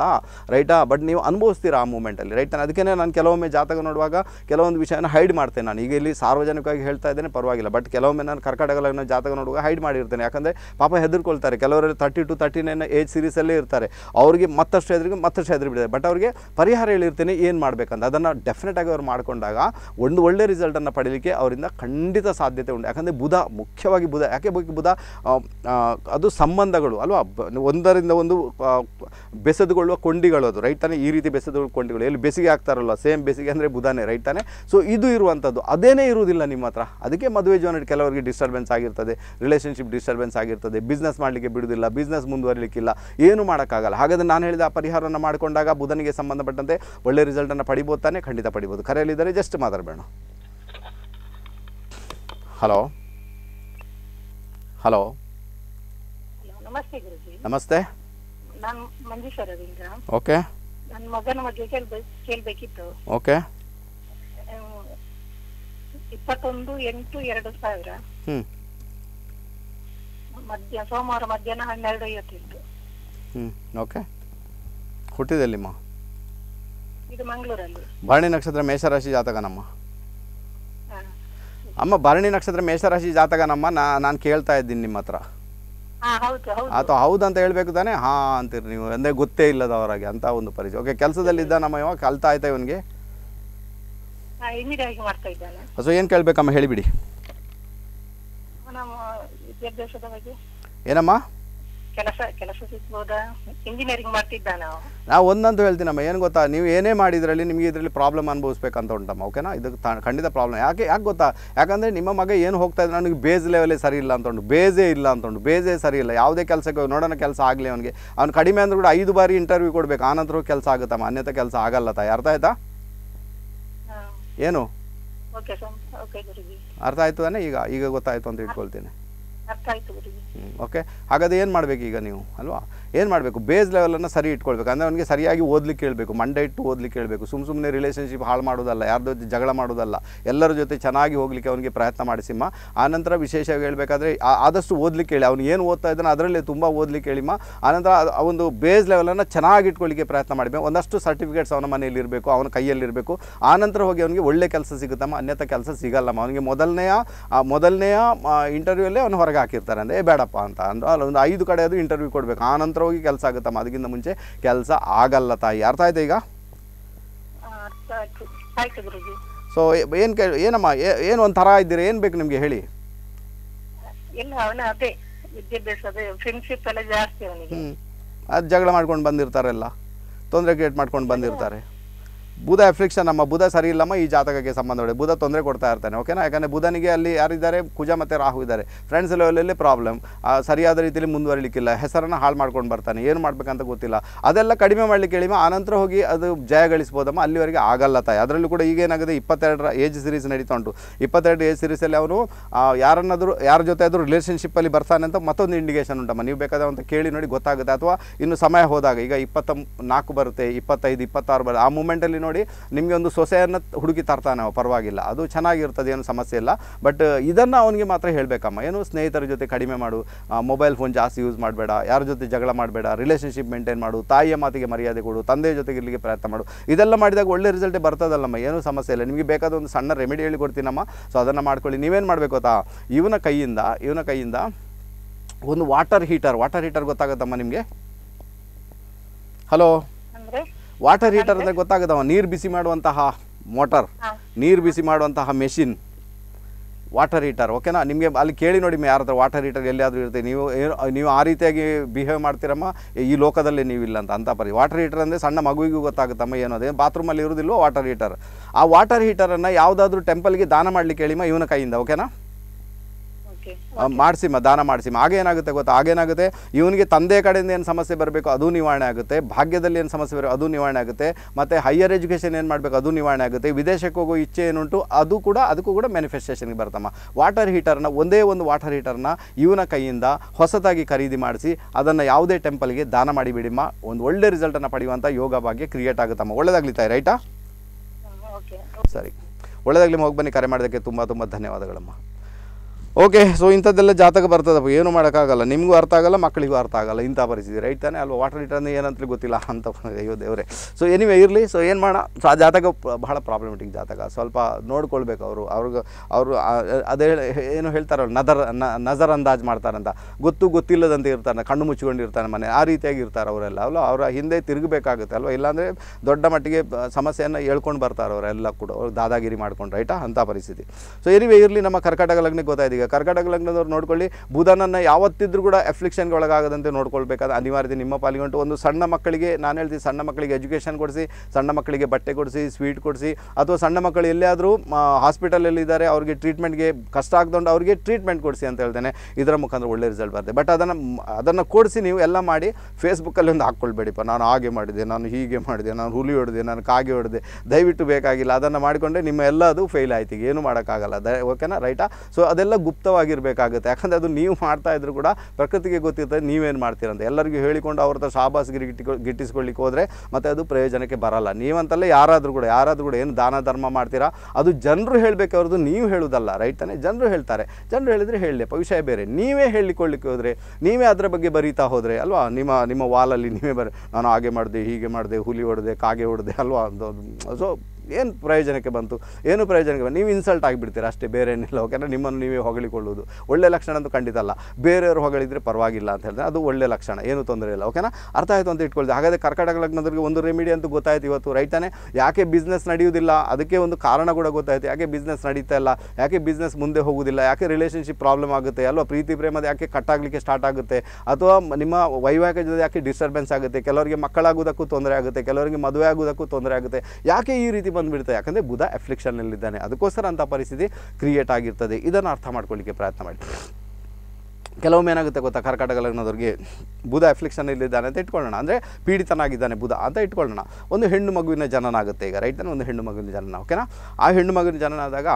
ರೈಟಾ ಬಟ್ ನೀವು ಅನುಭವಿಸ್ತೀರಾ ಆ ಮೂಮೆಂಟಲ್ಲಿ ರೈಟ್ ಅದಕ್ಕೆ ನಾನು ಕೆಲವೊಮ್ಮೆ ಜಾತಕ ನೋಡುವಾಗ ಕೆಲವೊಂದು ವಿಷಯನ ಹೈಡ್ ಮಾಡ್ತೇನೆ ನಾನು. ಈಗ ಇಲ್ಲಿ ಸಾರ್ವಜನಿಕವಾಗಿ ಹೇಳ್ತಾ ಇದ್ದೇನೆ, ಪರವಾಗಿಲ್ಲ. ಬಟ್ ಕೆಲವೊಮ್ಮೆ ನಾನು ಕರ್ಕಾಟಕ ಲಗ್ನ ಜಾತಕ ನೋಡುವಾಗ ಹೈಡ್ ಮಾಡಿರ್ತೇನೆ. ಯಾಕಂದರೆ ಪಾಪ ಹೆದರ್ಕೊಳ್ತಾರೆ. ಕೆಲವರೆಲ್ಲ thirty two thirty nine age ಸೀರೀಸಲ್ಲೇ ಇರ್ತಾರೆ. ಅವರಿಗೆ ಮತ್ತಷ್ಟು ಹೆದರಿಗೆ ಮತ್ತಷ್ಟು ಹೆದರಿ ಬಿಡ್ತಾರೆ. ಬಟ್ ಅವರಿಗೆ ಪರಿಹಾರ ಹೇಳಿರ್ತೇನೆ, ಏನು ಮಾಡಬೇಕಂತ. ಅದನ್ನು ಡೆಫಿನೆಟಾಗಿ ಅವ್ರು ಮಾಡ್ಕೊಂಡಾಗ ಒಂದು ಒಳ್ಳೆ ರಿಸಲ್ಟನ್ನು ಪಡೀಲಿಕ್ಕೆ ಅವರಿಂದ ಖಂಡಿತ ಸಾಧ್ಯತೆ ಉಂಟು. ಯಾಕಂದರೆ ಬುಧ, ಮುಖ್ಯವಾಗಿ ಬುಧ, ಯಾಕೆ ಬಗ್ಗೆ ಬುಧ ಅದು ಸಂಬಂಧಗಳು, ಅಲ್ವಾ? ಒಂದರಿಂದ ಒಂದು ಬೆಸೆದುಕೊಳ್ಳುವ ಕೊಂಡಿಗಳು ಅದು ರೈಟ್ ತಾನೇ? ಈ ರೀತಿ ಬೆಸೆದುಕೊಳ್ಳುವ ಕೊಂಡಿಗಳು. ಎಲ್ಲಿ ಬೆಸಿಗೆ ಆಗ್ತಾರಲ್ಲ ಸೇಮ್ ಬೆಸಿಗೆ ಅಂದರೆ ಬುಧನೇ ರೈಟ್ ತಾನೇ? ಸೊ ಇದು ಇರುವಂಥದ್ದು. ಅದೇನೇ ಇರುವುದಿಲ್ಲ ನಿಮ್ಮ ಹತ್ರ. ಅದಕ್ಕೆ ಮದುವೆ ಜೀವನ ಕೆಲವರಿಗೆ ಡಿಸ್ಟರ್ಬೆನ್ಸ್ ಆಗಿರ್ತದೆ ರಿಲೇಷನ್ಶಿಪ್ ಡಿಸ್ಟರ್ಬೆನ್ಸ್ ಆಗಿರ್ತದೆ ಬಿಸ್ನೆಸ್ ಮಾಡಲಿಕ್ಕೆ ಬಿಡುವುದಿಲ್ಲ ಬಿಸ್ನೆಸ್ ಮುಂದುವರಿಲಿಕ್ಕಿಲ್ಲ, ಏನು ಮಾಡೋಕ್ಕಾಗಲ್ಲ. ಹಾಗಾದ್ರೆ ನಾನು ಹೇಳಿದ ಆ ಪರಿಹಾರವನ್ನು ಮಾಡಿಕೊಂಡಾಗ ಬುಧನಿಗೆ ಸಂಬಂಧಪಟ್ಟಂತೆ ಒಳ್ಳೆ ರಿಸಲ್ಟನ್ನು ಪಡಿಬೋದು ತಾನೇ? ಖಂಡಿತ ಪಡಿಬೋದು. ಕರೆಯಲ್ಲಿದ್ದರೆ ಜಸ್ಟ್ ಮಾತಾಡಬೇಡ. ಹಲೋ? ಹಲೋ? ನಮಸ್ತೆ ಗುರುಜಿ. ನಮಸ್ತೆ. ನಾನು ರವೀಂದ್ರ ಓಕೆ. ನನ್ನ ಮಗನ ಬಗ್ಗೆ ಕೇಳ್ಬೇಕು ಕೇಳ್ಬೇಕಿತ್ತು. ಓಕೆ. ಇಪ್ಪತ್ತೊಂದು ಎಂಟು ಎರಡು ಸಾವಿರ. ಹ್ಞೂ ಮಧ್ಯ ಸೋಮವಾರ ಮಧ್ಯಾಹ್ನ ಹನ್ನೆರಡು ಐವತ್ತೆಂಟು ಹ್ಞೂ ಓಕೆ. ಹುಟ್ಟಿದೆಲ್ಲಿಮ್ಮ ಇದು ಮಂಗಳೂರಲ್ಲಿ. ಭರಣಿ ನಕ್ಷತ್ರ ಮೇಷರಾಶಿ ಜಾತಕನಮ್ಮ. ಅಮ್ಮ ಭರಣಿ ನಕ್ಷತ್ರ ಮೇಷರಾಶಿ ಜಾತಕನಮ್ಮ ನಾ ನಾನು ಕೇಳ್ತಾ ಇದ್ದೀನಿ ನಿಮ್ಮ ಹತ್ರ. ಅಥವಾ ಹೌದು ಅಂತ ಹೇಳ್ಬೇಕು ತಾನೇ? ಹಾ ಅಂತೀರಿ ನೀವು. ಅಂದರೆ ಗೊತ್ತೇ ಇಲ್ಲದ ಅವರಾಗಿ ಅಂತ ಒಂದು ಪರಿಚಯ. ಓಕೆ ಕೆಲಸದಲ್ಲಿದ್ದ ನಮ್ಮ ಇವಾಗ ಕಲ್ತಾ ಆಯ್ತಾ ಇವನಿಗೆ? ಸೊ ಏನು ಕೇಳಬೇಕಮ್ಮ? ಹೇಳಿಬಿಡಿ. ಏನಮ್ಮ? ಕೆಲಸ ಕೆಲಸ ಸಿಗ್ಬೋದಾ? ಇಂಜಿನಿಯರಿಂಗ್ ಮಾಡ್ತಿದ್ದಾನೆ ಅವ ನಾವು ಒಂದಂತೂ ಹೇಳ್ತೀನಮ್ಮ ಏನು ಗೊತ್ತಾ? ನೀವು ಏನೇ ಮಾಡಿದ್ರಲ್ಲಿ ನಿಮಗೆ ಇದರಲ್ಲಿ ಪ್ರಾಬ್ಲಮ್ ಅನುಭವಿಸ್ಬೇಕಂತ ಉಂಟಮ್ಮ ಓಕೆನಾ ಇದು ತ- ಖಂಡಿತ ಪ್ರಾಬ್ಲಮ್ ಯಾಕೆ ಯಾಕೆ ಗೊತ್ತಾ? ಯಾಕಂದರೆ ನಿಮ್ಮ ಮಗ ಏನು ಹೋಗ್ತಾ ಇದ್ರೆ ನನಗೆ ಬೇಸ್ ಲೆವೆಲೇ ಸರಿ ಇಲ್ಲ ಅಂತ ಉಂಟು. ಬೇಸೇ ಇಲ್ಲ ಅಂತ ಉಂಟು. ಬೇಸೇ ಸರಿ ಇಲ್ಲ. ಯಾವುದೇ ಕೆಲಸಕ್ಕೆ ಹೋಗಿ ನೋಡೋಣ ಕೆಲಸ ಆಗಲಿ ಅವನಿಗೆ. ಅವ್ನು ಕಡಿಮೆ ಅಂದ್ರೂ ಕೂಡ ಐದು ಬಾರಿ ಇಂಟರ್ವ್ಯೂ ಕೊಡಬೇಕು. ಆನಂತರ ಕೆಲಸ ಆಗುತ್ತಮ್ಮ. ಅನ್ಯತೆ ಕೆಲಸ ಆಗಲ್ಲ ತಾಯಿ. ಅರ್ಥ ಆಯ್ತಾ? ಏನು? ಅರ್ಥ ಆಯ್ತು ತಾನೇ? ಈಗ ಈಗ ಗೊತ್ತಾಯ್ತು ಅಂತ ಇಟ್ಕೊಳ್ತೀನಿ. ಅರ್ಥ ಆಯ್ತು ಗುರುಜಿ. ಓಕೆ ಹಾಗಾದ್ರೆ ಏನು ಮಾಡಬೇಕು ಈಗ ನೀವು? ಅಲ್ವಾ? ಏನು ಮಾಡಬೇಕು? ಬೇಸ್ ಲೆವೆಲನ್ನು ಸರಿ ಇಟ್ಕೊಳ್ಬೇಕು. ಅಂದರೆ ಅವನಿಗೆ ಸರಿಯಾಗಿ ಓದ್ಲಿಕ್ಕೆ ಕೇಳಬೇಕು ಮಂಡೆ ಇಟ್ಟು ಓದಲಿಕ್ಕೆ ಹೇಳಬೇಕು. ಸುಮ್ಮ ಸುಮ್ಮನೆ ರಿಲೇಷನ್ಶಿಪ್ ಹಾಳು ಮಾಡೋದಲ್ಲ, ಯಾರ್ದೋ ಜಗಳ ಮಾಡೋದಲ್ಲ. ಎಲ್ಲರ ಜೊತೆ ಚೆನ್ನಾಗಿ ಹೋಗ್ಲಿಕ್ಕೆ ಅವನಿಗೆ ಪ್ರಯತ್ನ ಮಾಡಿಸಿಮ್ಮ ಆನಂತರ ವಿಶೇಷವಾಗಿ ಹೇಳಬೇಕಾದ್ರೆ ಆದಷ್ಟು ಓದಲಿಕ್ಕೆ ಹೇಳಿ. ಅವ್ನು ಏನು ಓದ್ತಾ ಇದ್ದಾನೆ ಅದರಲ್ಲೇ ತುಂಬ ಓದಲಿಕ್ಕೆ ಹೇಳಿಮ್ಮ ಆನಂತರ ಆ ಒಂದು ಬೇಸ್ ಲೆವೆಲನ್ನು ಚೆನ್ನಾಗಿ ಇಟ್ಕೊಳ್ಳಿಕ್ಕೆ ಪ್ರಯತ್ನ ಮಾಡಬೇಕು ಒಂದಷ್ಟು ಸರ್ಟಿಫಿಕೇಟ್ಸ್ ಅವನ ಮನೆಯಲ್ಲಿ ಇರಬೇಕು, ಅವನ ಕೈಯಲ್ಲಿರಬೇಕು ಆನಂತರ ಹೋಗಿ ಅವನಿಗೆ ಒಳ್ಳೆ ಕೆಲಸ ಸಿಗುತ್ತಮ್ಮ. ಅನ್ಯಥ ಕೆಲಸ ಸಿಗಲ್ಲಮ್ಮ. ಅವನಿಗೆ ಮೊದಲನೆಯ ಮೊದಲನೆಯ ಇಂಟರ್ವ್ಯೂಲ್ಲೇ ಅವನು ಹೊರಗೆ ಹಾಕಿರ್ತಾರೆ. ಅಂದರೆ ಬೇಡಪ್ಪ ಅಂತ ಅಂದ್ರೆ ಅಲ್ಲೊಂದು ಒಂದು ಐದು ಕಡೆ ಅದು ಇಂಟರ್ವ್ಯೂ ಕೊಡಬೇಕು. ಆ ನಂತರ ಹೋಗಿ ಕೆಲಸ ಆಗುತ್ತಮ್ಮ. ಅದಕ್ಕಿಂತ ಮುಂಚೆ ಕೆಲಸ ಆಗಲ್ಲ ತಾಯಿ. ಅರ್ಥ ಆಯ್ತಾ ಈಗ? ಸೊ ಏನು ಕೇಳಿ ಏನಮ್ಮ ಏನು ಒಂದು ಥರ ಇದ್ದೀರಿ? ಏನು ಬೇಕು ನಿಮಗೆ ಹೇಳಿ? ಇಲ್ಲ ಅವನ ಅದೇ ವಿದ್ಯಾಭ್ಯಾಸದ ಫ್ರೆಂಡ್ಶಿಪ್ ಎಲ್ಲ ಜಾಸ್ತಿ ಅವನಿಗೆ. ಅದು ಜಗಳ ಮಾಡ್ಕೊಂಡು ಬಂದಿರ್ತಾರೆಲ್ಲ. ತೊಂದರೆ ಕ್ರಿಯೇಟ್ ಮಾಡ್ಕೊಂಡು ಬಂದಿರ್ತಾರೆ. ಬುಧ ಎಫ್ಲಿಕ್ಷನ್ ನಮ್ಮ ಬುಧ ಸರಿ ಇಲ್ಲಮ್ಮ ಈ ಜಾತಕಕ್ಕೆ ಸಂಬಂಧಪಟ್ಟ ಬುಧ ತೊಂದರೆ ಕೊಡ್ತಾ ಇರ್ತಾನೆ ಓಕೆನಾ ಯಾಕಂದರೆ ಬುಧನಿಗೆ ಅಲ್ಲಿ ಯಾರಿದ್ದಾರೆ? ಕುಜ ಮತ್ತು ರಾಹು ಇದ್ದಾರೆ. ಫ್ರೆಂಡ್ಸ್ ಲೆವೆಲಲ್ಲಿ ಪ್ರಾಬ್ಲಮ್ ಸರಿಯಾದ ರೀತಿಯಲ್ಲಿ ಮುಂದುವರಿಲಿಕ್ಕಿಲ್ಲ. ಹೆಸರನ್ನು ಹಾಳು ಮಾಡ್ಕೊಂಡು ಬರ್ತಾನೆ. ಏನು ಮಾಡಬೇಕಂತ ಗೊತ್ತಿಲ್ಲ. ಅದೆಲ್ಲ ಕಡಿಮೆ ಮಾಡಲಿಕ್ಕೆ ಹೇಳಿಮ ಆನಂತರ ಹೋಗಿ ಅದು ಜಯ ಗಳಿಸ್ಬೋದಮ್ಮ. ಅಲ್ಲಿವರೆಗೆ ಆಗಲ್ಲ ತಾಯಿ. ಅದರಲ್ಲೂ ಕೂಡ ಈಗ ಏನಾಗಿದೆ ಇಪ್ಪತ್ತೆರಡರ ಏಜ್ ಸೀರೀಸ್ ನಡೀತಾ ಉಂಟು. ಇಪ್ಪತ್ತೆರಡು ಏಜ್ ಸೀರೀಸಲ್ಲಿ ಅವನು ಯಾರನ್ನಾದರೂ, ಯಾರ ಜೊತೆ ಆದರೂ ರಿಲೇಷನ್ಶಿಪ್ಪಲ್ಲಿ ಬರ್ತಾನೆ ಅಂತ ಮತ್ತೊಂದು ಇಂಡಿಕೇಷನ್ ಉಂಟಮ್ಮ. ನೀವು ಬೇಕಾದ್ರೆ ಅಂತ ಕೇಳಿ ನೋಡಿ ಗೊತ್ತಾಗುತ್ತೆ. ಅಥವಾ ಇನ್ನು ಸಮಯ ಹೋದಾಗ, ಈಗ ಇಪ್ಪತ್ತ ನಾಲ್ಕು ಬರುತ್ತೆ, ಇಪ್ಪತ್ತೈದು, ಇಪ್ಪತ್ತಾರು ಬರುತ್ತೆ. ಆ ಮೂಮೆಂಟಲ್ಲಿ ನೋಡಿ ನಿಮಗೆ ಒಂದು ಸೊಸೆಯನ್ನು ಹುಡುಕಿ ತರ್ತಾನೆ ಪರವಾಗಿಲ್ಲ. ಅದು ಚೆನ್ನಾಗಿರ್ತದೆ, ಏನು ಸಮಸ್ಯೆ ಇಲ್ಲ. ಬಟ್ ಇದನ್ನು ಅವನಿಗೆ ಮಾತ್ರ ಹೇಳಬೇಕಮ್ಮ. ಏನು ಸ್ನೇಹಿತರ ಜೊತೆ ಕಡಿಮೆ ಮಾಡು ಮೊಬೈಲ್ ಫೋನ್ ಜಾಸ್ತಿ ಯೂಸ್ ಮಾಡಬೇಡ, ಯಾರ ಜೊತೆ ಜಗಳ ಮಾಡಬೇಡ ರಿಲೇಷನ್ಶಿಪ್ ಮೇಂಟೈನ್ ಮಾಡು, ತಾಯಿಯ ಮಾತಿಗೆ ಮರ್ಯಾದೆ ಕೊಡು, ತಂದೆಯ ಜೊತೆಗೆ ಇರಲಿಕ್ಕೆ ಪ್ರಯತ್ನ ಮಾಡು. ಇದೆಲ್ಲ ಮಾಡಿದಾಗ ಒಳ್ಳೆ ರಿಸಲ್ಟೇ ಬರ್ತದಲ್ಲಮ್ಮ, ಏನೂ ಸಮಸ್ಯೆ ಇಲ್ಲ. ನಿಮಗೆ ಬೇಕಾದ ಒಂದು ಸಣ್ಣ ರೆಮಿಡಿ ಹೇಳಿ ಕೊಡ್ತೀನಮ್ಮ. ಸೊ ಅದನ್ನು ಮಾಡ್ಕೊಳ್ಳಿ. ನೀವೇನು ಮಾಡಬೇಕು ಗೊತ್ತಾ? ಇವನ ಕೈಯಿಂದ ಇವನ ಕೈಯಿಂದ ಒಂದು ವಾಟರ್ ಹೀಟರ್ ವಾಟರ್ ಹೀಟರ್ ಗೊತ್ತಾಗುತ್ತಮ್ಮ ನಿಮಗೆ? ಹಲೋ ವಾಟರ್ ಹೀಟರ್ ಅಂದ್ರೆ ಗೊತ್ತಾಗದವ ನೀರು ಬಿಸಿ ಮಾಡುವಂತಹ ಮೋಟರ್ ನೀರು ಬಿಸಿ ಮಾಡುವಂತಹ ಮೆಷಿನ್ ವಾಟರ್ ಹೀಟರ್ ಓಕೆನಾ ನಿಮಗೆ ಅಲ್ಲಿ ಕೇಳಿ ನೋಡಿ ಯಾರ ಹತ್ರ ವಾಟರ್ ಹೀಟರ್ ಎಲ್ಲಿಯಾದರೂ ಇರುತ್ತೆ. ನೀವು ಏನು ನೀವು ಆ ರೀತಿಯಾಗಿ ಬಿಹೇವ್ ಮಾಡ್ತೀರಮ್ಮ? ಈ ಲೋಕದಲ್ಲಿ ನೀವಿಲ್ಲ ಅಂತ ಅಂತ ಪರಿ ವಾಟರ್ ಹೀಟರ್ ಅಂದರೆ ಸಣ್ಣ ಮಗುವಿಗೂ ಗೊತ್ತಾಗುತ್ತಮ್ಮ ಏನು ಅದೇ. ಬಾತ್ರೂಮಲ್ಲಿ ಇರೋದಿಲ್ವೋ ವಾಟರ್ ಹೀಟರ್ ಆ ವಾಟರ್ ಹೀಟರನ್ನು ಯಾವುದಾದ್ರೂ ಟೆಂಪಲ್ಗೆ ದಾನ ಮಾಡಲಿಕ್ಕೆ ಹೇಳಿಮ್ಮ ಇವನ ಕೈಯಿಂದ ಓಕೆನಾ ಓಕೆ ಮಾಡಿಸಿಮ್ಮ ದಾನ ಮಾಡಿಸಿಮ್ಮ ಆಗೇನಾಗುತ್ತೆ ಗೊತ್ತಾ? ಆಗೇನಾಗುತ್ತೆ ಇವನಿಗೆ ತಂದೆ ಕಡೆಯಿಂದ ಏನು ಸಮಸ್ಯೆ ಬರಬೇಕು? ಅದು ನಿವಾರಣೆ ಆಗುತ್ತೆ. ಭಾಗ್ಯದಲ್ಲಿ ಏನು ಸಮಸ್ಯೆ ಬರೋ ಅದು ನಿವಾರಣೆ ಆಗುತ್ತೆ. ಮತ್ತು ಹೈಯರ್ ಎಜುಕೇಷನ್ ಏನು ಮಾಡಬೇಕು? ಅದು ನಿವಾರಣೆ ಆಗುತ್ತೆ. ವಿದೇಶಕ್ಕೆ ಹೋಗೋ ಇಚ್ಛೆ ಏನುಂಟು? ಅದು ಕೂಡ ಅದಕ್ಕೂ ಕೂಡ ಮ್ಯಾನಿಫೆಸ್ಟೇಷನ್ಗೆ ಬರ್ತಮ್ಮ ವಾಟರ್ ಹೀಟರ್ನ ಒಂದೇ ಒಂದು ವಾಟರ್ ಹೀಟರ್ನ ಇವನ ಕೈಯಿಂದ ಹೊಸದಾಗಿ ಖರೀದಿ ಮಾಡಿಸಿ ಅದನ್ನು ಯಾವುದೇ ಟೆಂಪಲ್ಗೆ ದಾನ ಮಾಡಿಬಿಡಿಮ್ಮ ಒಂದು ಒಳ್ಳೆ ರಿಸಲ್ಟನ್ನು ಪಡೆಯುವಂಥ ಯೋಗ ಭಾಗ್ಯ ಕ್ರಿಯೇಟ್ ಆಗುತ್ತಮ್ಮ. ಒಳ್ಳೆದಾಗ್ಲಿತಾ ರೈಟಾ ಓಕೆ ಸರಿ. ಒಳ್ಳೆದಾಗಲಿ ಹೋಗಿ ಬನ್ನಿ. ಕರೆ ಮಾಡೋದಕ್ಕೆ ತುಂಬ ತುಂಬ ಧನ್ಯವಾದಗಳಮ್ಮ. ಓಕೆ ಸೊ ಇಂಥದ್ದೆಲ್ಲ ಜಾತಕ ಬರ್ತದಪ್ಪ ಏನು ಮಾಡೋಕ್ಕಾಗಲ್ಲ. ನಿಮಗೂ ಅರ್ಥ ಆಗಲ್ಲ, ಮಕ್ಕಳಿಗೂ ಅರ್ಥ ಆಗಲ್ಲ. ಇಂಥ ಪರಿಸ್ಥಿತಿ ರೈಟ್ ತಾನೇ? ಅಲ್ವಾ? ವಾಟರ್ ಹೀಟರ್ನ ಏನಂತಲೇ ಗೊತ್ತಿಲ್ಲ ಅಂತ ಅಯ್ಯೋ ದೇವರೇ. ಸೊ ಎನಿವೆ ಇರಲಿ. ಸೊ ಏನು ಮಾಡೋಣ? ಸೊ ಆ ಜಾತಕ ಬಹಳ ಪ್ರಾಬ್ಲಮೆಟಿಕ್ ಜಾತಕ. ಸ್ವಲ್ಪ ನೋಡ್ಕೊಳ್ಬೇಕು ಅವರು. ಅವ್ರಿಗೆ ಅವರು ಅದೇ ಏನು ಹೇಳ್ತಾರಲ್ಲ, ನದರ್ ನಜರ್ ಅಂದಾಜ್ ಮಾಡ್ತಾರಂತ. ಗೊತ್ತು ಗೊತ್ತಿಲ್ಲದಂತೆ ಇರ್ತಾನೆ, ಕಣ್ಣು ಮುಚ್ಕೊಂಡಿರ್ತಾನೆ ಮನೆ. ಆ ರೀತಿಯಾಗಿ ಇರ್ತಾರೆ ಅವರೆಲ್ಲ, ಅಲ್ವಾ? ಅವರ ಹಿಂದೆ ತಿರುಗಬೇಕಾಗುತ್ತೆ, ಅಲ್ವಾ? ಇಲ್ಲಾಂದರೆ ದೊಡ್ಡ ಮಟ್ಟಿಗೆ ಸಮಸ್ಯೆಯನ್ನು ಹೇಳ್ಕೊಂಡು ಬರ್ತಾರೆ ಅವರೆಲ್ಲ ಕೂಡ. ಅವ್ರು ದಾದಾಗಿರಿ ಮಾಡ್ಕೊಂಡು ರೈಟಾ ಅಂಥ ಪರಿಸ್ಥಿತಿ. ಸೊ ಎನಿವೆ ಇರಲಿ. ನಮ್ಮ ಕರ್ಕಾಟಕ ಲಗ್ನಕ್ಕೆ ಗೊತ್ತಾಯ್ತು ಈಗ ಕರ್ಕಾಟಕ ಲಗ್ನದವ್ರು ನೋಡ್ಕೊಳ್ಳಿ, ಬುಧನನ್ನು ಯಾವತ್ತಿದ್ರೂ ಕೂಡ ಎಫ್ಲಿಕ್ಷನ್ಗೆ ಒಳಗಾಗದಂತೆ ನೋಡ್ಕೊಳ್ಬೇಕಾದ ಅನಿವಾರ್ಯತೆ ನಿಮ್ಮ ಪಾಲಿಗಂಟು ಒಂದು ಸಣ್ಣ ಮಕ್ಕಳಿಗೆ, ನಾನು ಹೇಳ್ತೀನಿ ಸಣ್ಣ ಮಕ್ಕಳಿಗೆ ಎಜುಕೇಷನ್ ಕೊಡಿಸಿ, ಸಣ್ಣ ಮಕ್ಕಳಿಗೆ ಬಟ್ಟೆ ಕೊಡಿಸಿ ಸ್ವೀಟ್ ಕೊಡಿಸಿ, ಅಥವಾ ಸಣ್ಣ ಮಕ್ಕಳು ಎಲ್ಲಿಯಾದರೂ ಹಾಸ್ಪಿಟಲಲ್ಲಿದ್ದಾರೆ ಅವ್ರಿಗೆ ಟ್ರೀಟ್ಮೆಂಟ್ಗೆ ಕಷ್ಟ ಆಗ್ದೊಂಡು ಅವರಿಗೆ ಟ್ರೀಟ್ಮೆಂಟ್ ಕೊಡಿಸಿ ಅಂತ ಹೇಳ್ತೇನೆ. ಇದರ ಮುಖಾಂತರ ಒಳ್ಳೆ ರಿಸಲ್ಟ್ ಬರುತ್ತೆ ಬಟ್ ಅದನ್ನು ಅದನ್ನು ಕೊಡಿಸಿ ನೀವು ಎಲ್ಲ ಮಾಡಿ ಫೇಸ್ಬುಕ್ಕಲ್ಲಿ ಒಂದು ಹಾಕ್ಕೊಳ್ಬೇಡಿಪ್ಪ. ನಾನು ಹಾಗೆ ಮಾಡಿದೆ, ನಾನು ಹೀಗೆ ಮಾಡಿದೆ, ನಾನು ಹುಲಿ ಹೊಡೆದೆ, ನಾನು ಕಾಗೆ ಹೊಡೆದೆ, ದಯವಿಟ್ಟು ಬೇಕಾಗಿಲ್ಲ. ಅದನ್ನು ಮಾಡಿಕೊಂಡೆ ನಿಮ್ಮ ಎಲ್ಲದು ಫೇಲ್ ಆಯ್ತು. ಏನು ಮಾಡೋಕ್ಕಾಗಲ್ಲ. ದ ಓಕೆನಾ ರೈಟಾ ಸೊ ಅದೆಲ್ಲ ಗುಪ್ತವಾಗಿರಬೇಕಾಗುತ್ತೆ ಯಾಕಂದರೆ ಅದು ನೀವು ಮಾಡ್ತಾ ಇದ್ರು ಕೂಡ ಪ್ರಕೃತಿಗೆ ಗೊತ್ತಿರ್ತದೆ ನೀವೇನು ಮಾಡ್ತೀರಂತ ಎಲ್ಲರಿಗೂ ಹೇಳಿಕೊಂಡು ಅವ್ರ ಹತ್ರ ಶಾಬಾಸ್ಗಿರಿ ಗಿಟ್ಟಿ ಗಿಟ್ಟಿಸ್ಕೊಳ್ಳಿಕ್ಕೆ ಹೋದರೆ ಮತ್ತು ಅದು ಪ್ರಯೋಜನಕ್ಕೆ ಬರಲ್ಲ. ನೀವಂತಲ್ಲ ಯಾರಾದರೂ ಕೂಡ ಯಾರಾದರೂ ಕೂಡ ಏನು ದಾನ ಧರ್ಮ ಮಾಡ್ತೀರಾ, ಅದು ಜನರು ಹೇಳಬೇಕು ಅವ್ರದ್ದು ನೀವು ಹೇಳೋದಲ್ಲ, ರೈಟ್ ತಾನೇ? ಜನರು ಹೇಳ್ತಾರೆ. ಜನರು ಹೇಳಿದರೆ ಹೇಳಲಿಪ್ಪ ವಿಷಯ ಬೇರೆ. ನೀವೇ ಹೇಳಿಕೊಳ್ಳಿಕ್ಕೆ ಹೋದರೆ, ನೀವೇ ಅದರ ಬಗ್ಗೆ ಬರೀತಾ ಹೋದರೆ, ಅಲ್ವಾ? ನಿಮ್ಮ ನಿಮ್ಮ ವಾಲಲ್ಲಿ ನೀವೇ ಬರ, ನಾನು ಹಾಗೆ ಮಾಡಿದೆ, ಹೀಗೆ ಮಾಡಿದೆ, ಹುಲಿ ಹೊಡೆದೆ, ಕಾಗೆ ಹೊಡೆದೆ, ಅಲ್ವಾ? ಸೊ ಏನು ಪ್ರಯೋಜನಕ್ಕೆ ಬಂತು? ಏನು ಪ್ರಯೋಜನಕ್ಕೆ ಬಂತು? ನೀವು ಇನ್ಸಲ್ಟ್ ಆಗಿಬಿಡ್ತೀರ ಅಷ್ಟೇ, ಬೇರೆ ಏನಿಲ್ಲ ಓಕೆನಾ ನಿಮ್ಮನ್ನು ನೀವೇ ಹೊಗಳಿಕೊಳ್ಳುವುದು. ಒಳ್ಳೆ ಲಕ್ಷಣ ಅಂತೂ ಖಂಡಿತ ಅಲ್ಲ. ಬೇರೆಯವರು ಹೊಗಳಿದ್ರೆ ಪರವಾಗಿಲ್ಲ ಅಂತ ಹೇಳಿದ್ರೆ ಅದು ಒಳ್ಳೆ ಲಕ್ಷಣ, ಏನು ತೊಂದರೆ ಇಲ್ಲ ಓಕೆನಾ ಅರ್ಥ ಆಯಿತು ಅಂತ ಇಟ್ಕೊಳ್ತೀವಿ ಹಾಗಾದರೆ ಕರ್ಕಾಟಕ ಲಗ್ನದವರಿಗೆ ಒಂದು ರೆಮಿಡಿ ಅಂತೂ ಗೊತ್ತಾಯ್ತು ಇವತ್ತು ರೈತಾನೆ ಯಾಕೆ ಬಿಸ್ನೆಸ್ ನಡೆಯುವುದಿಲ್ಲ? ಅದಕ್ಕೆ ಒಂದು ಕಾರಣ ಕೂಡ ಗೊತ್ತಾಯ್ತು. ಯಾಕೆ ಬಿಸ್ನೆಸ್ ನಡೀತಾ ಇಲ್ಲ? ಯಾಕೆ ಬಿಸ್ನೆಸ್ ಮುಂದೆ ಹೋಗುವುದಿಲ್ಲ? ಯಾಕೆ ರಿಲೇಷನ್ಶಿಪ್ ಪ್ರಾಬ್ಲಮ್ ಆಗುತ್ತೆ? ಅಲ್ವಾ? ಪ್ರೀತಿ ಪ್ರೇಮದ ಯಾಕೆ ಕಟ್ಟಾಗಲಿಕ್ಕೆ ಸ್ಟಾರ್ಟ್ ಆಗುತ್ತೆ? ಅಥವಾ ನಿಮ್ಮ ವೈವಾಹಿಕ ಜೊತೆ ಯಾಕೆ ಡಿಸ್ಟರ್ಬೆನ್ಸ್ ಆಗುತ್ತೆ? ಕೆಲವರಿಗೆ ಮಕ್ಕಳಾಗೋದಕ್ಕೂ ತೊಂದರೆ ಆಗುತ್ತೆ, ಕೆಲವರಿಗೆ ಮದುವೆ ಆಗೋದಕ್ಕೂ ತೊಂದರೆ ಆಗುತ್ತೆ. ಯಾಕೆ ಈ ರೀತಿ ಬಂದುಬಿಡುತ್ತೆ. ಯಾಕಂದರೆ ಬುಧ ಅಫ್ಲಿಕ್ಷನ್ನಲ್ಲಿದ್ದಾನೆ ಅದಕ್ಕೋಸ್ಕರ ಅಂಥ ಪರಿಸ್ಥಿತಿ ಕ್ರಿಯೇಟ್ ಆಗಿರ್ತದೆ. ಇದನ್ನು ಅರ್ಥ ಮಾಡ್ಕೊಳ್ಳಿಕ್ಕೆ ಪ್ರಯತ್ನ ಮಾಡಿ. ಕೆಲವೊಮ್ಮೆ ಏನಾಗುತ್ತೆ ಗೊತ್ತಾ? ಕರ್ಕಾಟಕ ಲಗ್ನದವ್ರಿಗೆ ಬುಧ ಅಫ್ಲಿಕ್ಷನ್ ಇಲ್ಲಿದ್ದಾನೆ ಅಂತ ಇಟ್ಕೊಳ್ಳೋಣ. ಅಂದರೆ ಪೀಡಿತನಾಗಿದ್ದಾನೆ ಬುಧ ಅಂತ ಇಟ್ಕೊಳ್ಳೋಣ. ಒಂದು ಹೆಣ್ಣು ಮಗುವಿನ ಜನನ ಆಗುತ್ತೆ ಈಗ, ರೈಟ್ ಒಂದು ಹೆಣ್ಣು ಮಗುವಿನ ಜನನ ಓಕೆನಾ ಆ ಹೆಣ್ಣು ಮಗುವಿನ ಜನನ ಆದಾಗ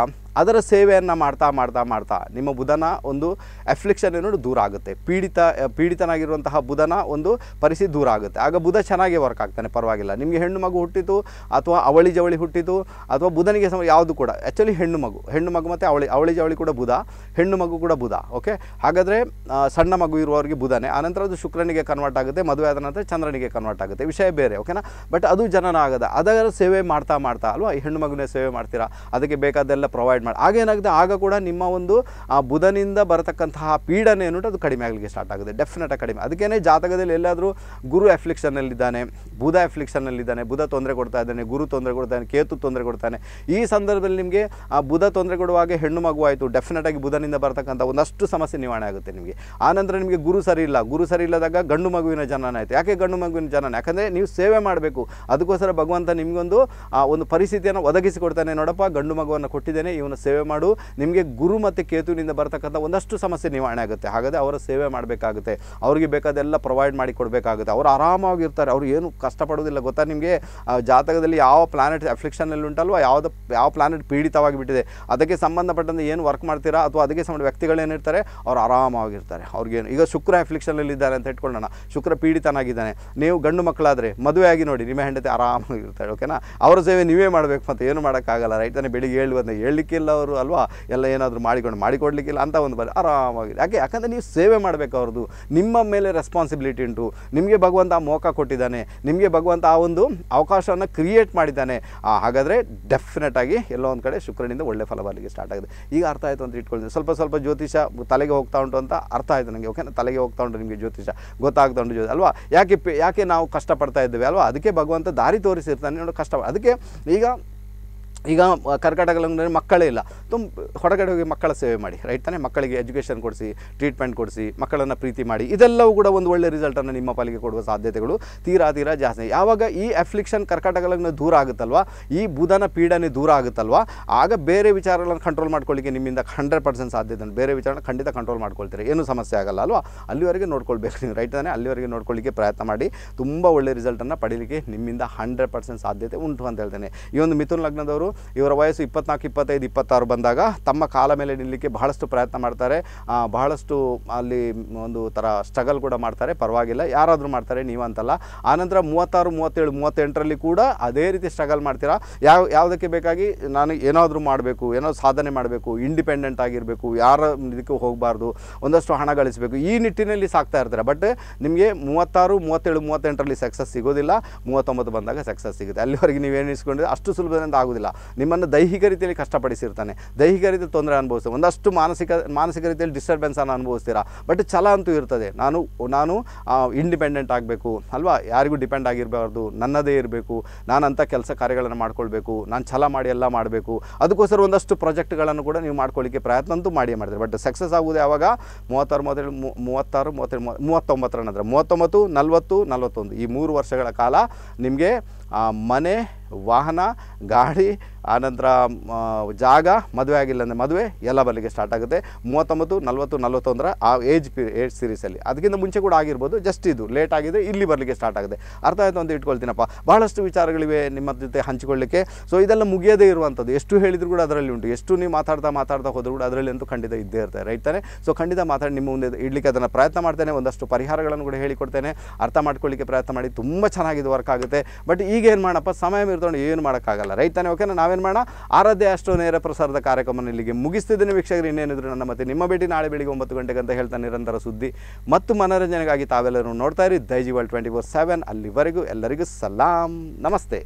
ಅದರ ಸೇವೆಯನ್ನು ಮಾಡ್ತಾ ಮಾಡ್ತಾ ಮಾಡ್ತಾ ನಿಮ್ಮ ಬುಧನ ಒಂದು ಅಫ್ಲಿಕ್ಷನ್ ಏನೋ ದೂರ ಆಗುತ್ತೆ. ಪೀಡಿತ ಪೀಡಿತನಾಗಿರುವಂತಹ ಬುಧನ ಒಂದು ಪರಿಸ್ಥಿತಿ ದೂರ ಆಗುತ್ತೆ. ಆಗ ಬುಧ ಚೆನ್ನಾಗಿ ವರ್ಕ್ ಆಗ್ತಾನೆ, ಪರವಾಗಿಲ್ಲ. ನಿಮಗೆ ಹೆಣ್ಣು ಮಗು ಹುಟ್ಟಿತು ಅಥವಾ ಅವಳಿ ಜವಳಿ ಹುಟ್ಟಿತು ಅಥವಾ ಬುಧನಿಗೆ ಸಮ, ಯಾವುದು ಕೂಡ ಆ್ಯಕ್ಚುಲಿ ಹೆಣ್ಣು ಮಗು. ಹೆಣ್ಣು ಮಗು ಮತ್ತು ಅವಳಿ ಅವಳಿ ಜವಳಿ ಕೂಡ ಬುಧ, ಹೆಣ್ಣು ಮಗು ಕೂಡ ಬುಧ ಓಕೆ ಹಾಗಾದರೆ ಸಣ್ಣ ಮಗು ಇರುವವರಿಗೆ ಬುಧನೇ. ಆನಂತರ ಅದು ಶುಕ್ರನಿಗೆ ಕನ್ವರ್ಟ್ ಆಗುತ್ತೆ, ಮದುವೆ ಆದ ನಂತರ ಚಂದ್ರನಿಗೆ ಕನ್ವರ್ಟ್ ಆಗುತ್ತೆ. ವಿಷಯ ಬೇರೆ ಓಕೆನಾ ಬಟ್ ಅದು ಜನನ ಆಗದ. ಅದರ ಸೇವೆ ಮಾಡ್ತಾ ಮಾಡ್ತಾ, ಅಲ್ವಾ? ಈ ಹೆಣ್ಣು ಮಗುನೇ ಸೇವೆ ಮಾಡ್ತೀರಾ? ಅದಕ್ಕೆ ಬೇಕಾದೆಲ್ಲ ಪ್ರೊವೈಡ್ ಮಾಡಿ ಆಗೇನಾಗುತ್ತೆ ಆಗ ಕೂಡ ನಿಮ್ಮ ಒಂದು, ಆ, ಬುಧನಿಂದ ಬರತಕ್ಕಂತಹ ಪೀಡನೆ ಏನುಂಟು ಅದು ಕಡಿಮೆ ಆಗಲಿಕ್ಕೆ ಸ್ಟಾರ್ಟ್ ಆಗುತ್ತೆ. ಡೆಫಿನೆಟಾಗಿ ಕಡಿಮೆ. ಅದಕ್ಕೇನೆ ಜಾತಕದಲ್ಲಿ ಎಲ್ಲಾದರೂ ಗುರು ಎಫ್ಲಿಕ್ಷನ್ನಲ್ಲಿದ್ದಾನೆ ಬುಧ ಎಫ್ಲಿಕ್ಷನ್ನಲ್ಲಿದ್ದಾನೆ ಬುಧ ತೊಂದರೆ ಕೊಡ್ತಾ ಇದ್ದಾನೆ, ಗುರು ತೊಂದರೆ ಕೊಡ್ತಾನೆ ಕೇತು ತೊಂದರೆ ಕೊಡ್ತಾನೆ ಈ ಸಂದರ್ಭದಲ್ಲಿ ನಿಮಗೆ, ಆ, ಬುಧ ತೊಂದರೆ ಕೊಡುವಾಗ ಹೆಣ್ಣು ಮಗುವಾಯಿತು ಆಯಿತು. ಡೆಫಿನೆಟಾಗಿ ಬುಧನಿಂದ ಬರತಕ್ಕಂಥ ಒಂದಷ್ಟು ಸಮಸ್ಯೆ ನಿವಾರಣೆ ಆಗುತ್ತೆ ಆನಂತರ ನಿಮಗೆ ಗುರು ಸರಿ ಇಲ್ಲ. ಗುರು ಸರಿ ಇಲ್ಲದಾಗ ಗಂಡು ಮಗುವಿನ ಜನನ ಆಯಿತು. ಯಾಕೆ ಗಂಡು ಮಗುವಿನ ಜನನ? ಯಾಕಂದರೆ ನೀವು ಸೇವೆ ಮಾಡಬೇಕು. ಅದಕ್ಕೋಸ್ಕರ ಭಗವಂತ ನಿಮಗೊಂದು, ಆ, ಒಂದು ಪರಿಸ್ಥಿತಿಯನ್ನು ಒದಗಿಸಿಕೊಡ್ತಾನೆ ನೋಡಪ್ಪ, ಗಂಡು ಮಗುವನ್ನು ಕೊಟ್ಟಿದ್ದೇನೆ ಇವನ ಸೇವೆ ಮಾಡು. ನಿಮಗೆ ಗುರು ಮತ್ತು ಕೇತುವಿನಿಂದ ಬರ್ತಕ್ಕಂಥ ಒಂದಷ್ಟು ಸಮಸ್ಯೆ ನಿವಾರಣೆ ಆಗುತ್ತೆ. ಹಾಗಾದರೆ ಅವರ ಸೇವೆ ಮಾಡಬೇಕಾಗುತ್ತೆ. ಅವರಿಗೆ ಬೇಕಾದೆಲ್ಲ ಪ್ರೊವೈಡ್ ಮಾಡಿ ಕೊಡಬೇಕಾಗುತ್ತೆ. ಅವರು ಆರಾಮಾಗಿರ್ತಾರೆ ಅವರು ಏನು ಕಷ್ಟಪಡೋದಿಲ್ಲ ಗೊತ್ತಾ ನಿಮಗೆ? ಜಾತಕದಲ್ಲಿ ಯಾವ ಪ್ಲಾನೆಟ್ ಅಫ್ಲಿಕ್ಷನಲ್ಲಿ ಉಂಟಲ್ವ? ಯಾವ್ದು, ಯಾವ ಪ್ಲಾನೆಟ್ ಪೀಡಿತವಾಗಿ ಬಿಟ್ಟಿದೆ? ಅದಕ್ಕೆ ಸಂಬಂಧಪಟ್ಟಂತೆ ಏನು ವರ್ಕ್ ಮಾಡ್ತೀರಾ? ಅಥವಾ ಅದಕ್ಕೆ ಸಂಬಂಧ ವ್ಯಕ್ತಿಗಳೇನಿರ್ತಾರೆ? ಅವ್ರು ಆರಾಮಾಗಿರ್ತಾರೆ ಅವ್ರಿಗೇನು, ಈಗ ಶುಕ್ರ ಅಫ್ಲಿಕ್ಷನಲ್ಲಿ ಇದ್ದಾರೆ ಅಂತ ಇಟ್ಕೊಳ್ಳೋಣ ಶುಕ್ರ ಪೀಡಿತನಾಗಿದ್ದಾನೆ. ನೀವು ಗಂಡು ಮಕ್ಕಳಾದರೆ ಮದುವೆ ಆಗಿ ನೋಡಿ, ನಿಮ್ಮ ಹೆಂಡತಿ ಆರಾಮಾಗಿರ್ತಾರೆ ಓಕೆನಾ ಅವರ ಸೇವೆ ನೀವೇ ಮಾಡಬೇಕು ಮತ್ತು ಏನು ಮಾಡೋಕ್ಕಾಗಲ್ಲ. ರೈಟ್ ತಾನೇ ಬೆಳಿಗ್ಗೆ ಹೇಳಿ ಬಂದ ಹೇಳಲಿಕ್ಕಿಲ್ಲ ಅವರು, ಅಲ್ವಾ? ಎಲ್ಲ ಏನಾದರೂ ಮಾಡಿಕೊಂಡು, ಮಾಡಿಕೊಡ್ಲಿಕ್ಕಿಲ್ಲ ಅಂತ ಒಂದು ಬರ ಆರಾಮಾಗಿದೆ ಯಾಕೆ? ಯಾಕಂದರೆ ನೀವು ಸೇವೆ ಮಾಡಬೇಕು ಅವ್ರದ್ದು. ನಿಮ್ಮ ಮೇಲೆ ರೆಸ್ಪಾನ್ಸಿಬಿಲಿಟಿ ಉಂಟು. ನಿಮಗೆ ಭಗವಂತ ಆ ಮೋಕ ಕೊಟ್ಟಿದ್ದಾನೆ. ನಿಮಗೆ ಭಗವಂತ ಆ ಒಂದು ಅವಕಾಶವನ್ನು ಕ್ರಿಯೇಟ್ ಮಾಡಿದ್ದಾನೆ. ಹಾಗಾದರೆ ಡೆಫಿನೆಟ್ ಆಗಿ ಎಲ್ಲೋ ಒಂದು ಕಡೆ ಶುಕ್ರನಿಂದ ಒಳ್ಳೆ ಫಲ ಬರಲಿಕ್ಕೆ ಸ್ಟಾರ್ಟ್ ಆಗಿದೆ. ಈಗ ಅರ್ಥ ಆಯಿತು ಅಂತ ಇಟ್ಕೊಳ್ತೀನಿ. ಸ್ವಲ್ಪ ಸ್ವಲ್ಪ ಜ್ಯೋತಿಷ ತಲೆಗೆ ಹೋಗ್ತಾ ಉಂಟು ಅಂತ ಅರ್ಥ ಆಯಿತು ನನಗೆ ಓಕೆನಾ? ತಲೆಗೆ ಹೋಗ್ತಾ ಉಂಟು ನಿಮಗೆ ಜ್ಯೋತಿಷ. ಗೊತ್ತಾಗ್ತಾ ಉಂಟು ಜ್ಯೋತಿ ಅಲ್ವಾ? ಯಾಕೆ ಯಾಕೆ ನಾವು ಕಷ್ಟಪಡ್ತಾ ಇದ್ದೇವೆ? ಅಲ್ವಾ? ಅದಕ್ಕೆ ಭಗವಂತ ದಾರಿ ತೋರಿಸಿರ್ತಾನೆ. ನೋಡಿ ಕಷ್ಟ ಅದಕ್ಕೆ ಈಗ ಈಗ ಲಗ್ನದಲ್ಲಿ ಮಕ್ಕಳೇ ಇಲ್ಲ. ತುಂಬ ಹೊರಗಡೆ ಹೋಗಿ ಮಕ್ಕಳ ಸೇವೆ ಮಾಡಿ ರೈಟ್ ತಾನೇ? ಮಕ್ಕಳಿಗೆ ಎಜುಕೇಷನ್ ಕೊಡಿಸಿ ಟ್ರೀಟ್ಮೆಂಟ್ ಕೊಡಿಸಿ, ಮಕ್ಕಳನ್ನು ಪ್ರೀತಿ ಮಾಡಿ, ಇದೆಲ್ಲವೂ ಕೂಡ ಒಂದು ಒಳ್ಳೆ ರಿಸಲ್ಟನ್ನು ನಿಮ್ಮ ಪಾಲಿಗೆ ಕೊಡುವ ಸಾಧ್ಯತೆಗಳು ತೀರಾ ತೀರಾ ಜಾಸ್ತಿ. ಯಾವಾಗ ಈ ಅಫ್ಲಿಕ್ಷನ್ ಲಗ್ನ ದೂರ ಆಗುತ್ತಲ್ವ? ಈ ಬುಧನ ಪೀಡನೆ ದೂರ ಆಗುತ್ತಲ್ವ? ಆಗ ಬೇರೆ ವಿಚಾರಗಳನ್ನು ಕಂಟ್ರೋಲ್ ಮಾಡ್ಕೊಳ್ಳಿಕ್ಕೆ ನಿಮ್ಮಿಂದ ಹಂಡ್ರೆಡ್ ಪರ್ಸೆಂಟ್ ಸಾಧ್ಯತೆ ಬೇರೆ ವಿಚಾರ ಖಂಡಿತ ಕಂಟ್ರೋಲ್ ಮಾಡ್ಕೊಳ್ತೀರಿ. ಏನೂ ಸಮಸ್ಯೆ ಆಗಲ್ಲ ಅಲ್ವಾ? ಅಲ್ಲಿವರೆಗೆ ನೋಡ್ಕೊಳ್ಬೇಕು ನೀವು ರೈಟ್ ತಾನೇ? ಅಲ್ಲಿವರೆಗೆ ನೋಡ್ಕೊಳ್ಳಿಕ್ಕೆ ಪ್ರಯತ್ನ ಮಾಡಿ, ತುಂಬ ಒಳ್ಳೆ ರಿಸಲ್ಟನ್ನು ಪಡೀಲಿಕ್ಕೆ ನಿಮ್ಮಿಂದ ಹಂಡ್ರೆಡ್ ಪರ್ಸೆಂಟ್ ಸಾಧ್ಯತೆ ಉಂಟು ಅಂತ ಹೇಳ್ತೇನೆ. ಈ ಒಂದು ಮಿಥುನ್ ಲಗ್ನದವರು ಇವರ ವಯಸ್ಸು ಇಪ್ಪತ್ನಾಲ್ಕು, ಇಪ್ಪತ್ತೈದು, ಇಪ್ಪತ್ತಾರು ಬಂದಾಗ ತಮ್ಮ ಕಾಲ ಮೇಲೆ ನಿಲ್ಲಕ್ಕೆ ಬಹಳಷ್ಟು ಪ್ರಯತ್ನ ಮಾಡ್ತಾರೆ. ಬಹಳಷ್ಟು ಅಲ್ಲಿ ಒಂದು ಥರ ಸ್ಟ್ರಗಲ್ ಕೂಡ ಮಾಡ್ತಾರೆ. ಪರವಾಗಿಲ್ಲ. ಯಾರಾದರೂ ಮಾಡ್ತಾರೆ ನೀವು ಅಂತಲ್ಲ ಆನಂತರ ಮೂವತ್ತಾರು, ಮೂವತ್ತೇಳು, ಮೂವತ್ತೆಂಟರಲ್ಲಿ ಕೂಡ ಅದೇ ರೀತಿ ಸ್ಟ್ರಗಲ್ ಮಾಡ್ತೀರಾ? ಯಾವ, ಯಾವುದಕ್ಕೆ ಬೇಕಾಗಿ ನಾನು ಏನಾದರೂ ಮಾಡಬೇಕು, ಏನೋ ಸಾಧನೆ ಮಾಡಬೇಕು ಇಂಡಿಪೆಂಡೆಂಟ್ ಆಗಿರಬೇಕು, ಯಾರ ಇದಕ್ಕೂ ಹೋಗಬಾರ್ದು, ಒಂದಷ್ಟು ಹಣ ಗಳಿಸಬೇಕು, ಈ ನಿಟ್ಟಿನಲ್ಲಿ ಸಾಕ್ತಾ ಇರ್ತಾರೆ? ಬಟ್ ನಿಮಗೆ ಮೂವತ್ತಾರು, ಮೂವತ್ತೇಳು, ಮೂವತ್ತೆಂಟರಲ್ಲಿ ಸಕ್ಸಸ್ ಸಿಗೋದಿಲ್ಲ. ಮೂವತ್ತೊಂಬತ್ತು ಬಂದಾಗ ಸಕ್ಸಸ್ ಸಿಗುತ್ತೆ. ಅಲ್ಲಿವರೆಗೆ ನೀವೇನು ಇಸ್ಕೊಂಡ್ರೆ ಅಷ್ಟು ಸುಲಭದಿಂದ ಆಗೋದಿಲ್ಲ. ನಿಮ್ಮನ್ನು ದೈಹಿಕ ರೀತಿಯಲ್ಲಿ ಕಷ್ಟಪಡಿಸಿರ್ತಾನೆ. ದೈಹಿಕ ರೀತಿಯಲ್ಲಿ ತೊಂದರೆ ಅನುಭವಿಸ್ತಾರೆ ಒಂದಷ್ಟು ಮಾನಸಿಕ ಮಾನಸಿಕ ರೀತಿಯಲ್ಲಿ ಡಿಸ್ಟರ್ಬೆನ್ಸನ್ನು ಅನುಭವಿಸ್ತೀರಾ? ಬಟ್ ಛಲ ಅಂತೂ ಇರ್ತದೆ. ನಾನು ನಾನು ಇಂಡಿಪೆಂಡೆಂಟ್ ಆಗಬೇಕು. ಅಲ್ವಾ? ಯಾರಿಗೂ ಡಿಪೆಂಡ್ ಆಗಿರಬಾರ್ದು. ನನ್ನದೇ ಇರಬೇಕು. ನಾನಂಥ ಕೆಲಸ ಕಾರ್ಯಗಳನ್ನು ಮಾಡ್ಕೊಳ್ಬೇಕು. ನಾನು ಛಲ ಮಾಡಿ ಎಲ್ಲ ಮಾಡಬೇಕು. ಅದಕ್ಕೋಸ್ಕರ ಒಂದಷ್ಟು ಪ್ರಾಜೆಕ್ಟ್ಗಳನ್ನು ಕೂಡ ನೀವು ಮಾಡ್ಕೊಳ್ಳಿಕ್ಕೆ ಪ್ರಯತ್ನ ಅಂತೂ ಮಾಡಿಯೇ ಮಾಡಿದ್ರೆ ಬಟ್ ಸಕ್ಸಸ್ ಆಗುವುದು ಯಾವಾಗ? ಮೂವತ್ತಾರು, ಮೂವತ್ತೇಳು ಮೂವತ್ತಾರು, ಮೂವತ್ತೇಳು, ಮೂವ- ಮೂವತ್ತೊಂಬತ್ತರ ನಂತರ. ಮೂವತ್ತೊಂಬತ್ತು, ನಲ್ವತ್ತು, ನಲವತ್ತೊಂದು. ಈ ಮೂರು ವರ್ಷಗಳ ಕಾಲ ನಿಮಗೆ ಮನೆ ವಾಹನ ಗಾಡಿ ಆನಂತರ ಜಾಗ, ಮದುವೆ ಆಗಿಲ್ಲ ಅಂದರೆ ಮದುವೆ, ಎಲ್ಲ ಬರಲಿಕ್ಕೆ ಸ್ಟಾರ್ಟ್ ಆಗುತ್ತೆ. ಮೂವತ್ತೊಂಬತ್ತು, ನಲ್ವತ್ತು, ನಲ್ವತ್ತೊಂದರ ಆ ಏಜ್ ಪಿ ಏಜ್ ಸೀರೀಸಲ್ಲಿ ಅದಕ್ಕಿಂತ ಮುಂಚೆ ಕೂಡ ಆಗಿರ್ಬೋದು ಜಸ್ಟ್ ಇದು ಲೇಟ್ ಆಗಿದೆ, ಇಲ್ಲಿ ಬರಲಿಕ್ಕೆ ಸ್ಟಾರ್ಟ್ ಆಗುತ್ತೆ. ಅರ್ಥ ಆಯಿತು ಅಂತ ಇಟ್ಕೊಳ್ತೀನಪ್ಪ. ಬಹಳಷ್ಟು ವಿಚಾರಗಳಿವೆ ನಿಮ್ಮ ಜೊತೆ ಹಂಚಿಕೊಳ್ಳಿಕ್ಕೆ. ಸೊ ಇದೆಲ್ಲ ಮುಗಿಯದೇ ಇರುವಂಥದ್ದು. ಎಷ್ಟು ಹೇಳಿದ್ರು ಕೂಡ ಅದರಲ್ಲಿ ಉಂಟು. ಎಷ್ಟು ನೀವು ಮಾತಾಡ್ತಾ ಮಾತಾಡ್ತಾ ಹೋದರೂ ಕೂಡ ಅದರಲ್ಲಿ ಅಂತೂ ಖಂಡಿತ ಇದ್ದೇ ಇರ್ತಾರೆ ರೈಟ್ ತಾನೆ? ಸೊ ಖಂಡಿತ ಮಾತಾಡಿ, ನಿಮ್ಮ ಮುಂದೆ ಇಡ್ಲಿಕ್ಕೆ ಅದನ್ನು ಪ್ರಯತ್ನ ಮಾಡ್ತೇನೆ. ಒಂದಷ್ಟು ಪರಿಹಾರಗಳನ್ನು ಕೂಡ ಹೇಳಿಕೊಡ್ತೇನೆ. ಅರ್ಥ ಮಾಡ್ಕೊಳ್ಳಿಕ್ಕೆ ಪ್ರಯತ್ನ ಮಾಡಿ. ತುಂಬ ಚೆನ್ನಾಗಿದೆ ವರ್ಕ್ ಆಗುತ್ತೆ. ಬಟ್ ಈಗ ಏನು ಮಾಡಪ್ಪ? ಸಮಯ ಮೀರ್ಕೊಂಡು ಏನು ಮಾಡೋಕ್ಕಾಗಲ್ಲ. ರೈಟ್ ತಾನೆ? ಓಕೆನಾ ನಾವೇನು ಮಾಡೋಣ? ಆರಾಧ್ಯ ಅಷ್ಟೋ ನೇರ ಪ್ರಸಾರದ ಕಾರ್ಯಕ್ರಮನ ಇಲ್ಲಿಗೆ ಮುಗಿಸ್ತಿದ್ದೀನಿ. ವೀಕ್ಷಕರು, ಇನ್ನೇನಿದ್ರು ನನ್ನ ಮತ್ತೆ ನಿಮ್ಮ ಭೇಟಿ ನಾಳೆ ಬೆಳಿಗ್ಗೆ ಒಂಬತ್ತು ಗಂಟೆಗೆ ಅಂತ ಹೇಳ್ತಾ ನಿರಂತರ ಸುದ್ದಿ ಮತ್ತು ಮನೋರಂಜನೆಗಾಗಿ ತಾವೆಲ್ಲರೂ ನೋಡ್ತಾ ಇರಿ. Daiji world twenty four seven ಅಲ್ಲಿವರೆಗೂ ಎಲ್ಲರಿಗೂ ಸಲಾಂ. ನಮಸ್ತೆ.